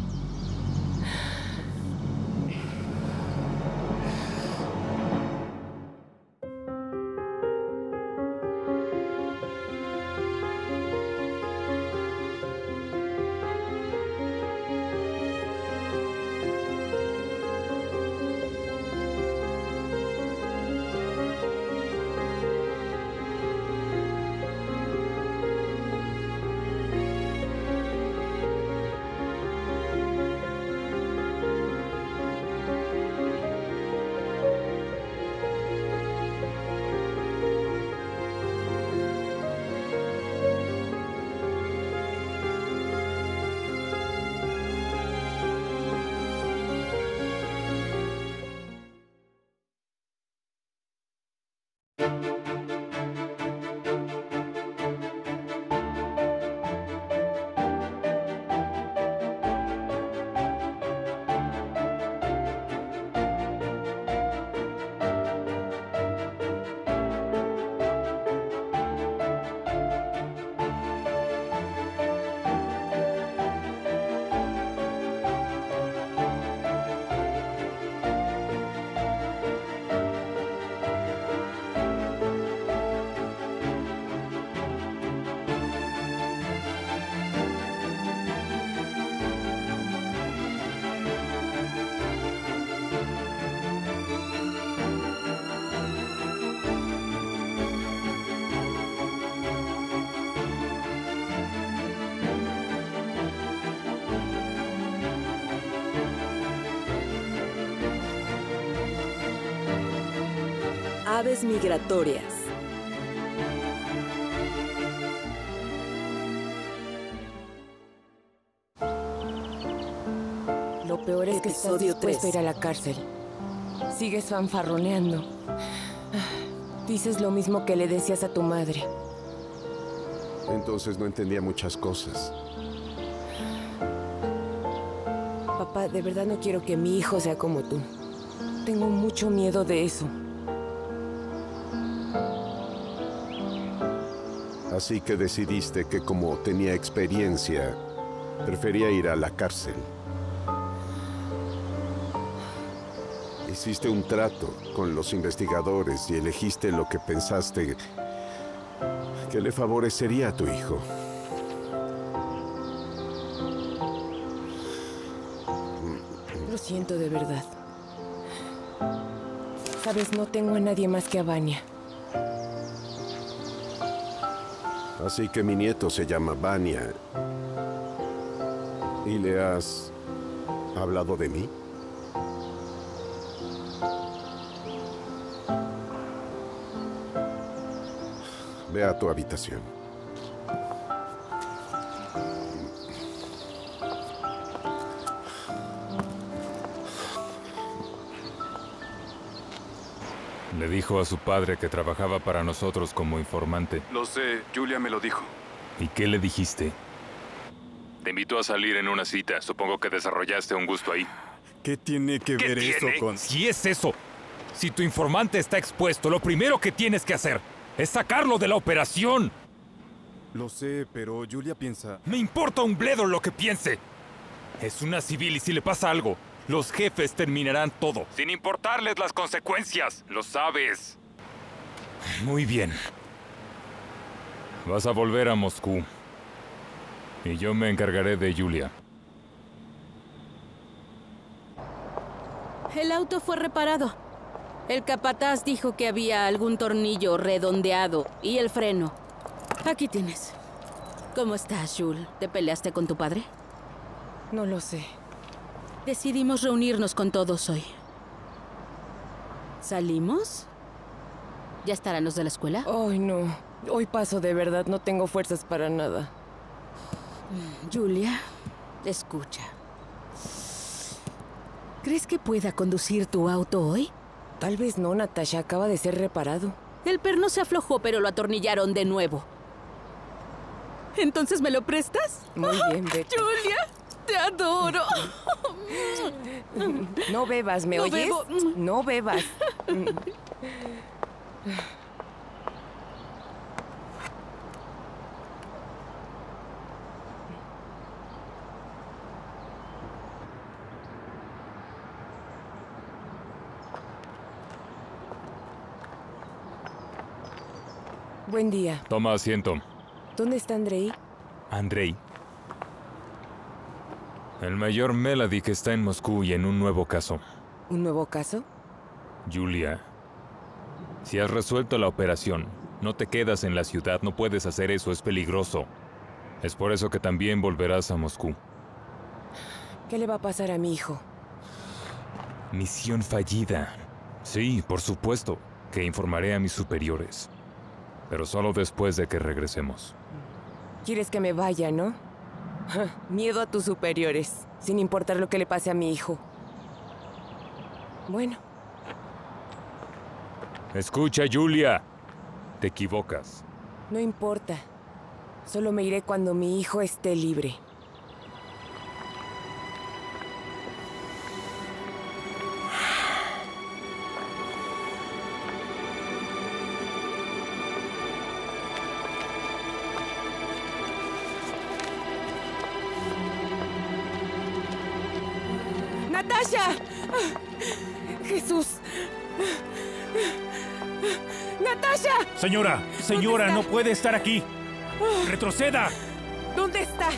S30: Aves migratorias.
S2: Lo peor es que estás dispuesto a ir a la cárcel. Sigues fanfarroneando. Dices lo mismo que le decías a tu madre.
S23: Entonces no entendía muchas cosas.
S2: Papá, de verdad no quiero que mi hijo sea como tú. Tengo mucho miedo de eso.
S23: Así que decidiste que como tenía experiencia, prefería ir a la cárcel. Hiciste un trato con los investigadores y elegiste lo que pensaste que le favorecería a tu hijo.
S2: Lo siento de verdad. Sabes, no tengo a nadie más que a Vania.
S23: Así que mi nieto se llama Vania. ¿Y le has hablado de mí? Ve a tu habitación.
S16: Le dijo a su padre que trabajaba para nosotros como informante.
S17: Lo sé, Julia me lo dijo.
S16: ¿Y qué le dijiste? Te invitó a salir en una cita. Supongo que desarrollaste un gusto ahí.
S17: ¿Qué tiene que
S31: ¿Qué
S17: ver eso con...?
S31: Si es eso, si tu informante está expuesto, lo primero que tienes que hacer es sacarlo de la operación.
S17: Lo sé, pero Julia piensa...
S31: Me importa un bledo lo que piense. Es una civil y si le pasa algo, los jefes terminarán todo. Sin importarles las consecuencias. Lo sabes. Muy bien.
S16: Vas a volver a Moscú. Y yo me encargaré de Julia.
S5: El auto fue reparado. El capataz dijo que había algún tornillo redondeado y el freno. Aquí tienes. ¿Cómo estás, Jules? ¿Te peleaste con tu padre?
S2: No lo sé.
S5: Decidimos reunirnos con todos hoy. ¿Salimos? ¿Ya estarán los de la escuela?
S2: Ay, no. Hoy paso de verdad, no tengo fuerzas para nada.
S5: Julia, escucha. ¿Crees que pueda conducir tu auto hoy?
S2: Tal vez no, Natasha. Acaba de ser reparado.
S5: El perno se aflojó, pero lo atornillaron de nuevo. ¿Entonces me lo prestas?
S2: Muy bien, Betty.
S5: Julia, te adoro.
S2: No bebas, ¿me
S5: No
S2: oyes?
S5: bebo.
S2: No bebas. Buen día.
S16: Toma asiento.
S2: ¿Dónde está Andrei?
S16: Andrei. El mayor Melody que está en Moscú y en un nuevo caso.
S2: ¿Un nuevo caso?
S16: Julia, si has resuelto la operación, no te quedas en la ciudad, no puedes hacer eso, es peligroso. Es por eso que también volverás a Moscú.
S2: ¿Qué le va a pasar a mi hijo?
S16: Misión fallida. Sí, por supuesto, que informaré a mis superiores. Pero solo después de que regresemos.
S2: Quieres que me vaya, ¿no? Miedo a tus superiores, sin importar lo que le pase a mi hijo. Bueno,
S16: Escucha, Julia. Te equivocas.
S2: no importa. Solo me iré cuando mi hijo esté libre.
S6: Señora, señora, no puede estar aquí. Retroceda.
S2: ¿Dónde está?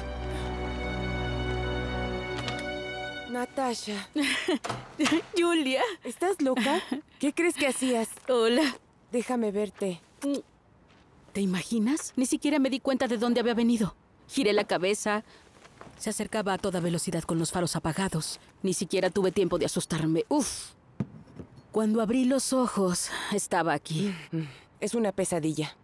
S2: Natasha.
S5: Julia.
S2: ¿Estás loca? ¿Qué crees que hacías?
S5: Hola.
S2: Déjame verte.
S5: ¿Te imaginas? Ni siquiera me di cuenta de dónde había venido. Giré la cabeza. Se acercaba a toda velocidad con los faros apagados. Ni siquiera tuve tiempo de asustarme. Uf. Cuando abrí los ojos, estaba aquí.
S2: Es una pesadilla.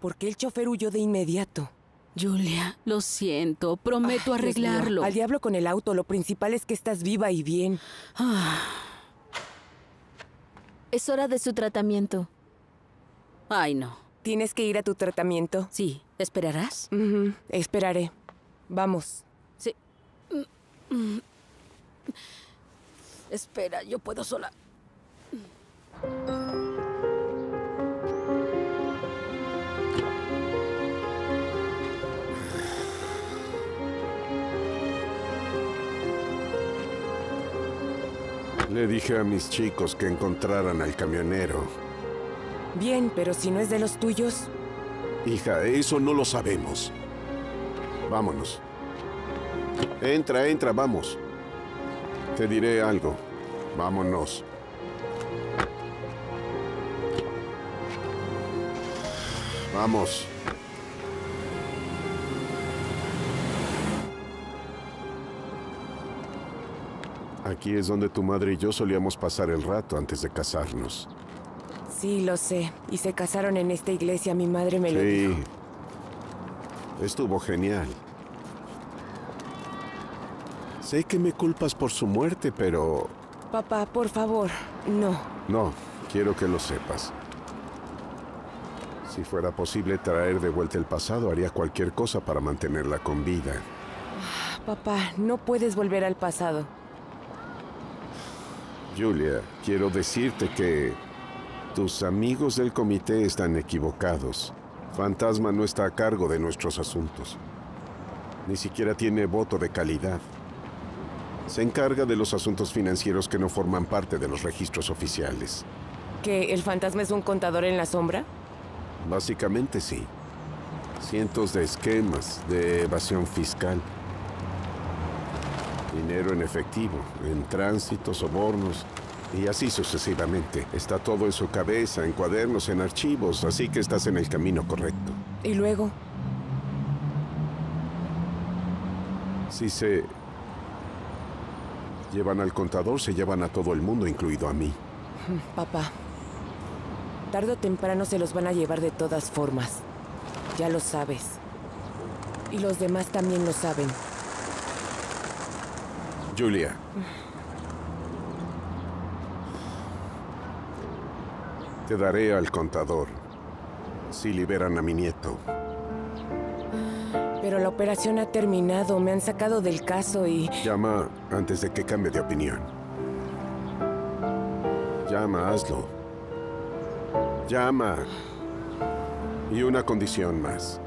S2: ¿Por qué el chofer huyó de inmediato?
S5: Julia, lo siento. Prometo
S2: mío,
S5: arreglarlo.
S2: Al diablo con el auto. Lo principal es que estás viva y bien.
S4: Es hora de su tratamiento.
S5: Ay, no.
S2: ¿Tienes que ir a tu tratamiento?
S5: Sí. ¿Esperarás?
S2: Esperaré. Vamos.
S5: Sí. Mm. Espera, yo puedo sola.
S23: Le dije a mis chicos que encontraran al camionero.
S2: Bien, pero si no es de los tuyos,
S23: Hija, eso no lo sabemos. Vámonos. Entra, entra, vamos. Te diré algo. Vámonos. Vamos. Aquí es donde tu madre y yo solíamos pasar el rato antes de casarnos.
S2: Sí, lo sé. Y se casaron en esta iglesia. Mi madre me lo dijo.
S23: Sí. Estuvo genial. Sé que me culpas por su muerte, pero...
S2: Papá, por favor, no.
S23: No, quiero que lo sepas. Si fuera posible traer de vuelta el pasado, haría cualquier cosa para mantenerla con vida.
S2: Papá, no puedes volver al pasado.
S23: Julia, quiero decirte que tus amigos del comité están equivocados. Fantasma no está a cargo de nuestros asuntos. Ni siquiera tiene voto de calidad. Se encarga de los asuntos financieros que no forman parte de los registros oficiales.
S2: ¿Que el fantasma es un contador en la sombra?
S23: Básicamente sí. Cientos de esquemas de evasión fiscal. Dinero en efectivo, en tránsito, sobornos y así sucesivamente. Está todo en su cabeza, en cuadernos, en archivos, así que estás en el camino correcto.
S2: ¿Y luego?
S23: Si se llevan al contador, se llevan a todo el mundo, incluido a mí.
S2: Papá, tarde o temprano se los van a llevar de todas formas. Ya lo sabes. Y los demás también lo saben.
S23: Julia. Te daré al contador si liberan a mi nieto.
S2: Pero la operación ha terminado. Me han sacado del caso y...
S23: Llama antes de que cambie de opinión. Llama, hazlo. Llama. Y una condición más.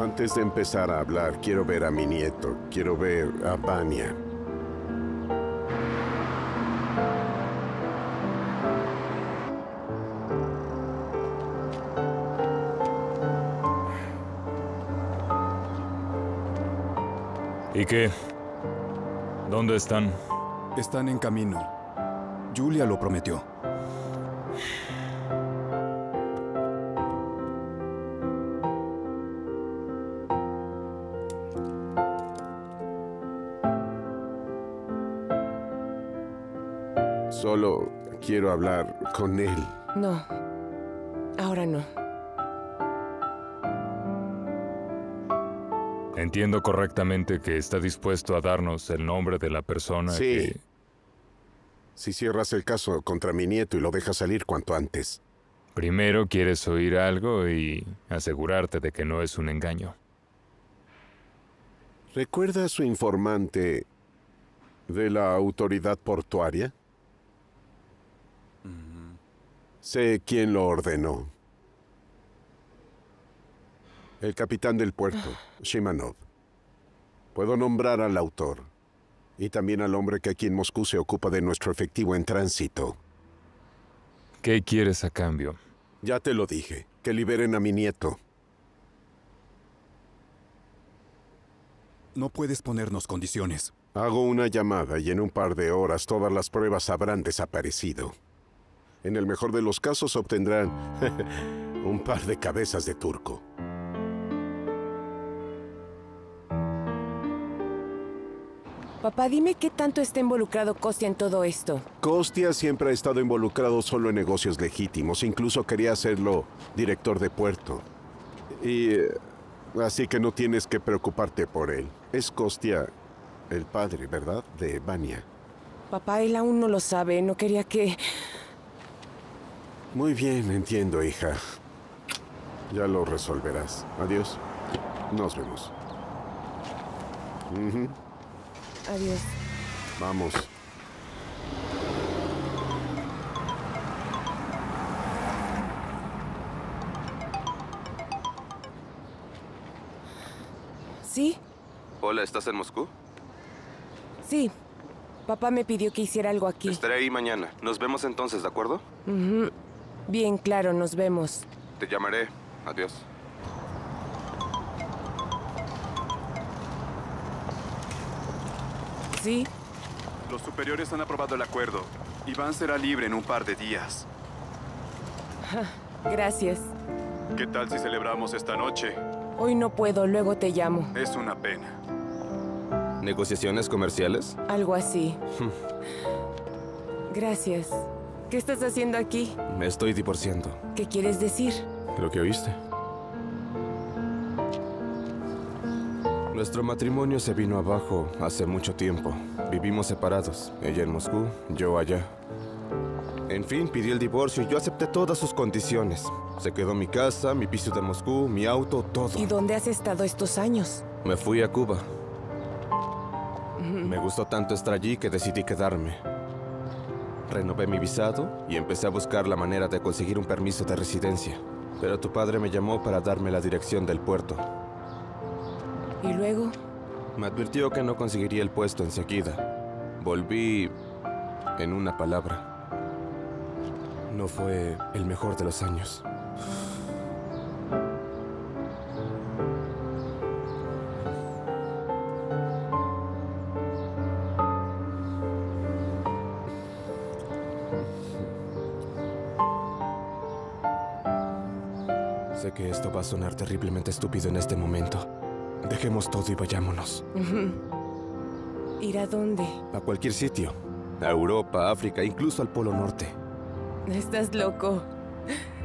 S23: Antes de empezar a hablar, quiero ver a mi nieto. Quiero ver a Vania.
S16: ¿Y qué? ¿Dónde están?
S17: Están en camino. Julia lo prometió.
S23: Solo quiero hablar con él.
S2: No. Ahora no.
S16: Entiendo correctamente que está dispuesto a darnos el nombre de la persona
S23: Sí.
S16: que...
S23: Si cierras el caso contra mi nieto y lo dejas salir cuanto antes.
S16: Primero quieres oír algo y asegurarte de que no es un engaño.
S23: ¿Recuerda a su informante de la autoridad portuaria? Sé quién lo ordenó. El capitán del puerto, Shimanov. Puedo nombrar al autor y también al hombre que aquí en Moscú se ocupa de nuestro efectivo en tránsito.
S16: ¿Qué quieres a cambio?
S23: Ya te lo dije, que liberen a mi nieto.
S17: No puedes ponernos condiciones.
S23: Hago una llamada y en un par de horas todas las pruebas habrán desaparecido. En el mejor de los casos obtendrán un par de cabezas de turco.
S2: Papá, dime qué tanto está involucrado Kostia en todo esto.
S23: Kostia siempre ha estado involucrado solo en negocios legítimos, incluso quería hacerlo director de puerto. Y eh, así que no tienes que preocuparte por él. Es Kostia el padre, ¿verdad? De Vania.
S2: Papá, él aún no lo sabe. No quería que...
S23: Muy bien, entiendo, hija. Ya lo resolverás. Adiós. Nos vemos.
S2: Adiós.
S23: Vamos.
S2: ¿Sí?
S32: Hola, ¿estás en Moscú?
S2: Sí. Papá me pidió que hiciera algo aquí.
S32: Estaré ahí mañana. Nos vemos entonces, ¿de acuerdo?
S2: Bien, claro, nos vemos.
S32: Te llamaré. Adiós.
S2: ¿Sí?
S17: Los superiores han aprobado el acuerdo. Iván será libre en un par de días.
S2: Gracias.
S17: ¿Qué tal si celebramos esta noche?
S2: Hoy no puedo, luego te llamo.
S17: Es una pena.
S25: ¿Negociaciones comerciales?
S2: Algo así. Gracias. ¿Qué estás haciendo aquí?
S25: Me estoy divorciando.
S2: ¿Qué quieres decir?
S25: Lo que oíste. Nuestro matrimonio se vino abajo hace mucho tiempo. Vivimos separados. Ella en Moscú, yo allá. En fin, pidió el divorcio y yo acepté todas sus condiciones. Se quedó mi casa, mi piso de Moscú, mi auto, todo.
S2: ¿Y dónde has estado estos años?
S25: Me fui a Cuba. Me gustó tanto estar allí que decidí quedarme. Renové mi visado y empecé a buscar la manera de conseguir un permiso de residencia. Pero tu padre me llamó para darme la dirección del puerto.
S2: ¿Y luego?
S25: Me advirtió que no conseguiría el puesto enseguida. Volví en una palabra. No fue el mejor de los años. Sé que esto va a sonar terriblemente estúpido en este momento. Dejemos todo y vayámonos.
S2: ¿Ir a dónde?
S25: A cualquier sitio. A Europa, África, incluso al Polo Norte.
S2: Estás loco.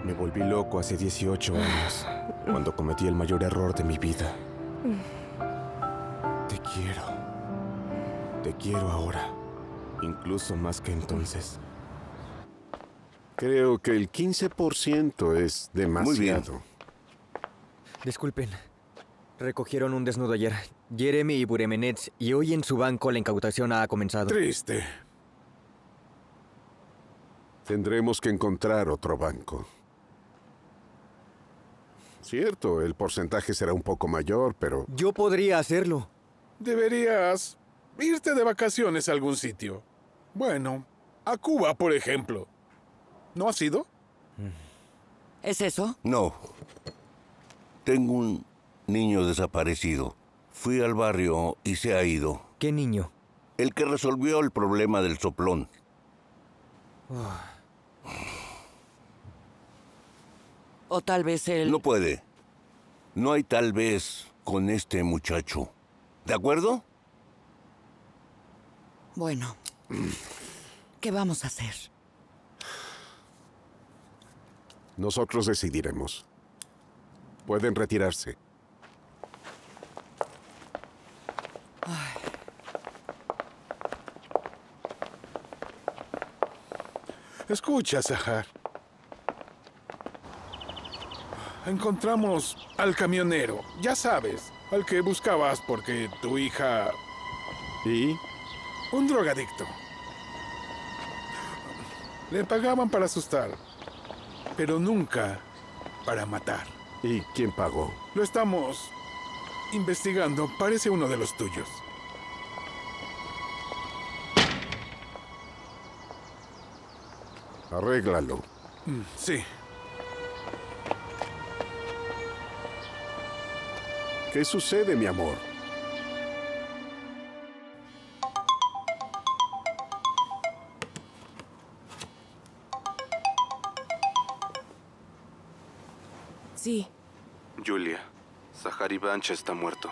S25: Me volví loco hace 18 años, cuando cometí el mayor error de mi vida. Te quiero. Te quiero ahora. Incluso más que entonces.
S23: Creo que el 15% es demasiado.
S7: Disculpen. Recogieron un desnudo ayer. Jeremy y Buremenets, y hoy en su banco la incautación ha comenzado.
S23: Triste. Tendremos que encontrar otro banco. Cierto, el porcentaje será un poco mayor, pero...
S7: Yo podría hacerlo.
S13: Deberías irte de vacaciones a algún sitio. Bueno, a Cuba, por ejemplo. ¿No has ido?
S21: ¿Es eso?
S24: No. Tengo un niño desaparecido. Fui al barrio y se ha ido.
S7: ¿Qué niño?
S24: El que resolvió el problema del soplón.
S21: O tal vez él...
S24: No puede. No hay tal vez con este muchacho. ¿De acuerdo?
S21: Bueno. ¿Qué vamos a hacer?
S23: Nosotros decidiremos. Pueden retirarse.
S13: Escucha, Sahar. Encontramos al camionero, ya sabes, al que buscabas porque tu hija...
S23: ¿Y?
S13: Un drogadicto. Le pagaban para asustar, pero nunca para matar.
S23: ¿Y quién pagó?
S13: Lo estamos investigando. Parece uno de los tuyos.
S23: Arréglalo.
S13: Mm, Sí.
S23: ¿Qué sucede, mi amor?
S2: Sí.
S32: Julia, Zahari Banch está muerto.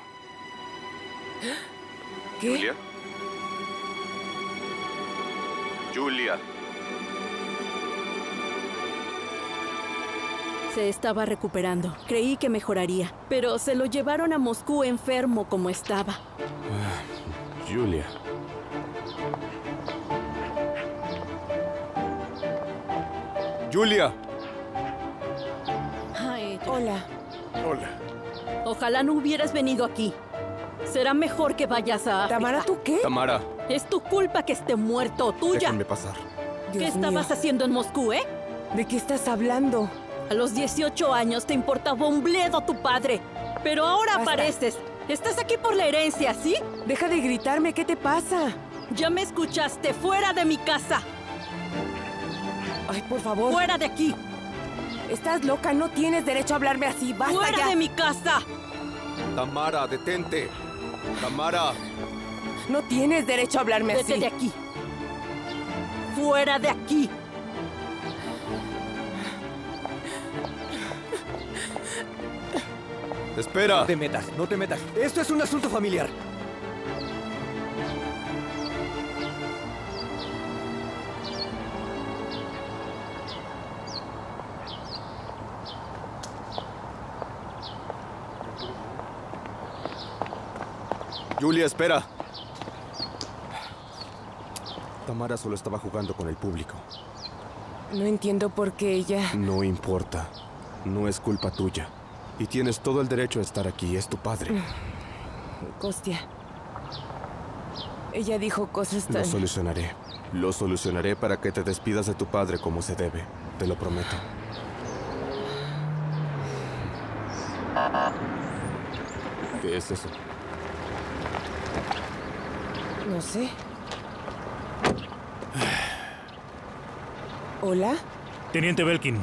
S2: ¿Qué?
S32: ¿Julia? Julia.
S11: Se estaba recuperando. Creí que mejoraría, pero se lo llevaron a Moscú enfermo como estaba.
S25: Julia. Julia.
S11: Ay,
S2: Hola.
S13: Hola.
S11: Ojalá no hubieras venido aquí. Será mejor que vayas a África.
S2: Tamara, ¿tú qué?
S25: Tamara,
S11: Es tu culpa que esté muerto, tuya.
S25: déjenme pasar.
S11: ¿Qué
S2: Dios
S11: estabas
S2: mío.
S11: haciendo en Moscú, eh?
S2: ¿De qué estás hablando?
S11: A los 18 años te importaba un bledo tu padre. Pero ahora
S2: Basta.
S11: apareces. Estás aquí por la herencia, ¿sí?
S2: Deja de gritarme, ¿qué te pasa?
S11: Ya me escuchaste, fuera de mi casa.
S2: Ay, por favor.
S11: Fuera de aquí.
S2: Estás loca, no tienes derecho a hablarme así. Basta
S11: Fuera
S2: ya.
S11: de mi casa.
S25: Tamara, detente. Tamara.
S2: No tienes derecho a hablarme
S11: Vete
S2: así.
S11: de aquí. fuera de aquí.
S25: Espera.
S7: No te metas, no te metas. Esto es un asunto familiar.
S25: Julia, espera. Tamara solo estaba jugando con el público.
S2: No entiendo por qué ella...
S25: No importa. No es culpa tuya. Y tienes todo el derecho a estar aquí. Es tu padre.
S2: Costia. Ella dijo cosas tan...
S25: Lo solucionaré. Lo solucionaré para que te despidas de tu padre como se debe. Te lo prometo. ¿Qué es eso?
S2: No sé. ¿Hola?
S6: Teniente Belkin,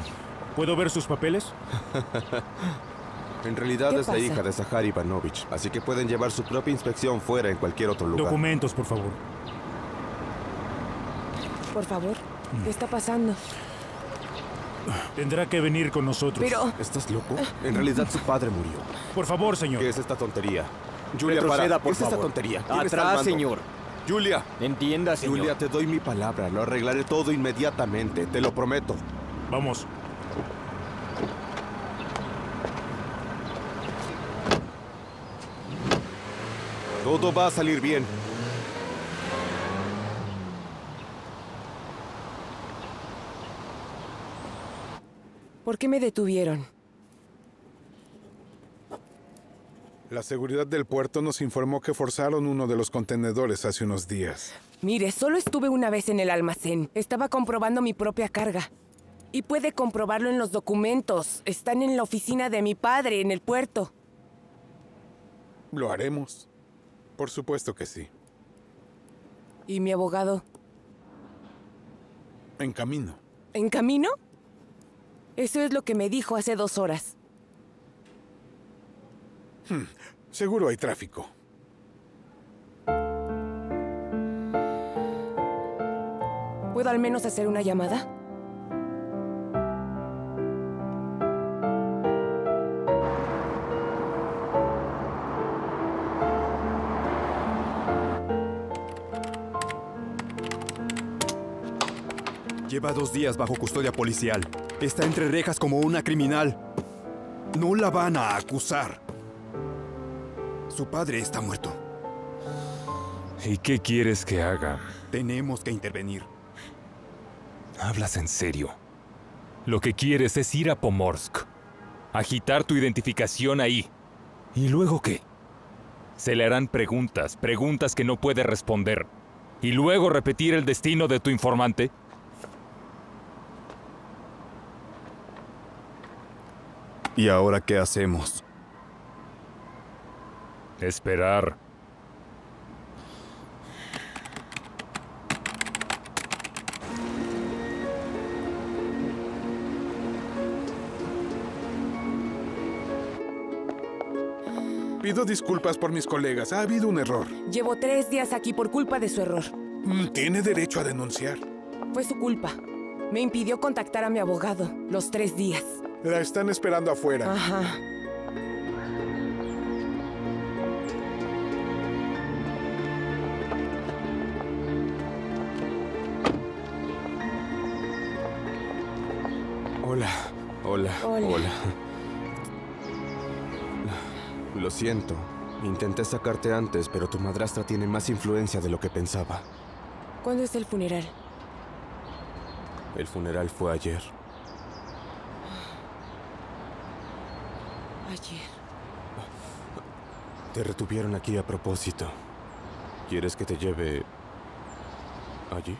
S6: ¿puedo ver sus papeles?
S25: En realidad
S2: ¿Qué
S25: es la hija de Zahar Ivanovich, así que pueden llevar su propia inspección fuera en cualquier otro lugar.
S6: Documentos, por favor.
S2: Por favor. ¿Qué está pasando?
S6: Tendrá que venir con nosotros.
S2: Pero-
S25: ¿Estás loco? En realidad su padre murió.
S6: Por favor, señor.
S25: ¿Qué es esta tontería? Julia,
S7: Retroceda,
S25: para.
S7: por
S25: ¿Qué es esta tontería? ¿Quién está al
S7: Atrás,
S25: mando?
S7: señor.
S25: Julia.
S7: Entienda, señor.
S25: Julia, te doy mi palabra. Lo arreglaré todo inmediatamente. Te lo prometo.
S6: Vamos.
S25: Todo va a salir bien.
S2: ¿Por qué me detuvieron?
S13: La seguridad del puerto nos informó que forzaron uno de los contenedores hace unos días.
S2: Mire, solo estuve una vez en el almacén. Estaba comprobando mi propia carga. Y puede comprobarlo en los documentos. Están en la oficina de mi padre, en el puerto.
S13: Lo haremos. Por supuesto que sí.
S2: ¿Y mi abogado?
S13: En camino.
S2: ¿En camino? Eso es lo que me dijo hace dos horas.
S13: Hmm, Seguro hay tráfico.
S2: ¿Puedo al menos hacer una llamada?
S17: Lleva dos días bajo custodia policial. Está entre rejas como una criminal. No la van a acusar. Su padre está muerto.
S16: ¿Y qué quieres que haga?
S17: Tenemos que intervenir.
S16: Hablas en serio. Lo que quieres es ir a Pomorsk, agitar tu identificación ahí. ¿Y luego qué? Se le harán preguntas, preguntas que no puede responder. ¿Y luego repetir el destino de tu informante?
S17: ¿Y ahora qué hacemos?
S16: Esperar.
S13: Pido disculpas por mis colegas. Ha habido un error.
S2: Llevo tres días aquí por culpa de su error.
S13: Mm, Tiene derecho a denunciar.
S2: Fue su culpa. Me impidió contactar a mi abogado los tres días.
S13: La están esperando afuera.
S2: Ajá.
S25: Hola, hola,
S2: Hola.
S25: hola. Lo siento. Intenté sacarte antes, pero tu madrastra tiene más influencia de lo que pensaba.
S2: ¿Cuándo es el funeral?
S25: El funeral fue ayer.
S2: Ayer.
S25: Te retuvieron aquí a propósito. ¿Quieres que te lleve allí?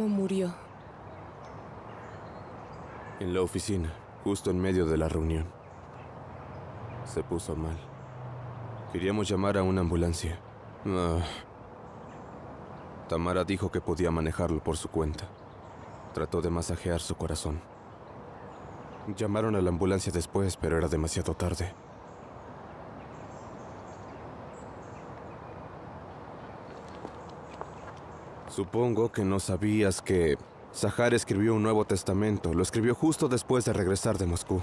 S2: ¿Cómo murió?
S25: En la oficina, justo en medio de la reunión. Se puso mal. Queríamos llamar a una ambulancia. Ah. Tamara dijo que podía manejarlo por su cuenta. Trató de masajear su corazón. Llamaron a la ambulancia después, pero era demasiado tarde. Supongo que no sabías que Zahar escribió un Nuevo Testamento. Lo escribió justo después de regresar de Moscú.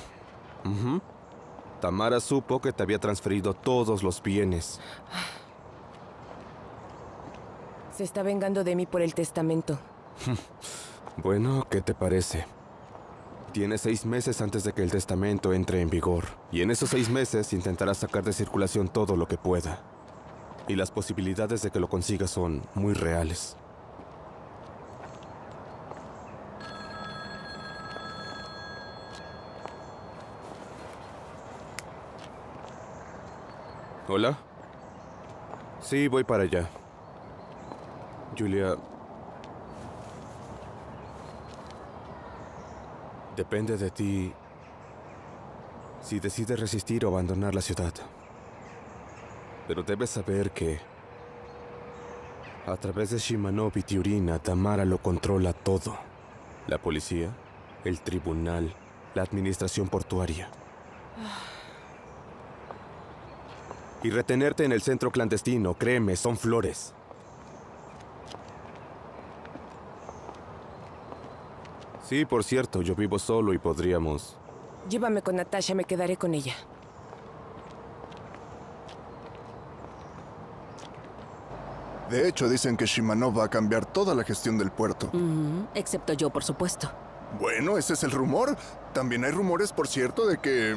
S25: Tamara supo que te había transferido todos los bienes.
S2: Se está vengando de mí por el testamento.
S25: bueno, ¿qué te parece? Tienes seis meses antes de que el testamento entre en vigor. Y en esos seis meses intentará sacar de circulación todo lo que pueda. Y las posibilidades de que lo consiga son muy reales. ¿Hola? Sí, voy para allá. Julia... Depende de ti si decides resistir o abandonar la ciudad. Pero debes saber que a través de Shimanov y Tiurina, Tamara lo controla todo. La policía, el tribunal, la administración portuaria. Y retenerte en el centro clandestino, créeme, son flores. Sí, por cierto, yo vivo solo y podríamos...
S2: Llévame con Natasha, me quedaré con ella.
S28: De hecho, dicen que Shimanov va a cambiar toda la gestión del puerto.
S5: excepto yo, por supuesto.
S28: Bueno, ese es el rumor. También hay rumores, por cierto, de que...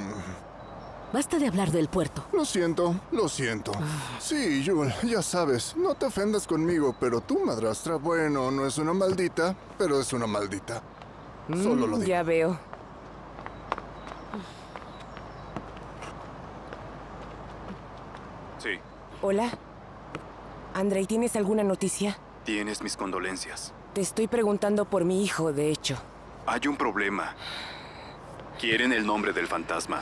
S5: Basta de hablar del puerto.
S28: Lo siento, lo siento. Sí, Jul, ya sabes, no te ofendas conmigo, pero tu madrastra, bueno, no es una maldita, pero es una maldita. Solo lo
S2: Mm,
S28: digo.
S2: Ya veo.
S17: Sí,
S2: Hola. Andrei, ¿tienes alguna noticia?
S17: tienes mis condolencias.
S2: Te estoy preguntando por mi hijo, de hecho.
S17: Hay un problema. Quieren el nombre del fantasma.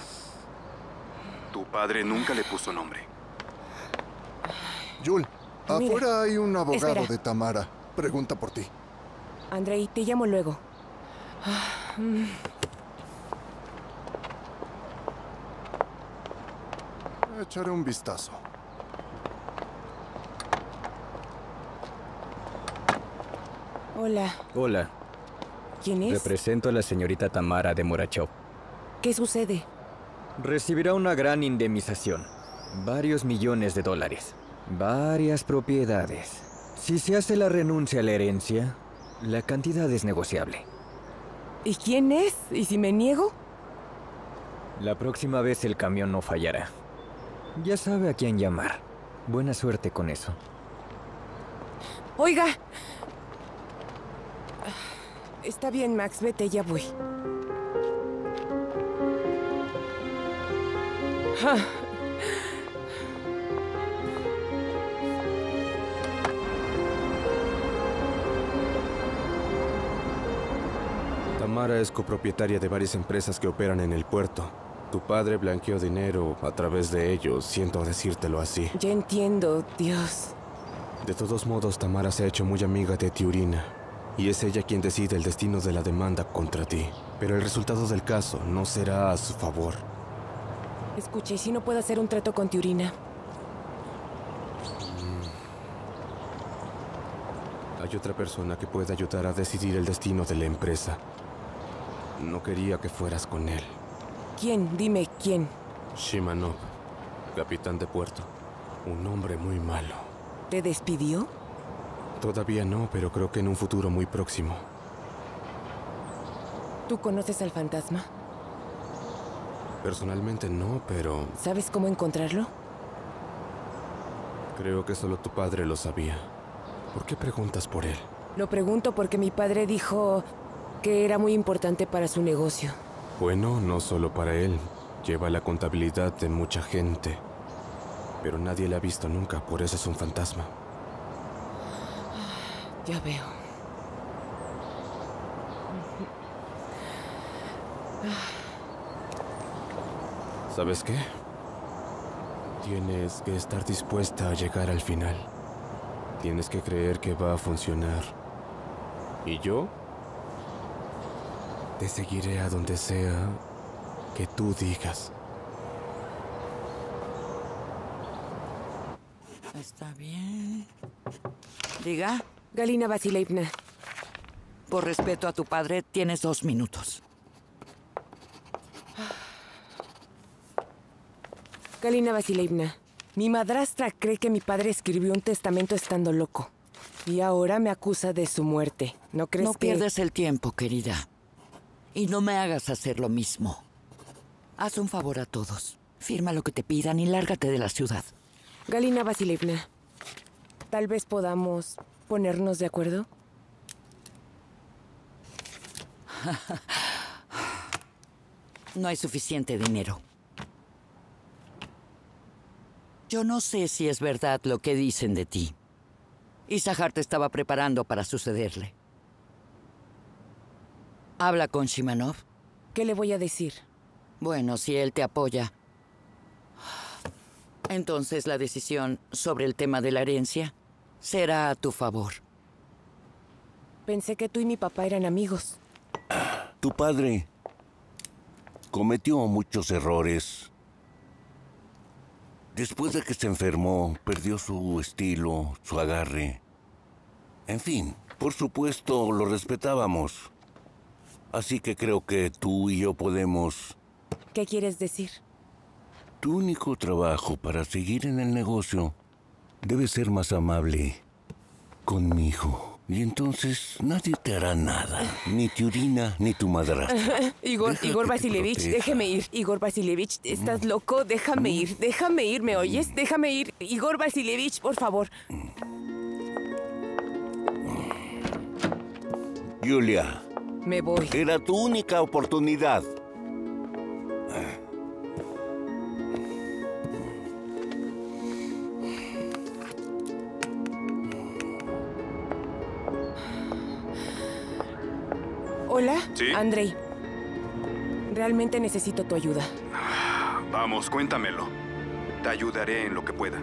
S17: Tu padre nunca le puso nombre.
S28: Jul,
S2: Mira,
S28: afuera hay un abogado
S2: espera.
S28: de Tamara. Pregunta por ti.
S2: Andrei, te llamo luego. Ah, mm.
S28: Echaré un vistazo.
S2: Hola,
S7: Hola,
S2: ¿quién es?
S7: represento a la señorita Tamara de Morachov.
S2: ¿Qué sucede?
S7: Recibirá una gran indemnización. Varios millones de dólares. Varias propiedades. Si se hace la renuncia a la herencia, la cantidad es negociable.
S2: ¿Y quién es? ¿Y si me niego?
S7: La próxima vez el camión no fallará. Ya sabe a quién llamar. Buena suerte con eso.
S2: Oiga. Está bien, Max, vete, ya voy.
S25: Tamara es copropietaria de varias empresas que operan en el puerto. Tu padre blanqueó dinero a través de ellos, siento decírtelo así.
S2: Ya entiendo, Dios.
S25: De todos modos, Tamara se ha hecho muy amiga de Tiurina. Y es ella quien decide el destino de la demanda contra ti. Pero el resultado del caso no será a su favor.
S2: Escucha, ¿y si no puedo hacer un trato con Tiurina?
S25: Hay otra persona que puede ayudar a decidir el destino de la empresa. No quería que fueras con él.
S2: ¿Quién? Dime, ¿quién?
S25: Shimanov, capitán de puerto. Un hombre muy malo.
S2: ¿Te despidió?
S25: Todavía no, pero creo que en un futuro muy próximo.
S2: ¿Tú conoces al fantasma?
S25: Personalmente no, pero...
S2: ¿Sabes cómo encontrarlo?
S25: Creo que solo tu padre lo sabía. ¿Por qué preguntas por él?
S2: Lo pregunto porque mi padre dijo que era muy importante para su negocio.
S25: Bueno, no solo para él. Lleva la contabilidad de mucha gente. Pero nadie la ha visto nunca, por eso es un fantasma.
S2: Ya veo.
S25: ¿Sabes qué? Tienes que estar dispuesta a llegar al final. Tienes que creer que va a funcionar. Y yo te seguiré a donde sea que tú digas.
S21: Está bien. Diga.
S2: Galina Vasilevna.
S21: Por respeto a tu padre, tienes dos minutos.
S2: Galina Vasilevna, mi madrastra cree que mi padre escribió un testamento estando loco. Y ahora me acusa de su muerte. ¿No crees
S21: no
S2: que...?
S21: pierdas el tiempo, querida. Y no me hagas hacer lo mismo. Haz un favor a todos. Firma lo que te pidan y lárgate de la ciudad.
S2: Galina Vasilevna, tal vez podamos ponernos de acuerdo.
S21: no hay suficiente dinero. Yo no sé si es verdad lo que dicen de ti. Isahar te estaba preparando para sucederle. Habla con Shimanov.
S2: ¿Qué le voy a decir?
S21: Bueno, si él te apoya. Entonces la decisión sobre el tema de la herencia será a tu favor.
S2: Pensé que tú y mi papá eran amigos.
S24: Tu padre cometió muchos errores. Después de que se enfermó, perdió su estilo, su agarre. En fin, por supuesto, lo respetábamos. Así que creo que tú y yo podemos...
S2: ¿Qué quieres decir?
S24: Tu único trabajo para seguir en el negocio debe ser más amable conmigo. Y entonces nadie te hará nada. Ni Tiurina ni tu madrastra.
S2: Igor,
S24: Deja
S2: Igor
S24: te
S2: Vasilievich, déjeme ir. Igor Vasilievich, ¿estás loco? Déjame ir, déjame ir, ¿me oyes? Déjame ir. Igor Vasilievich, por favor.
S24: Julia,
S2: Me voy.
S24: era tu única oportunidad.
S2: Hola,
S17: ¿Sí?
S2: Andrei. Realmente necesito tu ayuda.
S17: Vamos, cuéntamelo. Te ayudaré en lo que pueda.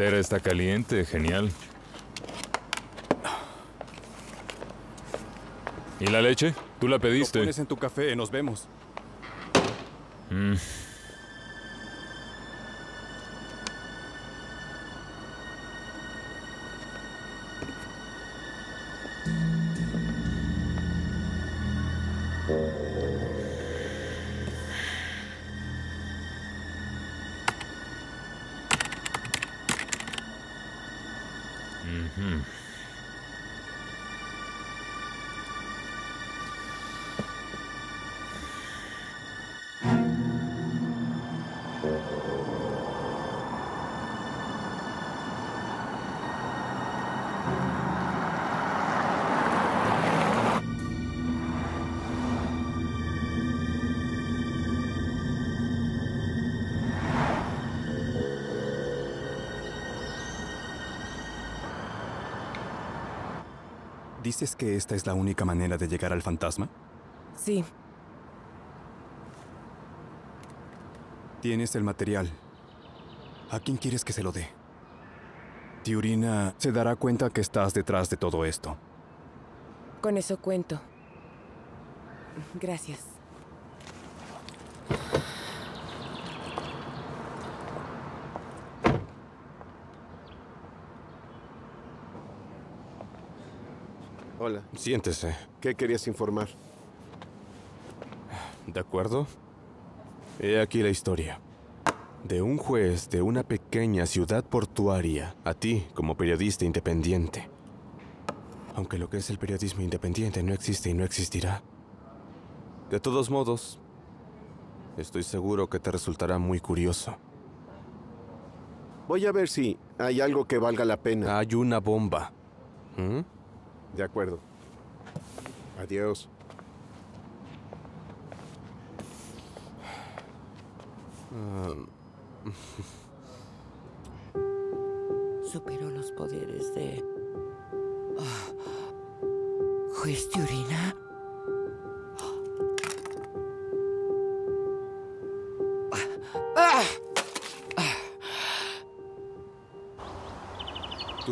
S16: La tetera está caliente, genial. ¿Y la leche? Tú la
S17: Lo
S16: pediste.
S17: pones en tu café, nos vemos.
S16: Mm.
S17: ¿Dices que esta es la única manera de llegar al fantasma?
S2: Sí,
S17: Tienes el material. ¿A quién quieres que se lo dé? Tiurina se dará cuenta que estás detrás de todo esto.
S2: con eso cuento. Gracias.
S25: Hola. Siéntese. ¿Qué querías informar? ¿De acuerdo? He aquí la historia. De un juez de una pequeña ciudad portuaria a ti como periodista independiente. Aunque lo que es el periodismo independiente no existe y no existirá. De todos modos, estoy seguro que te resultará muy curioso.
S23: Voy a ver si hay algo que valga la pena.
S25: Hay una bomba.
S23: ¿Mm? De acuerdo. Adiós.
S21: Superó los poderes de... Ah, ¿Juez de orina?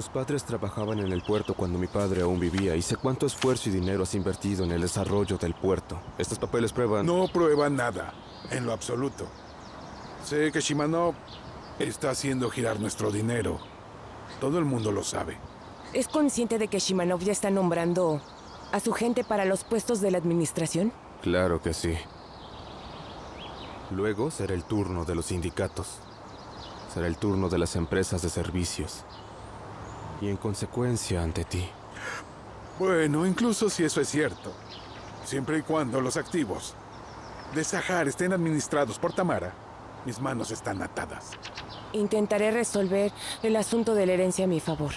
S25: Tus padres trabajaban en el puerto cuando mi padre aún vivía y sé cuánto esfuerzo y dinero has invertido en el desarrollo del puerto. Estos papeles prueban...
S13: No prueban nada, en lo absoluto. Sé que Shimanov está haciendo girar nuestro dinero. Todo el mundo lo sabe.
S2: ¿Es consciente de que Shimanov ya está nombrando a su gente para los puestos de la administración?
S25: Claro que sí. Luego será el turno de los sindicatos. Será el turno de las empresas de servicios. Y en consecuencia ante ti.
S13: Bueno, incluso si eso es cierto. Siempre y cuando los activos de Sahar estén administrados por Tamara, mis manos están atadas.
S2: Intentaré resolver el asunto de la herencia a mi favor.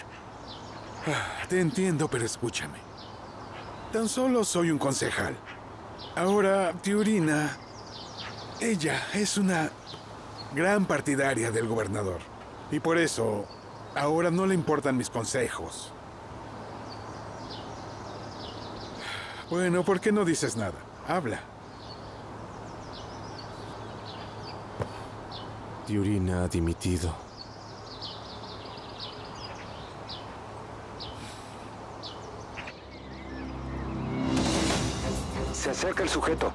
S13: Ah, Te entiendo, pero escúchame. Tan solo soy un concejal. Ahora, Tiurina, ella es una gran partidaria del gobernador. Y por eso, ahora no le importan mis consejos. Bueno, ¿por qué no dices nada? Habla.
S25: Tiurina ha dimitido.
S7: Se acerca el sujeto.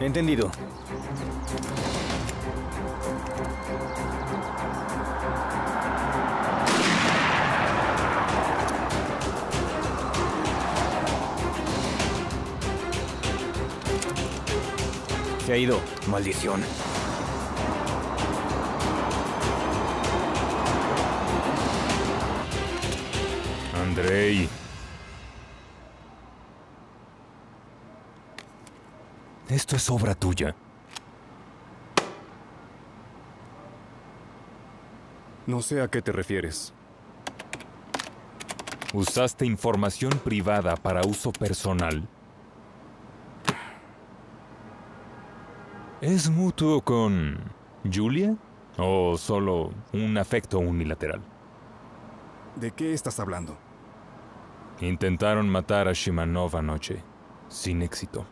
S7: Entendido. Se ha ido. Maldición.
S16: Andrei. Esto es obra tuya.
S17: No sé a qué te refieres.
S16: ¿Usaste información privada para uso personal? ¿Es mutuo con Julia? ¿O solo un afecto unilateral?
S17: ¿De qué estás hablando?
S16: Intentaron matar a Shimanov anoche, sin éxito.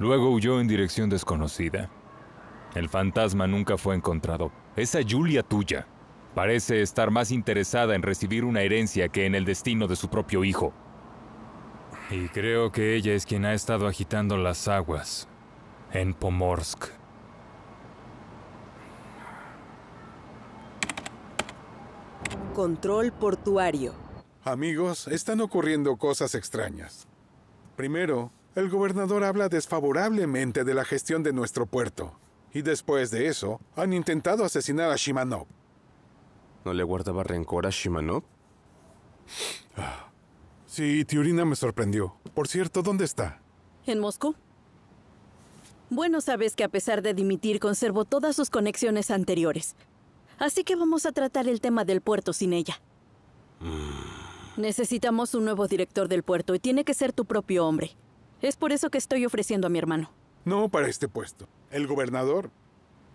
S16: Luego huyó en dirección desconocida. El fantasma nunca fue encontrado. Esa Julia tuya parece estar más interesada en recibir una herencia que en el destino de su propio hijo. Y creo que ella es quien ha estado agitando las aguas en Pomorsk.
S15: Control portuario.
S13: Amigos, están ocurriendo cosas extrañas. Primero, el gobernador habla desfavorablemente de la gestión de nuestro puerto. Y después de eso, han intentado asesinar a Shimanov.
S25: ¿No le guardaba rencor a Shimanov?
S13: Sí, Tiurina me sorprendió. Por cierto, ¿dónde está?
S11: ¿En Moscú? Bueno, sabes que a pesar de dimitir, conservo todas sus conexiones anteriores. Así que vamos a tratar el tema del puerto sin ella. Necesitamos un nuevo director del puerto y tiene que ser tu propio hombre. Es por eso que estoy ofreciendo a mi hermano.
S13: No para este puesto. El gobernador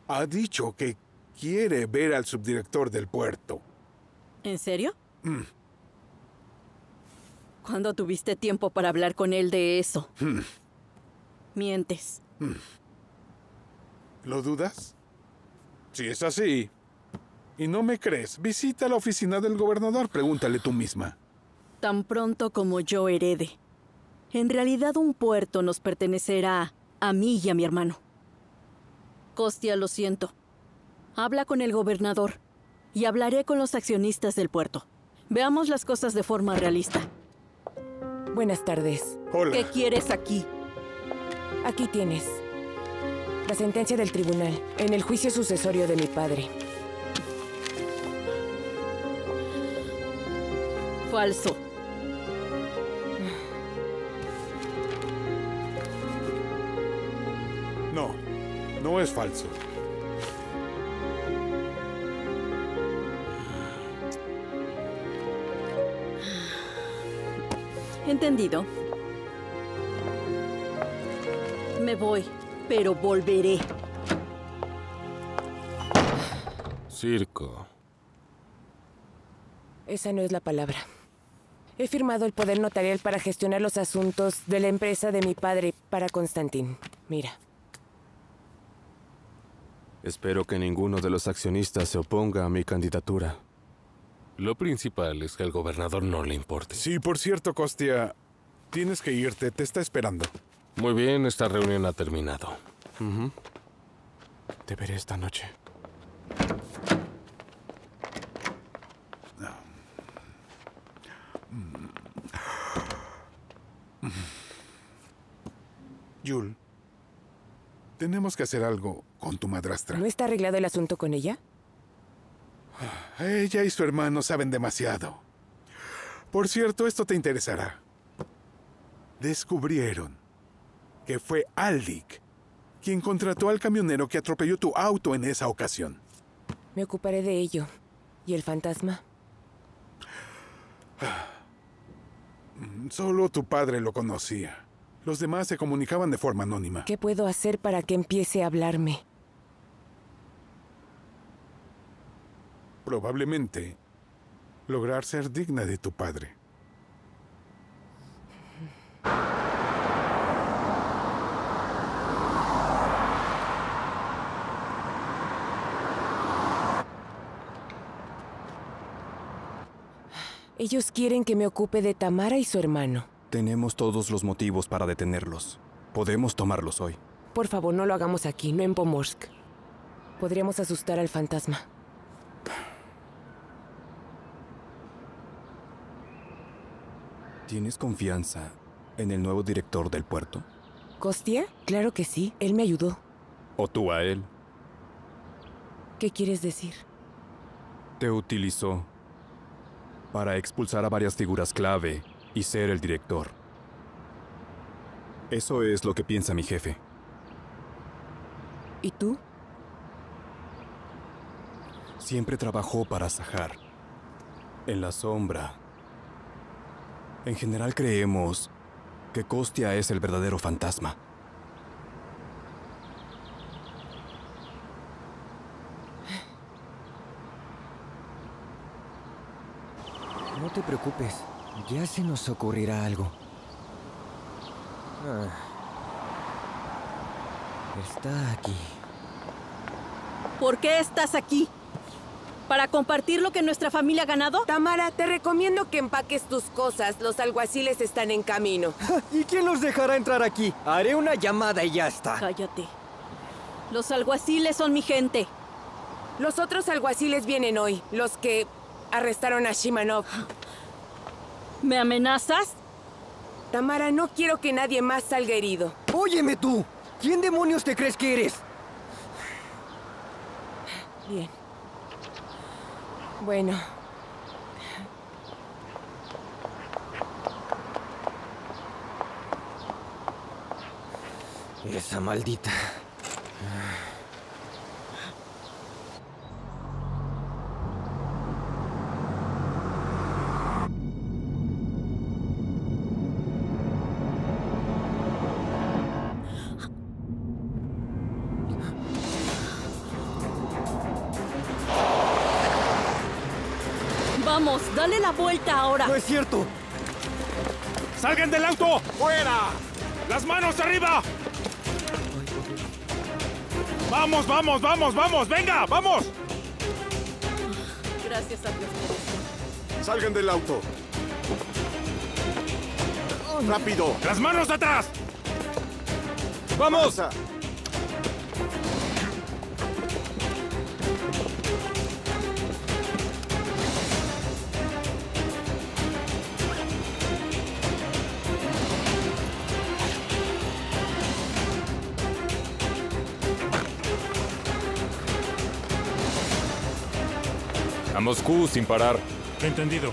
S13: ha dicho que quiere ver al subdirector del puerto.
S11: ¿En serio?
S13: Mm.
S11: ¿Cuándo tuviste tiempo para hablar con él de eso?
S13: Mm.
S11: Mientes.
S13: ¿Lo dudas? Si es así, y no me crees, visita la oficina del gobernador, pregúntale tú misma.
S11: Tan pronto como yo herede. En realidad un puerto nos pertenecerá a mí y a mi hermano. Costia, lo siento. Habla con el gobernador y hablaré con los accionistas del puerto. Veamos las cosas de forma realista.
S2: Buenas tardes.
S13: Hola.
S11: ¿Qué quieres aquí?
S2: Aquí tienes. La sentencia del tribunal, en el juicio sucesorio de mi padre.
S11: Falso.
S13: No, no es falso.
S11: Entendido. Me voy, pero volveré.
S10: Circo.
S2: Esa no es la palabra. He firmado el poder notarial para gestionar los asuntos de la empresa de mi padre para Constantín. Mira.
S25: Espero que ninguno de los accionistas se oponga a mi candidatura.
S10: Lo principal es que al gobernador no le importe.
S13: Sí, por cierto, Costia, tienes que irte, te está esperando.
S10: Muy bien, esta reunión ha terminado.
S25: Te veré esta noche.
S13: Yul, tenemos que hacer algo con tu madrastra.
S2: ¿No está arreglado el asunto con ella?
S13: Ella y su hermano saben demasiado. Por cierto, esto te interesará. Descubrieron que fue Aldik quien contrató al camionero que atropelló tu auto en esa ocasión.
S2: Me ocuparé de ello. ¿Y el fantasma?
S13: Solo tu padre lo conocía. Los demás se comunicaban de forma anónima.
S2: ¿Qué puedo hacer para que empiece a hablarme?
S13: Probablemente lograr ser digna de tu padre.
S2: Ellos quieren que me ocupe de Tamara y su hermano.
S17: Tenemos todos los motivos para detenerlos. Podemos tomarlos hoy.
S2: Por favor, no lo hagamos aquí, no en Pomorsk. Podríamos asustar al fantasma.
S17: ¿Tienes confianza en el nuevo director del puerto?
S2: ¿Costia? Claro que sí, él me ayudó.
S17: ¿O tú a él?
S2: ¿Qué quieres decir?
S17: Te utilizó para expulsar a varias figuras clave y ser el director. Eso es lo que piensa mi jefe.
S2: ¿Y tú?
S17: Siempre trabajó para Sahar. En la sombra. En general creemos que Kostia es el verdadero fantasma.
S7: Te preocupes, ya se nos ocurrirá algo. Ah. Está aquí.
S11: ¿Por qué estás aquí? ¿Para compartir lo que nuestra familia ha ganado?
S2: Tamara, te recomiendo que empaques tus cosas. Los alguaciles están en camino.
S7: ¿Y quién nos dejará entrar aquí? Haré una llamada y ya está.
S11: Cállate. Los alguaciles son mi gente.
S2: Los otros alguaciles vienen hoy. Los que arrestaron a Shimanov.
S11: ¿Me amenazas?
S2: Tamara, no quiero que nadie más salga herido.
S7: Óyeme tú. ¿Quién demonios te crees que eres?
S2: Bien. Bueno.
S7: Esa maldita.
S11: La vuelta ahora.
S7: No es cierto.
S6: ¡Salgan del auto! ¡Fuera! ¡Las manos arriba! ¡Vamos, vamos, vamos, vamos! ¡Venga, vamos!
S11: Gracias a Dios.
S28: Salgan del auto. ¡Rápido!
S6: ¡Las manos atrás!
S7: ¡Vamos!
S16: Moscú sin parar.
S6: Entendido.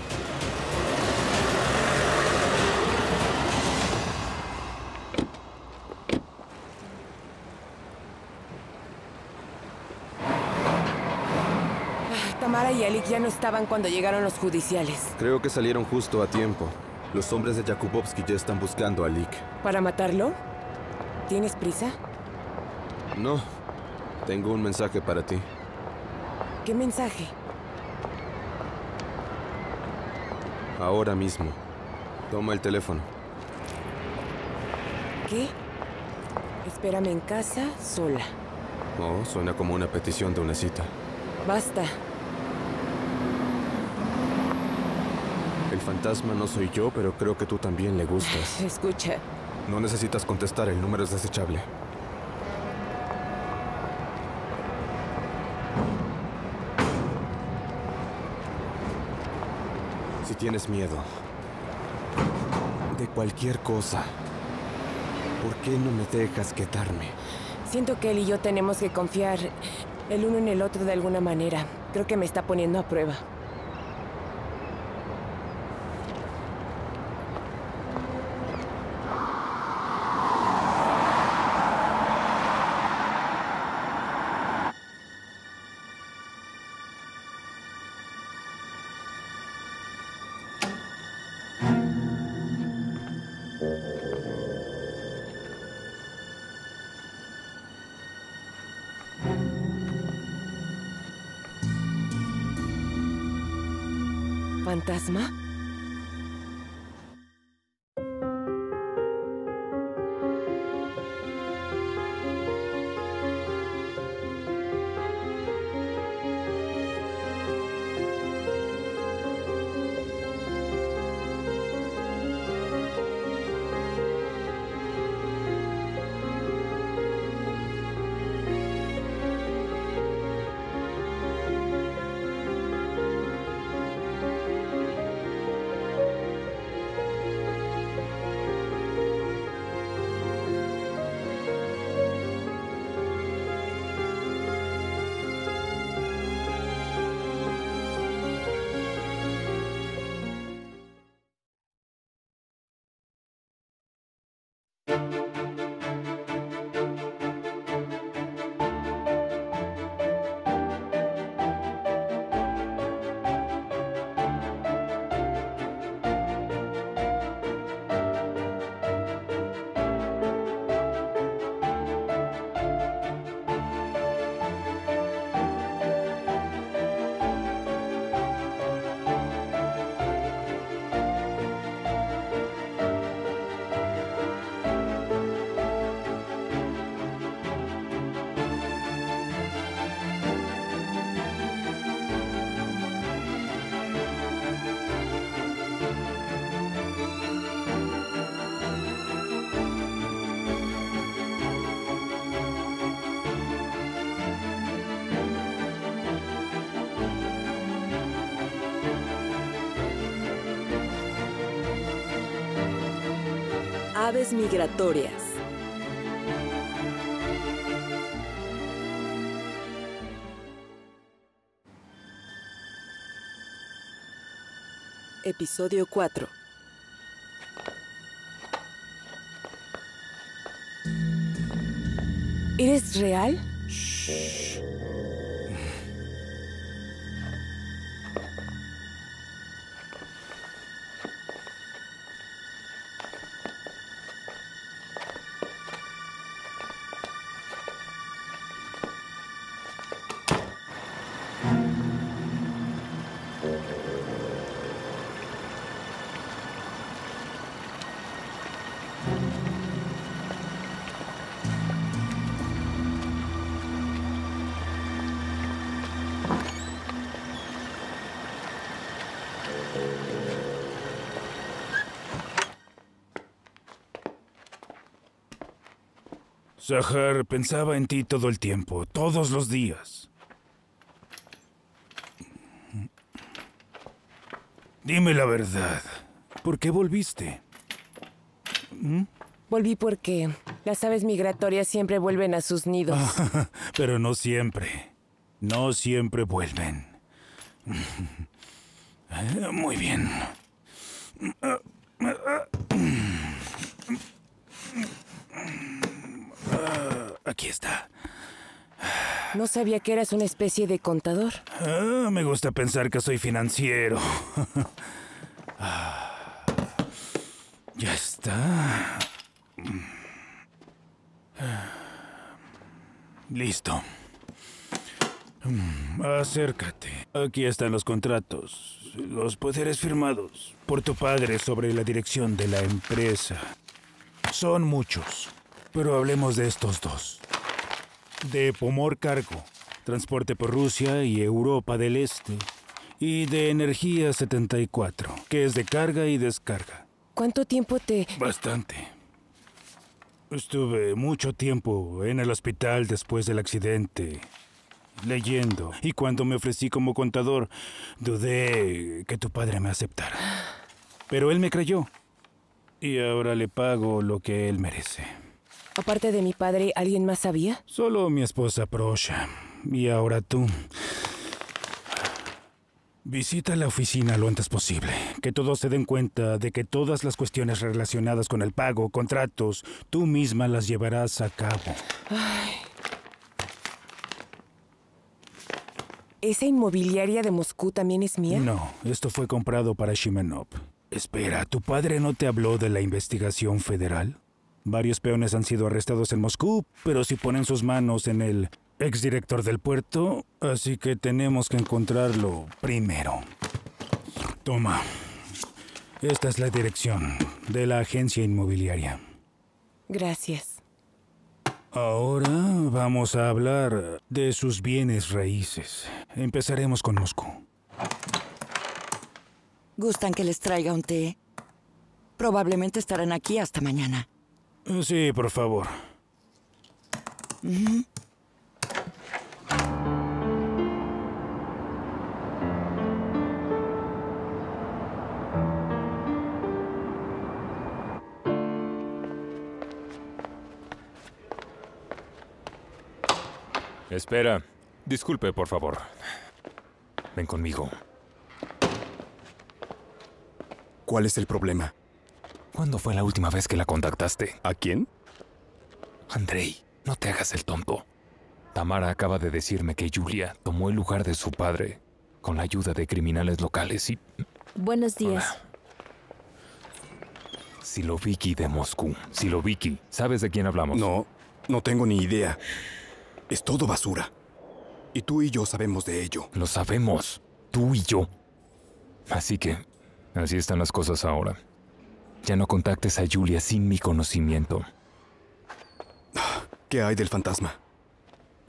S2: Ah, Tamara y Alec ya no estaban cuando llegaron los judiciales.
S25: Creo que salieron justo a tiempo. Los hombres de Jakubowski ya están buscando a Lick.
S2: ¿Para matarlo? ¿Tienes prisa?
S25: No. Tengo un mensaje para ti.
S2: ¿Qué mensaje?
S25: Ahora mismo. Toma el teléfono.
S2: ¿Qué? Espérame en casa sola.
S25: Oh, suena como una petición de una cita.
S2: Basta.
S25: El fantasma no soy yo, pero creo que tú también le gustas.
S2: Escucha.
S25: No necesitas contestar, el número es desechable. Tienes miedo de cualquier cosa, ¿por qué no me dejas quedarme?
S2: Siento que él y yo tenemos que confiar el uno en el otro de alguna manera. Creo que me está poniendo a prueba. ¿Fantasma?
S15: Aves migratorias. Episodio 4.
S2: ¿Eres real?
S6: Sahar pensaba en ti todo el tiempo, todos los días. Dime la verdad. ¿Por qué volviste? ¿Mm?
S2: Volví porque las aves migratorias siempre vuelven a sus nidos.
S6: Pero no siempre. No siempre vuelven. Muy bien. Aquí está.
S2: No sabía que eras una especie de contador.
S6: Ah, me gusta pensar que soy financiero. Ya está. Listo. Mm, Acércate. Aquí están los contratos, los poderes firmados por tu padre sobre la dirección de la empresa. Son muchos, pero hablemos de estos dos. De Pomor Cargo, transporte por Rusia y Europa del Este. Y de Energía 74, que es de carga y descarga.
S2: ¿Cuánto tiempo te...?
S6: Bastante. Estuve mucho tiempo en el hospital después del accidente, leyendo. Y cuando me ofrecí como contador, dudé que tu padre me aceptara. Pero él me creyó. Y ahora le pago lo que él merece.
S2: Aparte de mi padre, ¿alguien más sabía?
S6: Solo mi esposa Prosha. Y ahora tú. Visita la oficina lo antes posible. Que todos se den cuenta de que todas las cuestiones relacionadas con el pago, contratos, tú misma las llevarás a cabo.
S2: Ay. ¿Esa inmobiliaria de Moscú también es mía?
S6: No, esto fue comprado para Shimenov. Espera, ¿tu padre no te habló de la investigación federal? Varios peones han sido arrestados en Moscú, pero si ponen sus manos en el exdirector del puerto, así que tenemos que encontrarlo primero. Toma. Esta es la dirección de la agencia inmobiliaria.
S2: Gracias.
S6: Ahora vamos a hablar de sus bienes raíces. Empezaremos con Moscú.
S21: ¿Gustan que les traiga un té? Probablemente estarán aquí hasta mañana.
S6: Sí, por favor.
S16: Espera. Disculpe, por favor. Ven conmigo.
S17: ¿Cuál es el problema?
S16: ¿Cuándo fue la última vez que la contactaste?
S17: ¿A quién?
S16: Andrei, no te hagas el tonto. Tamara acaba de decirme que Julia tomó el lugar de su padre con la ayuda de criminales locales y
S4: Buenos días.
S16: Siloviki de Moscú. Siloviki, ¿sabes de quién hablamos?
S17: No, no tengo ni idea. Es todo basura. Y tú y yo sabemos de ello.
S16: Lo sabemos. Tú y yo. Así que, así están las cosas ahora. Ya no contactes a Julia sin mi conocimiento.
S17: ¿Qué hay del fantasma?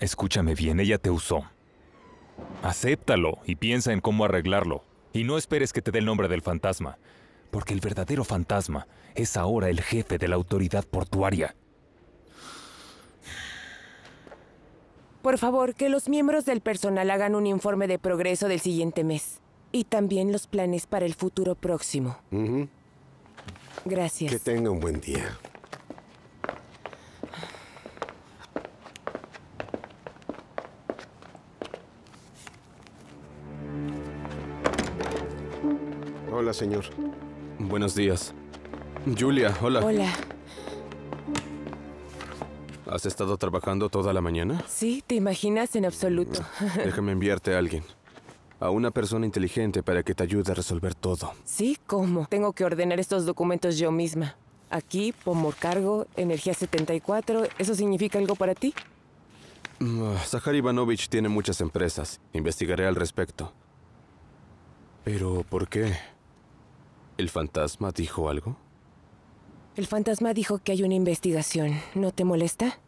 S16: Escúchame bien, ella te usó. Acéptalo y piensa en cómo arreglarlo. Y no esperes que te dé el nombre del fantasma, porque el verdadero fantasma es ahora el jefe de la autoridad portuaria.
S2: Por favor, que los miembros del personal hagan un informe de progreso del siguiente mes. Y también los planes para el futuro próximo. Gracias.
S23: Que tenga un buen día. Hola, señor.
S25: Buenos días. Julia, hola.
S2: Hola.
S25: ¿Has estado trabajando toda la mañana?
S2: Sí, ¿te imaginas en absoluto?
S25: Déjame enviarte a alguien. A una persona inteligente para que te ayude a resolver todo.
S2: sí, ¿cómo? Tengo que ordenar estos documentos yo misma. Aquí, Pomor Cargo, Energía 74, ¿eso significa algo para ti?
S25: Mm, Zahar Ivanovich tiene muchas empresas. Investigaré al respecto. Pero, ¿por qué? ¿El fantasma dijo algo?
S2: El fantasma dijo que hay una investigación. ¿No te molesta?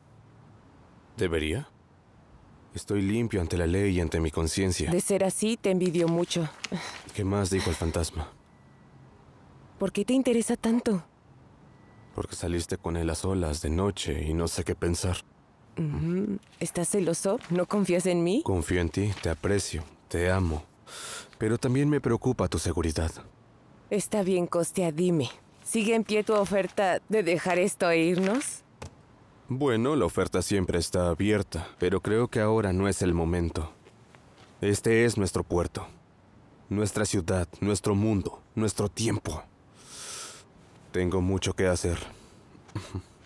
S25: ¿Debería? Estoy limpio ante la ley y ante mi conciencia.
S2: De ser así, te envidio mucho.
S25: ¿Qué más dijo el fantasma?
S2: ¿Por qué te interesa tanto?
S25: Porque saliste con él a solas de noche y no sé qué pensar.
S2: ¿Estás celoso? ¿No confías en mí?
S25: Confío en ti, te aprecio, te amo. Pero también me preocupa tu seguridad.
S2: Está bien, Costia, dime. ¿Sigue en pie tu oferta de dejar esto e irnos?
S25: Bueno, la oferta siempre está abierta, pero creo que ahora no es el momento. Este es nuestro puerto, nuestra ciudad, nuestro mundo, nuestro tiempo. Tengo mucho que hacer.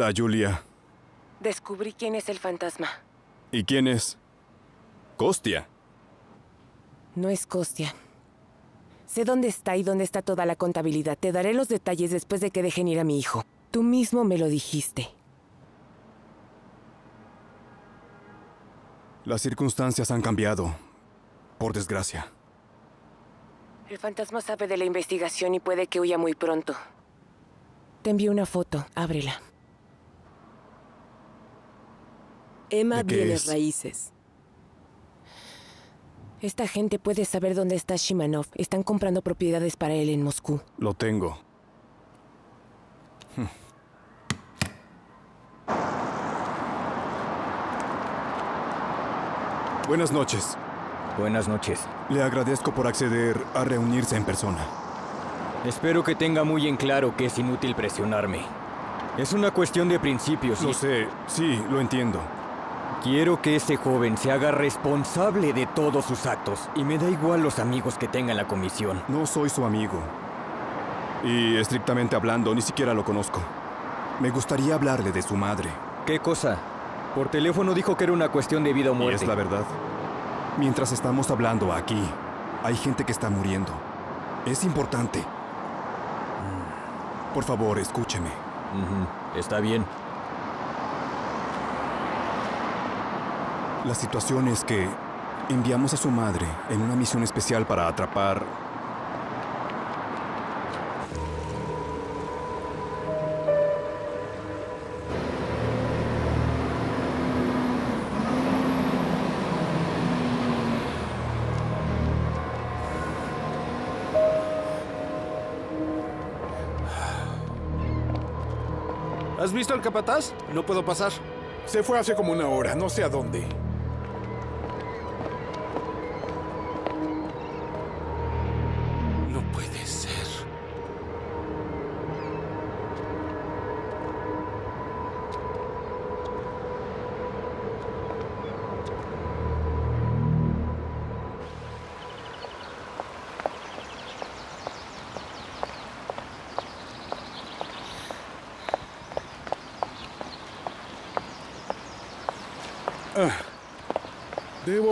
S17: Hola, Julia.
S2: Descubrí quién es el fantasma.
S17: ¿Y quién es? Costia.
S2: No es Costia. Sé dónde está y dónde está toda la contabilidad. Te daré los detalles después de que dejen ir a mi hijo. Tú mismo me lo dijiste.
S17: Las circunstancias han cambiado, por desgracia.
S2: El fantasma sabe de la investigación y puede que huya muy pronto. Te envío una foto. Ábrela.
S15: Emma
S17: ¿De qué
S15: viene
S17: es?
S15: raíces.
S2: Esta gente puede saber dónde está Shimanov. Están comprando propiedades para él en Moscú.
S17: Lo tengo. Buenas noches.
S7: Buenas noches.
S17: Le agradezco por acceder a reunirse en persona.
S7: Espero que tenga muy en claro que es inútil presionarme. Es una cuestión de principios.
S17: Lo sé, sí, lo entiendo.
S7: Quiero que ese joven se haga responsable de todos sus actos y me da igual los amigos que tenga en la comisión.
S17: No soy su amigo. Y estrictamente hablando, ni siquiera lo conozco. Me gustaría hablarle de su madre.
S7: ¿Qué cosa? Por teléfono dijo que era una cuestión de vida o
S17: Y
S7: muerte.
S17: es la verdad. Mientras estamos hablando aquí, hay gente que está muriendo. Es importante. Por favor, escúcheme.
S7: Está bien.
S17: La situación es que enviamos a su madre en una misión especial para atrapar...
S13: ¿Has visto al capataz? No puedo pasar. Se fue hace como una hora, no sé a dónde.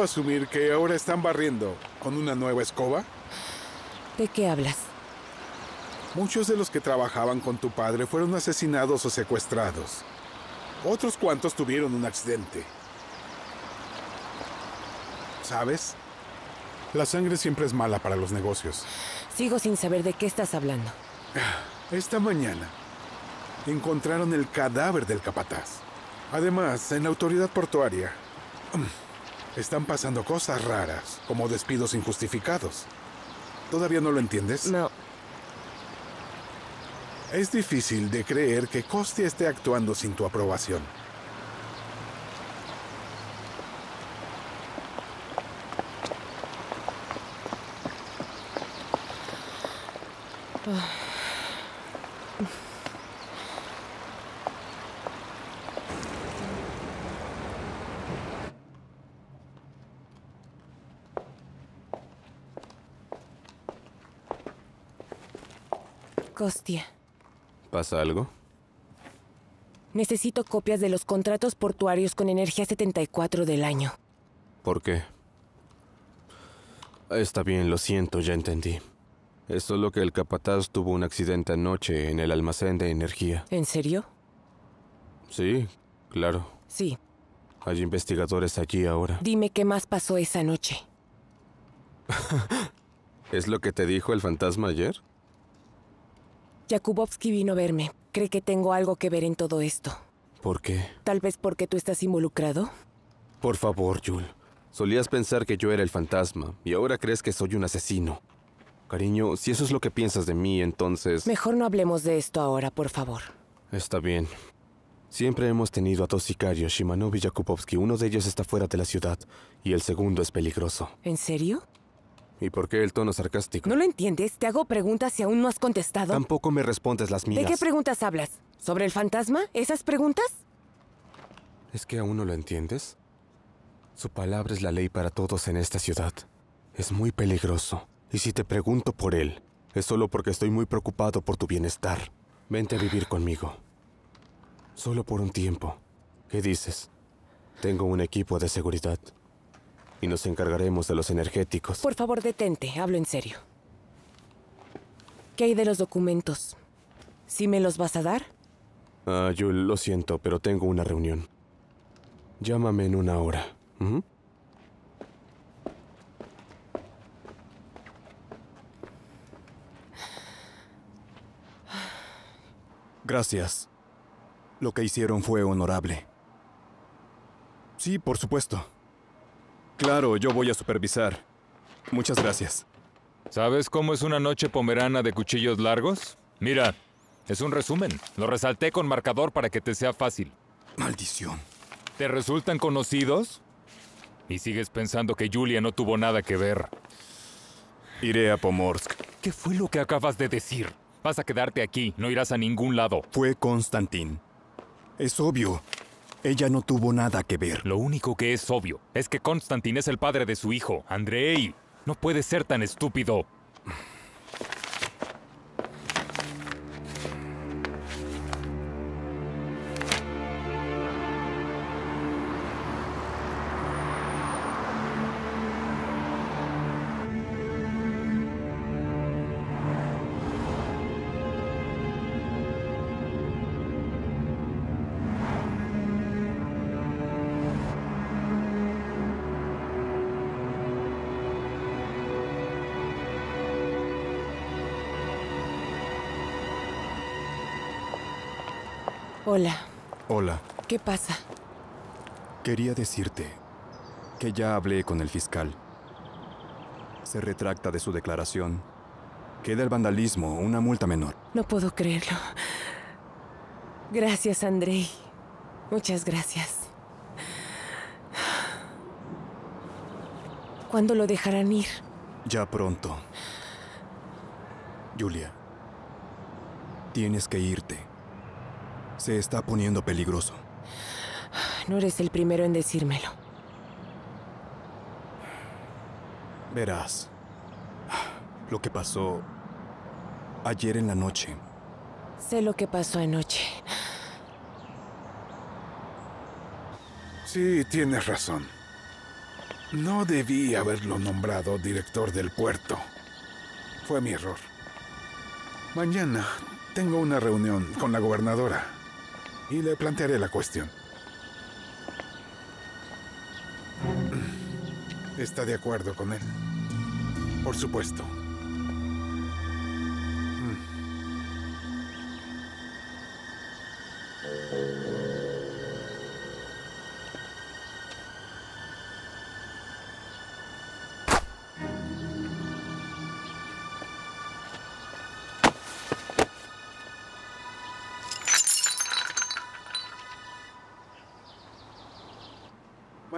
S13: Asumir que ahora están barriendo con una nueva escoba.
S2: ¿De qué hablas?
S13: Muchos de los que trabajaban con tu padre fueron asesinados o secuestrados. Otros cuantos tuvieron un accidente. ¿Sabes? La sangre siempre es mala para los negocios.
S2: Sigo sin saber de qué estás hablando.
S13: Esta mañana encontraron el cadáver del capataz. Además, en la autoridad portuaria están pasando cosas raras, como despidos injustificados. ¿Todavía no lo entiendes?
S2: No.
S13: Es difícil de creer que Costia esté actuando sin tu aprobación.
S2: Costia.
S25: ¿Pasa algo?
S2: Necesito copias de los contratos portuarios con energía 74 del año.
S25: ¿Por qué? Está bien, lo siento, ya entendí. Es solo que el capataz tuvo un accidente anoche en el almacén de energía.
S2: ¿En serio?
S25: Sí, claro.
S2: Sí.
S25: Hay investigadores allí ahora.
S2: Dime qué más pasó esa noche.
S25: ¿Es lo que te dijo el fantasma ayer?
S2: Yakubovsky vino a verme. Cree que tengo algo que ver en todo esto.
S25: ¿Por qué?
S2: Tal vez porque tú estás involucrado.
S25: Por favor, Jul. Solías pensar que yo era el fantasma y ahora crees que soy un asesino. Cariño, si eso es lo que piensas de mí, entonces...
S2: Mejor no hablemos de esto ahora, por favor.
S25: Está bien. Siempre hemos tenido a dos sicarios, Shimanov y Yakubovsky. Uno de ellos está fuera de la ciudad y el segundo es peligroso.
S2: ¿En serio?
S25: ¿Y por qué el tono sarcástico?
S2: ¿No lo entiendes? Te hago preguntas y aún no has contestado.
S25: Tampoco me respondes las mías.
S2: ¿De qué preguntas hablas? ¿Sobre el fantasma? ¿Esas preguntas?
S25: ¿Es que aún no lo entiendes? Su palabra es la ley para todos en esta ciudad. Es muy peligroso. Y si te pregunto por él, es solo porque estoy muy preocupado por tu bienestar. Vente a vivir conmigo. Solo por un tiempo. ¿Qué dices? Tengo un equipo de seguridad. Y nos encargaremos de los energéticos.
S2: Por favor, detente. Hablo en serio. ¿Qué hay de los documentos? ¿Sí me los vas a dar?
S25: Ah, yo lo siento, pero tengo una reunión. Llámame en una hora. ¿Mm?
S17: Gracias. Lo que hicieron fue honorable. Sí, por supuesto. Claro, yo voy a supervisar. Muchas gracias.
S16: ¿Sabes cómo es una noche pomerana de cuchillos largos? Mira, es un resumen. Lo resalté con marcador para que te sea fácil.
S17: Maldición.
S16: ¿Te resultan conocidos? ¿Y sigues pensando que Julia no tuvo nada que ver?
S17: Iré a Pomorsk.
S16: ¿Qué fue lo que acabas de decir? Vas a quedarte aquí, no irás a ningún lado.
S17: Fue Constantin. Es obvio. Ella no tuvo nada que ver.
S16: Lo único que es obvio es que Constantin es el padre de su hijo, Andrei. No puede ser tan estúpido.
S2: Hola.
S17: Hola.
S2: ¿Qué pasa?
S17: Quería decirte que ya hablé con el fiscal. Se retracta de su declaración. Queda el vandalismo, una multa menor.
S2: No puedo creerlo. Gracias, Andrei. Muchas gracias. ¿Cuándo lo dejarán ir?
S17: Ya pronto. Julia, tienes que irte. Se está poniendo peligroso.
S2: No eres el primero en decírmelo.
S17: Verás, lo que pasó ayer en la noche.
S2: Sé lo que pasó anoche.
S13: Sí, tienes razón. No debí haberlo nombrado director del puerto. Fue mi error. Mañana tengo una reunión con la gobernadora y le plantearé la cuestión. ¿Está de acuerdo con él? Por supuesto.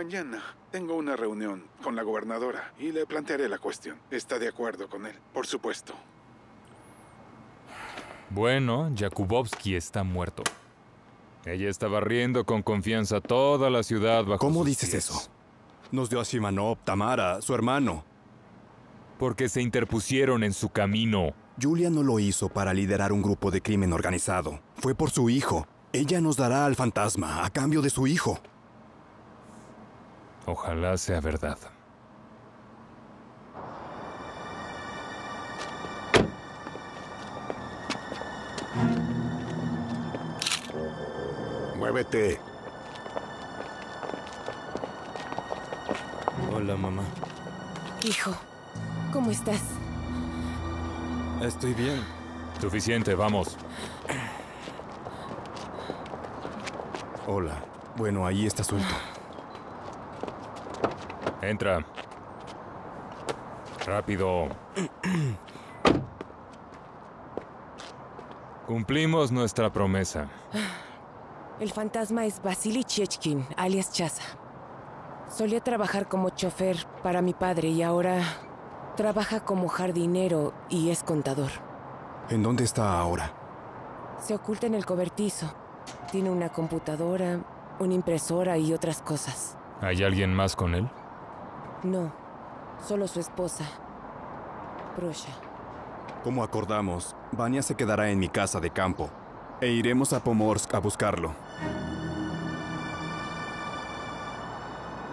S13: Mañana tengo una reunión con la gobernadora y le plantearé la cuestión. ¿Está de acuerdo con él? Por supuesto.
S16: Bueno, Jakubowski está muerto. Ella estaba riendo con confianza toda la ciudad bajo
S17: ¿Cómo
S16: sus
S17: dices
S16: pies.
S17: eso? Nos dio a Shimanov, Tamara, su hermano.
S16: Porque se interpusieron en su camino.
S17: Julia no lo hizo para liderar un grupo de crimen organizado. Fue por su hijo. Ella nos dará al fantasma a cambio de su hijo.
S16: Ojalá sea verdad.
S23: Muévete.
S7: Hola, mamá.
S2: Hijo, ¿cómo estás?
S7: Estoy bien.
S16: Suficiente, vamos.
S17: Hola. Bueno, ahí está suelto.
S16: Entra. Rápido. Cumplimos nuestra promesa.
S2: El fantasma es Vasily Chechkin, alias Chaza. Solía trabajar como chofer para mi padre y ahora trabaja como jardinero y es contador.
S17: ¿En dónde está ahora?
S2: Se oculta en el cobertizo. Tiene una computadora, una impresora y otras cosas.
S16: ¿Hay alguien más con él?
S2: No, solo su esposa, Prosha.
S17: Como acordamos, Vania se quedará en mi casa de campo. E iremos a Pomorsk a buscarlo.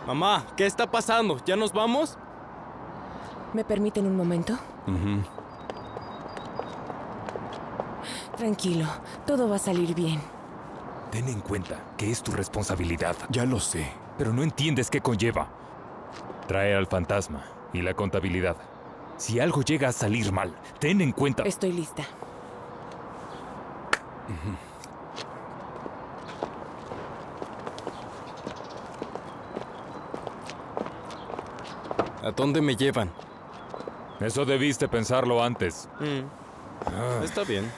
S3: Mamá, ¿qué está pasando? ¿Ya nos vamos?
S2: ¿Me permiten un momento? Tranquilo, todo va a salir bien.
S16: Ten en cuenta que es tu responsabilidad.
S17: Ya lo sé.
S16: Pero no entiendes qué conlleva. Trae al fantasma y la contabilidad. Si algo llega a salir mal, ten en cuenta...
S2: Estoy lista.
S3: ¿A dónde me llevan?
S16: Eso debiste pensarlo antes.
S3: Mm.
S16: Ah.
S3: Está bien.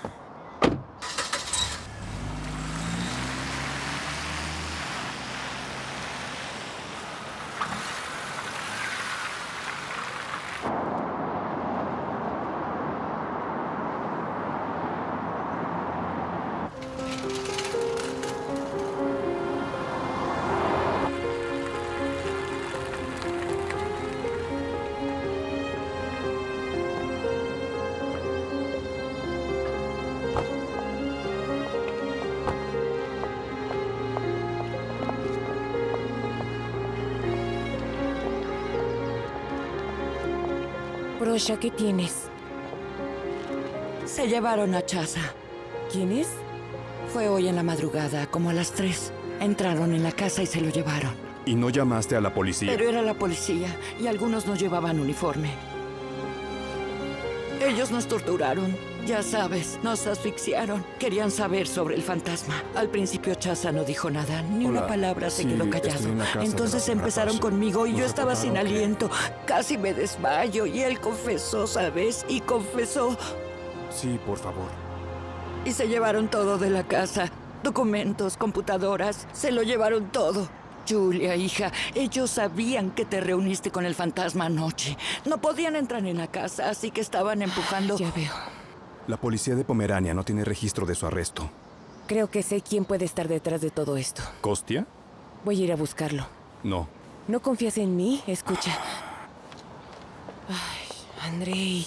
S2: ¿Qué tienes?
S21: Se llevaron a Chaza.
S2: ¿Quién es?
S21: Fue hoy en la madrugada, como a las tres. Entraron en la casa y se lo llevaron.
S17: ¿Y no llamaste a la policía?
S21: Pero era la policía y algunos no llevaban uniforme. Ellos nos torturaron. Ya sabes, nos asfixiaron. Querían saber sobre el fantasma. Al principio Chaza no dijo nada, ni una palabra se
S17: Sí,
S21: quedó callado.
S17: en
S21: Entonces empezaron conmigo y
S17: ¿Nos
S21: yo estaba sin
S17: que-
S21: aliento. Casi me desmayo y él confesó, ¿sabes? Y confesó.
S17: Sí, por favor.
S21: Y se llevaron todo de la casa. Documentos, computadoras, se lo llevaron todo. Julia, hija, ellos sabían que te reuniste con el fantasma anoche. No podían entrar en la casa, así que estaban empujando.
S2: Ya veo.
S17: La policía de Pomerania no tiene registro de su arresto.
S2: Creo que sé quién puede estar detrás de todo esto.
S17: ¿Kostia?
S2: Voy a ir a buscarlo.
S17: No.
S2: ¿No confías en mí? Escucha. Ay, Andrei.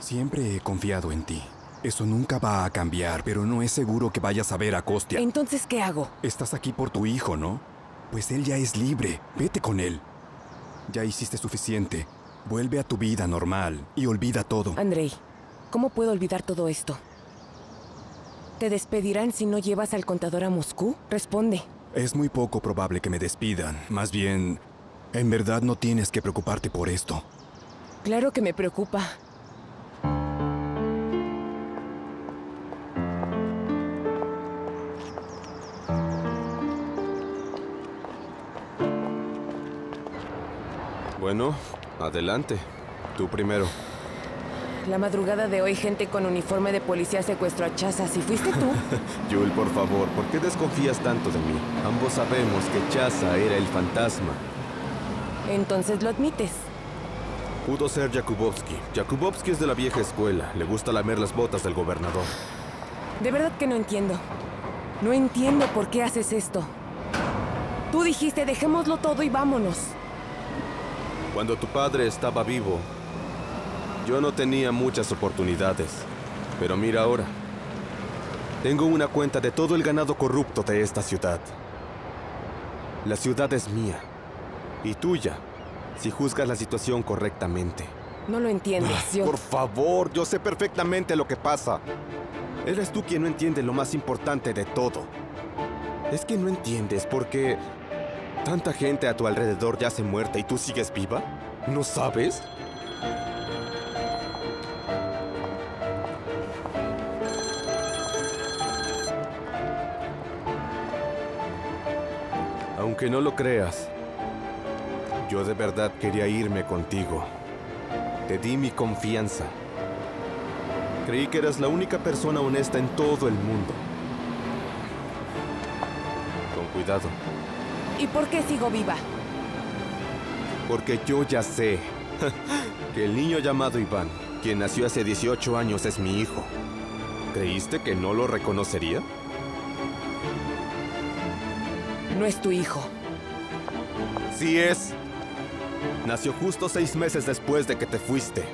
S17: Siempre he confiado en ti. Eso nunca va a cambiar, pero no es seguro que vayas a ver a Kostia.
S2: Entonces, ¿qué hago?
S17: Estás aquí por tu hijo, ¿no? Pues él ya es libre. Vete con él. Ya hiciste suficiente. Vuelve a tu vida normal y olvida todo.
S2: Andrei, ¿cómo puedo olvidar todo esto? ¿Te despedirán si no llevas al contador a Moscú? Responde.
S17: Es muy poco probable que me despidan. Más bien, en verdad no tienes que preocuparte por esto.
S2: Claro que me preocupa.
S25: Bueno, adelante. Tú primero.
S2: La madrugada de hoy, gente con uniforme de policía secuestró a Chaza. ¿Si fuiste tú?
S25: Yul, por favor, ¿por qué desconfías tanto de mí? Ambos sabemos que Chaza era el fantasma.
S2: Entonces lo admites.
S25: Pudo ser Jakubowski. Jakubowski es de la vieja escuela. Le gusta lamer las botas del gobernador.
S2: De verdad que no entiendo. No entiendo por qué haces esto. Tú dijiste, dejémoslo todo y vámonos.
S25: Cuando tu padre estaba vivo, yo no tenía muchas oportunidades. Pero mira ahora. Tengo una cuenta de todo el ganado corrupto de esta ciudad. La ciudad es mía. Y tuya, si juzgas la situación correctamente.
S2: No lo entiendes. Yo...
S25: Por favor, yo sé perfectamente lo que pasa. Eres tú quien no entiende lo más importante de todo. Es que no entiendes por qué tanta gente a tu alrededor yace muerta y tú sigues viva. ¿No sabes? Aunque no lo creas, yo de verdad quería irme contigo. Te di mi confianza. Creí que eras la única persona honesta en todo el mundo. Con cuidado,
S2: ¿Y por qué sigo viva?
S25: porque yo ya sé que el niño llamado Iván, quien nació hace 18 años, es mi hijo. ¿Creíste que no lo reconocería?
S2: No es tu hijo.
S25: Sí es. Nació justo seis meses después de que te fuiste.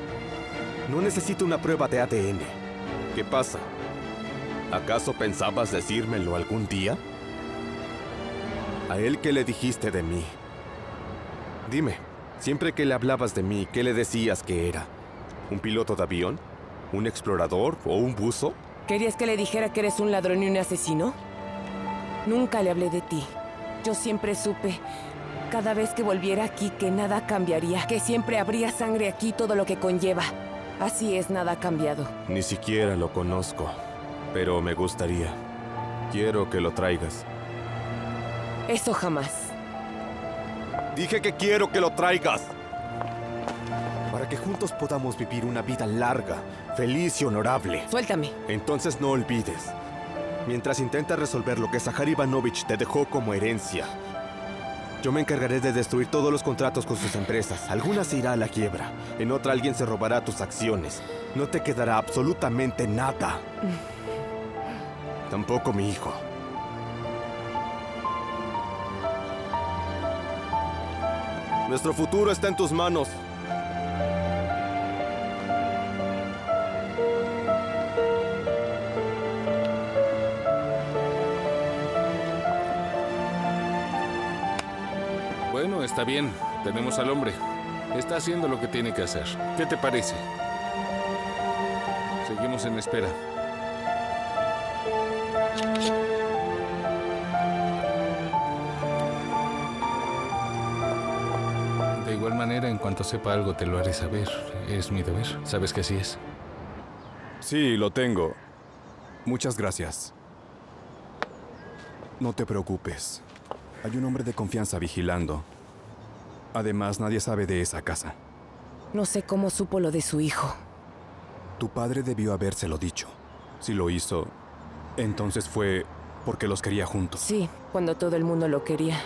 S25: No necesito una prueba de ADN. ¿Qué pasa? ¿Acaso pensabas decírmelo algún día? ¿A él qué le dijiste de mí? Dime, siempre que le hablabas de mí, ¿qué le decías que era? ¿Un piloto de avión? ¿Un explorador o un buzo?
S2: ¿Querías que le dijera que eres un ladrón y un asesino? Nunca le hablé de ti. Yo siempre supe, cada vez que volviera aquí, que nada cambiaría, que siempre habría sangre aquí, todo lo que conlleva. Así es, nada ha cambiado.
S25: Ni siquiera lo conozco, pero me gustaría. Quiero que lo traigas.
S2: Eso jamás.
S25: Dije que quiero que lo traigas. Para que juntos podamos vivir una vida larga, feliz y honorable.
S2: Suéltame.
S25: Entonces no olvides. Mientras intentas resolver lo que Zahar Ivanovich te dejó como herencia, yo me encargaré de destruir todos los contratos con sus empresas. Alguna se irá a la quiebra. En otra alguien se robará tus acciones. No te quedará absolutamente nada. Tampoco mi hijo. Nuestro futuro está en tus manos.
S19: Bueno, está bien. Tenemos al hombre. Está haciendo lo que tiene que hacer. ¿Qué te parece? Seguimos en espera. Cuanto sepa algo, te lo haré saber. Es mi deber. Sabes que así es.
S17: Sí, lo tengo. Muchas gracias. No te preocupes. Hay un hombre de confianza vigilando. Además, nadie sabe de esa casa.
S2: No sé cómo supo lo de su hijo.
S17: Tu padre debió habérselo dicho. Si lo hizo, entonces fue porque los quería juntos.
S2: Sí, cuando todo el mundo lo quería.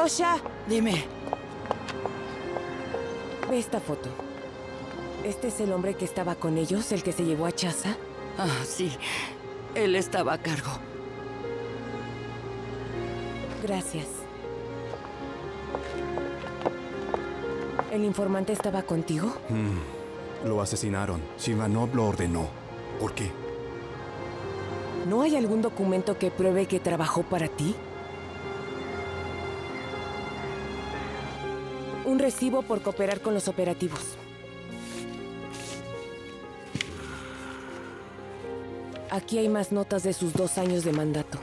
S2: Brosha.
S21: Dime.
S2: Ve esta foto. ¿Este es el hombre que estaba con ellos, el que se llevó a Chaza?
S21: Ah, sí. Él estaba a cargo.
S2: Gracias. ¿El informante estaba contigo?
S17: Mm, lo asesinaron. Shivanov lo ordenó. ¿Por qué?
S2: ¿No hay algún documento que pruebe que trabajó para ti? Un recibo por cooperar con los operativos. Aquí hay más notas de sus dos años de mandato.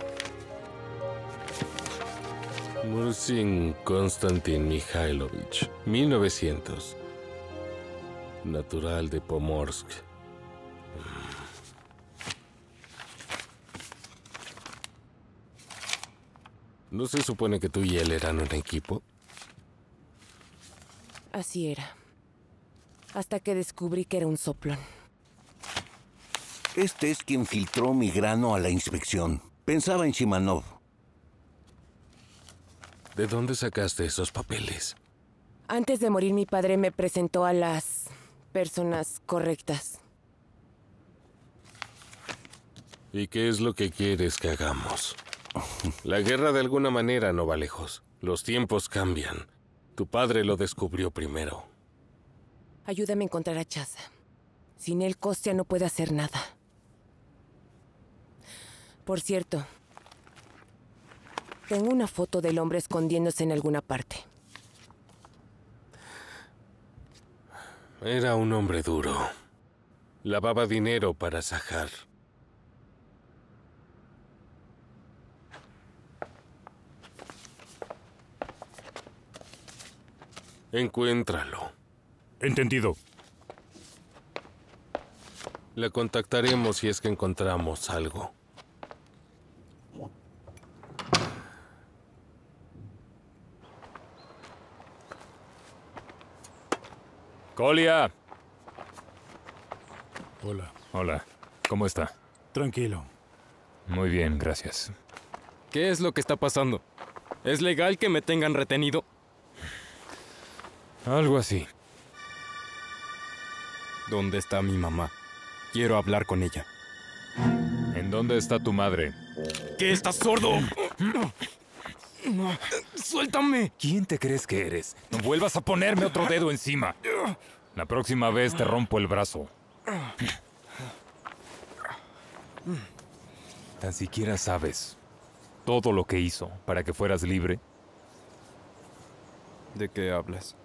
S10: Mursin Konstantin Mikhailovich, 1900. Natural de Pomorsk. ¿No se supone que tú y él eran un equipo?
S2: Así era. Hasta que descubrí que era un soplón.
S24: Este es quien filtró mi grano a la inspección. Pensaba en Shimanov.
S10: ¿De dónde sacaste esos papeles?
S2: Antes de morir mi padre me presentó a las personas correctas.
S10: ¿Y qué es lo que quieres que hagamos? La guerra de alguna manera no va lejos. Los tiempos cambian. Tu padre lo descubrió primero.
S2: Ayúdame a encontrar a Chaza. Sin él, Kostia no puede hacer nada. Por cierto, tengo una foto del hombre escondiéndose en alguna parte.
S10: Era un hombre duro. Lavaba dinero para Sahar. Encuéntralo.
S6: Entendido.
S10: La contactaremos si es que encontramos algo.
S16: Colia.
S6: Hola.
S16: Hola. ¿Cómo está?
S6: Tranquilo.
S16: Muy bien, gracias.
S3: ¿Qué es lo que está pasando? ¿Es legal que me tengan retenido?
S16: Algo así.
S3: ¿Dónde está mi mamá? Quiero hablar con ella.
S16: ¿En dónde está tu madre?
S3: ¿Qué estás sordo?
S31: ¡Suéltame! ¿Quién te crees que eres? No vuelvas a ponerme otro dedo encima. La próxima vez te rompo el brazo. Tan siquiera sabes todo lo que hizo para que fueras libre.
S3: ¿De qué hablas?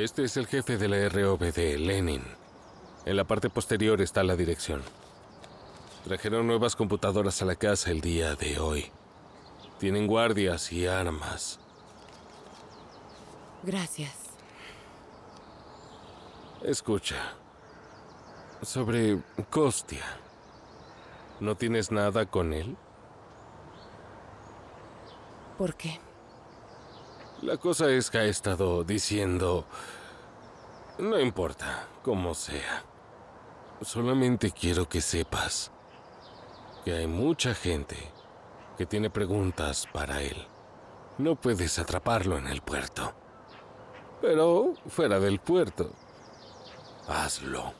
S10: Este es el jefe de la ROVD, Lenin. En la parte posterior está la dirección. Trajeron nuevas computadoras a la casa el día de hoy. Tienen guardias y armas.
S2: Gracias.
S10: Escucha. Sobre Costia. ¿No tienes nada con él?
S2: ¿Por qué?
S10: La cosa es que ha estado diciendo... No importa, como sea. Solamente quiero que sepas que hay mucha gente que tiene preguntas para él. No puedes atraparlo en el puerto. Pero fuera del puerto, hazlo.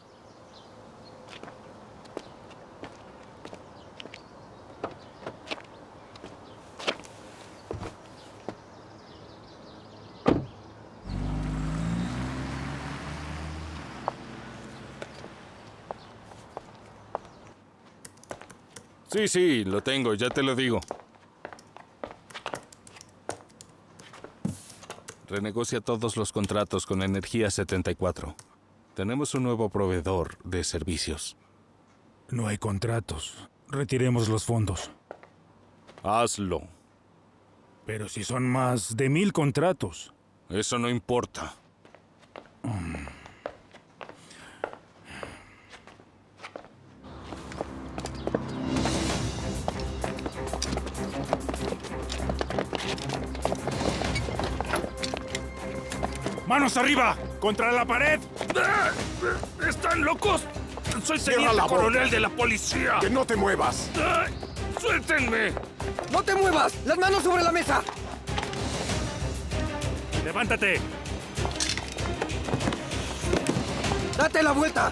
S10: Sí, sí, lo tengo, ya te lo digo. Renegocia todos los contratos con Energía 74. Tenemos un nuevo proveedor de servicios.
S6: No hay contratos. Retiremos los fondos.
S10: Hazlo.
S6: Pero si son más de mil contratos.
S10: Eso no importa.
S6: ¡Manos arriba! ¡Contra la pared!
S33: ¿Están locos? Soy teniente
S34: boca.
S33: coronel de la policía.
S34: ¡Que no te muevas!
S33: ¡Suéltenme!
S7: ¡No te muevas! ¡Las manos sobre la mesa!
S6: ¡Levántate!
S7: ¡Date la vuelta!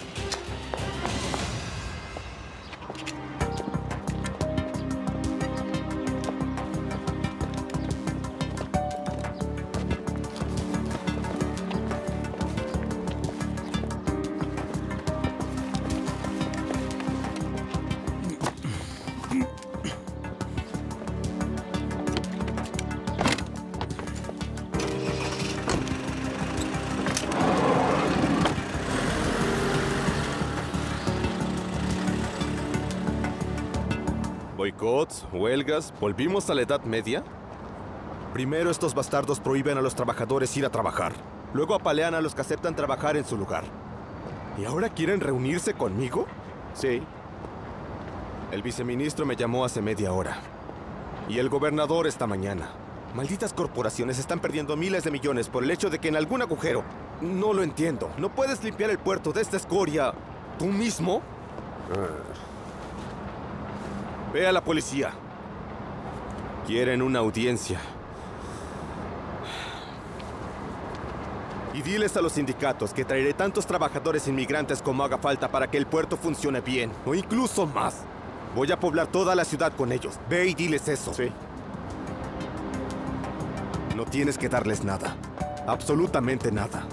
S25: ¿Huelgas? ¿Volvimos a la Edad Media? Primero estos bastardos prohíben a los trabajadores ir a trabajar. Luego apalean a los que aceptan trabajar en su lugar. ¿Y ahora quieren reunirse conmigo? Sí. El viceministro me llamó hace media hora. Y el gobernador esta mañana. Malditas corporaciones están perdiendo miles de millones por el hecho de que en algún agujero... No lo entiendo. ¿No puedes limpiar el puerto de esta escoria tú mismo? Ve a la policía. Quieren una audiencia. Y diles a los sindicatos que traeré tantos trabajadores inmigrantes como haga falta para que el puerto funcione bien, o incluso más. Voy a poblar toda la ciudad con ellos. Ve y diles eso. Sí. No tienes que darles nada. Absolutamente nada.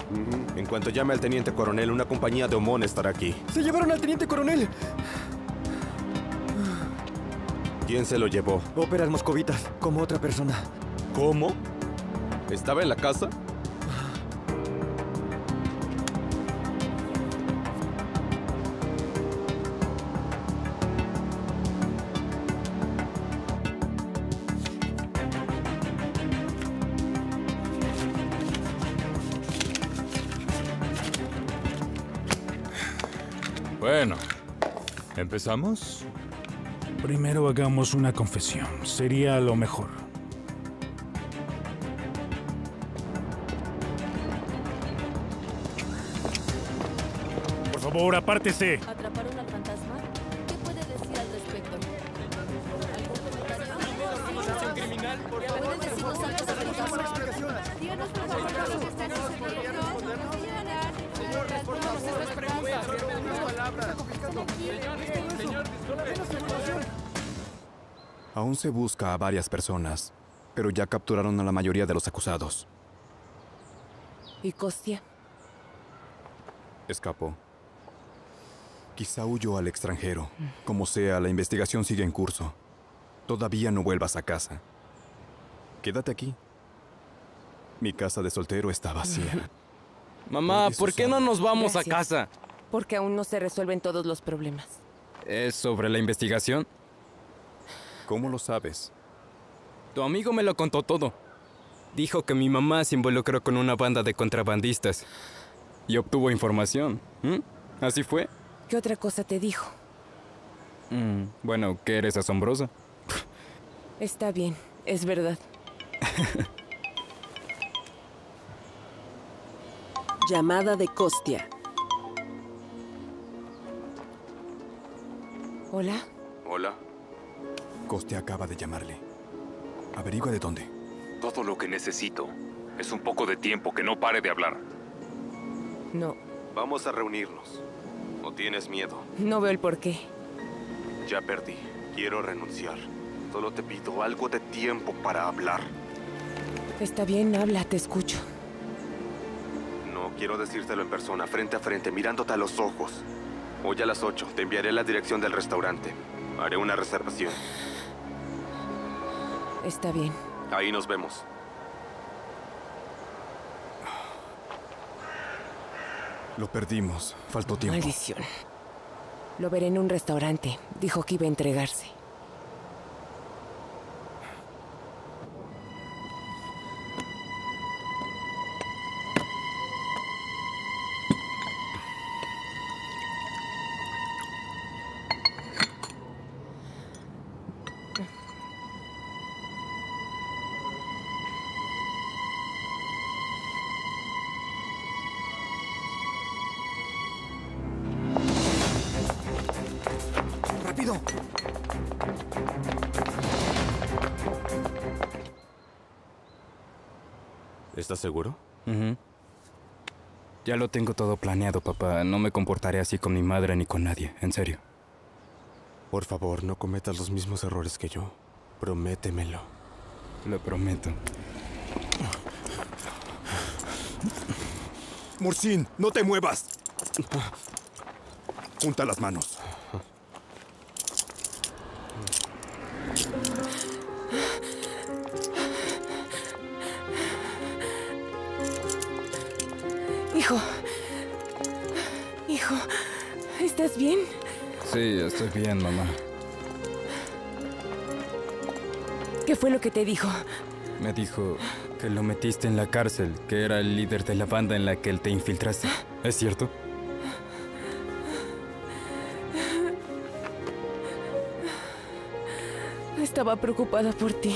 S25: En cuanto llame al teniente coronel, una compañía de Omón estará aquí.
S7: ¡Se llevaron al teniente coronel!
S25: ¿Quién se lo llevó?
S7: Óperas moscovitas, como otra persona.
S25: ¿Cómo? ¿Estaba en la casa?
S31: Bueno, ¿empezamos?
S6: Primero hagamos una confesión. Sería lo mejor. Por favor, apártese.
S4: ¿Atraparon
S17: se busca a varias personas, pero ya capturaron a la mayoría de los acusados.
S2: ¿Y Costia?
S17: Escapó. Quizá huyó al extranjero. Como sea, la investigación sigue en curso. Todavía no vuelvas a casa. Quédate aquí. Mi casa de soltero está vacía.
S3: Mamá, ¿por qué no nos vamos
S2: Gracias.
S3: a casa?
S2: Porque aún no se resuelven todos los problemas.
S3: ¿Es sobre la investigación?
S17: ¿Cómo lo sabes?
S3: Tu amigo me lo contó todo. Dijo que mi mamá se involucró con una banda de contrabandistas y obtuvo información. ¿Mm? ¿Así fue?
S2: ¿Qué otra cosa te dijo?
S3: Mm, bueno, que eres asombrosa.
S2: Está bien, es verdad.
S15: Llamada de Costia.
S2: ¿Hola?
S17: Hola. Coste acaba de llamarle. Averigua de dónde.
S31: Todo lo que necesito es un poco de tiempo que no pare de hablar.
S2: No,
S23: Vamos a reunirnos. ¿O tienes miedo?
S2: no veo el porqué.
S23: Ya perdí. Quiero renunciar. Solo te pido algo de tiempo para hablar.
S2: Está bien, habla, te escucho.
S23: No quiero decírtelo en persona, frente a frente, mirándote a los ojos. Hoy a las 8 te enviaré la dirección del restaurante. Haré una reservación.
S2: Está bien.
S23: Ahí nos vemos.
S17: Lo perdimos. Faltó tiempo.
S2: Maldición. Lo veré en un restaurante. Dijo que iba a entregarse.
S25: ¿Estás seguro?
S3: Ya lo tengo todo planeado, papá. No me comportaré así con mi madre ni con nadie, en serio.
S25: Por favor, no cometas los mismos errores que yo. Prométemelo.
S3: Lo prometo.
S17: Mursin, no te muevas. Junta las manos.
S2: Hijo. Hijo. ¿Estás bien?
S3: Sí, estoy bien, mamá.
S2: ¿Qué fue lo que te dijo?
S3: Me dijo que lo metiste en la cárcel, que era el líder de la banda en la que él te infiltraste. ¿Es cierto?
S2: Estaba preocupada por ti.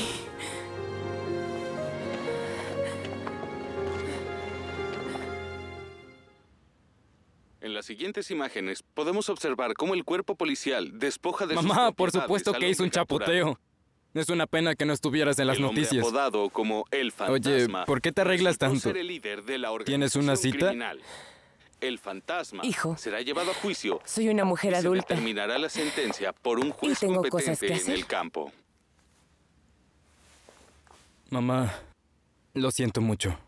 S10: Siguientes imágenes podemos observar cómo el cuerpo policial despoja de sus
S3: Mamá, por
S10: propiedades
S3: supuesto que hizo un chapoteo. Es una pena que no estuvieras en las
S10: el
S3: noticias.
S10: apodado como el
S3: Oye,
S10: fantasma.
S3: ¿por qué te arreglas tanto?
S10: ser el líder de la
S3: ¿Tienes una cita?
S10: criminal. El fantasma
S2: Hijo.
S10: será llevado a juicio
S2: Soy una mujer
S10: y se
S2: adulta.
S10: determinará la sentencia por un juez
S2: tengo cosas
S10: competente
S2: que
S10: en
S2: hacer.
S10: el campo.
S3: Mamá, lo siento mucho.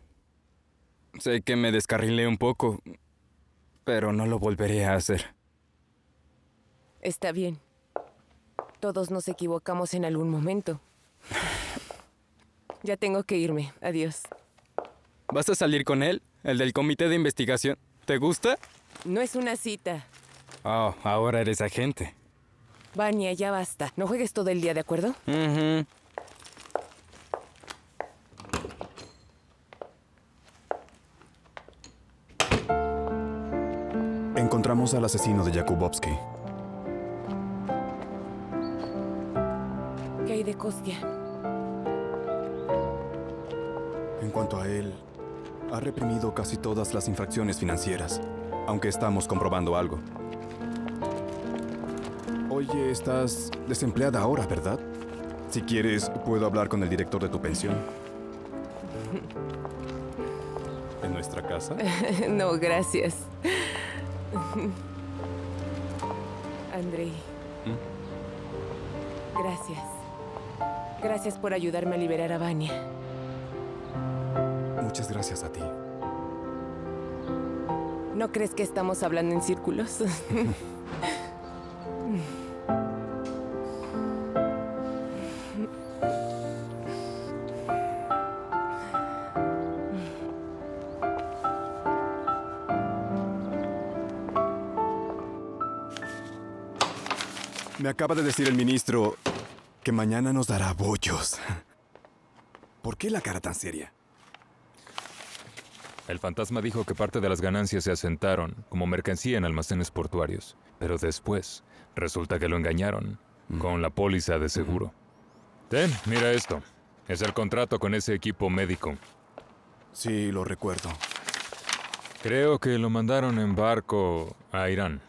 S3: Sé que me descarrilé un poco, pero no lo volveré a hacer.
S2: Está bien. Todos nos equivocamos en algún momento. Ya tengo que irme. Adiós.
S3: ¿Vas a salir con él? ¿El del comité de investigación? ¿Te gusta?
S2: No es una cita.
S3: Oh, ahora eres agente.
S2: Vania, ya basta. No juegues todo el día, ¿de acuerdo?
S3: Ujú.
S17: Encontramos al asesino de Jakubowski.
S2: ¿Qué hay de Kostia?
S17: En cuanto a él, ha reprimido casi todas las infracciones financieras, aunque estamos comprobando algo. Oye, estás desempleada ahora, ¿verdad? Si quieres, puedo hablar con el director de tu pensión. ¿En nuestra casa?
S2: no, gracias. Andrei. Gracias. Gracias por ayudarme a liberar a Vania.
S17: Muchas gracias a ti.
S2: ¿No crees que estamos hablando en círculos?
S17: acaba de decir el ministro que mañana nos dará bollos. ¿Por qué la cara tan seria?
S16: El fantasma dijo que parte de las ganancias se asentaron como mercancía en almacenes portuarios, pero después resulta que lo engañaron con la póliza de seguro. Ten, mira esto. Es el contrato con ese equipo médico.
S17: Sí, lo recuerdo.
S16: Creo que lo mandaron en barco a Irán,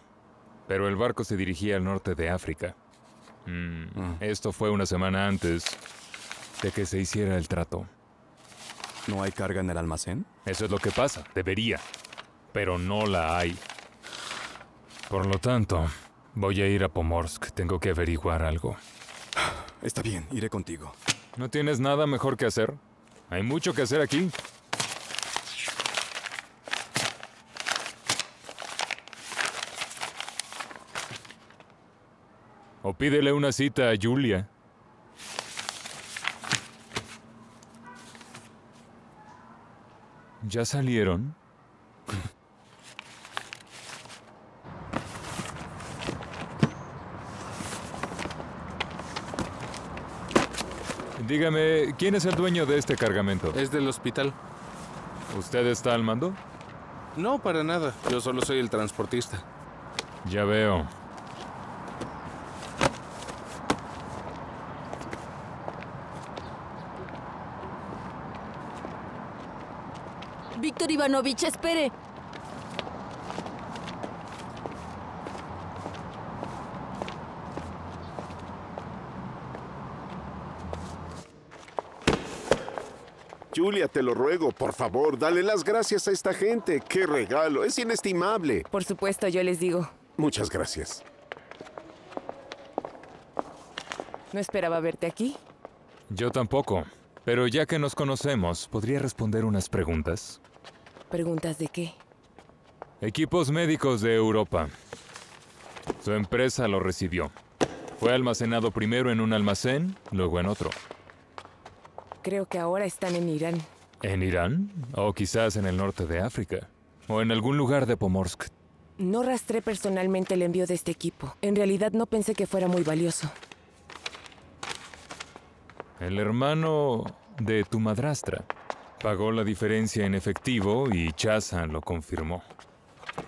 S16: pero el barco se dirigía al norte de África. Mm, Esto fue una semana antes de que se hiciera el trato.
S17: ¿No hay carga en el almacén?
S16: Eso es lo que pasa. Debería. Pero no la hay. Por lo tanto, voy a ir a Pomorsk. Tengo que averiguar algo.
S17: Está bien, iré contigo.
S16: ¿No tienes nada mejor que hacer? Hay mucho que hacer aquí. O pídele una cita a Julia. ¿Ya salieron? Dígame, ¿quién es el dueño de este cargamento?
S10: Es del hospital.
S16: ¿Usted está al mando?
S10: No, para nada. Yo solo soy el transportista.
S16: Ya veo.
S4: Víctor Ivanovich, espere.
S23: Julia, te lo ruego, por favor, dale las gracias a esta gente. ¡Qué regalo! Es inestimable.
S2: Por supuesto, yo les digo.
S23: Muchas gracias.
S2: No esperaba verte aquí.
S16: Yo tampoco. Pero ya que nos conocemos, ¿podría responder unas preguntas?
S2: ¿Preguntas de qué?
S16: Equipos médicos de Europa. Su empresa lo recibió. Fue almacenado primero en un almacén, luego en otro.
S2: Creo que ahora están en Irán.
S16: ¿En Irán? O quizás en el norte de África. O en algún lugar de Pomorsk.
S2: No rastré personalmente el envío de este equipo. En realidad no pensé que fuera muy valioso.
S16: El hermano de tu madrastra pagó la diferencia en efectivo y Chaza lo confirmó.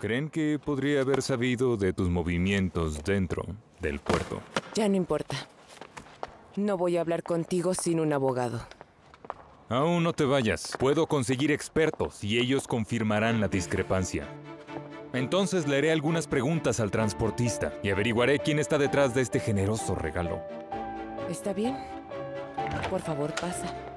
S16: ¿Creen que podría haber sabido de tus movimientos dentro del puerto?
S2: Ya no importa. No voy a hablar contigo sin un abogado.
S16: Aún no te vayas. Puedo conseguir expertos y ellos confirmarán la discrepancia. Entonces le haré algunas preguntas al transportista y averiguaré quién está detrás de este generoso regalo.
S2: ¿Está bien? Por favor, pasa.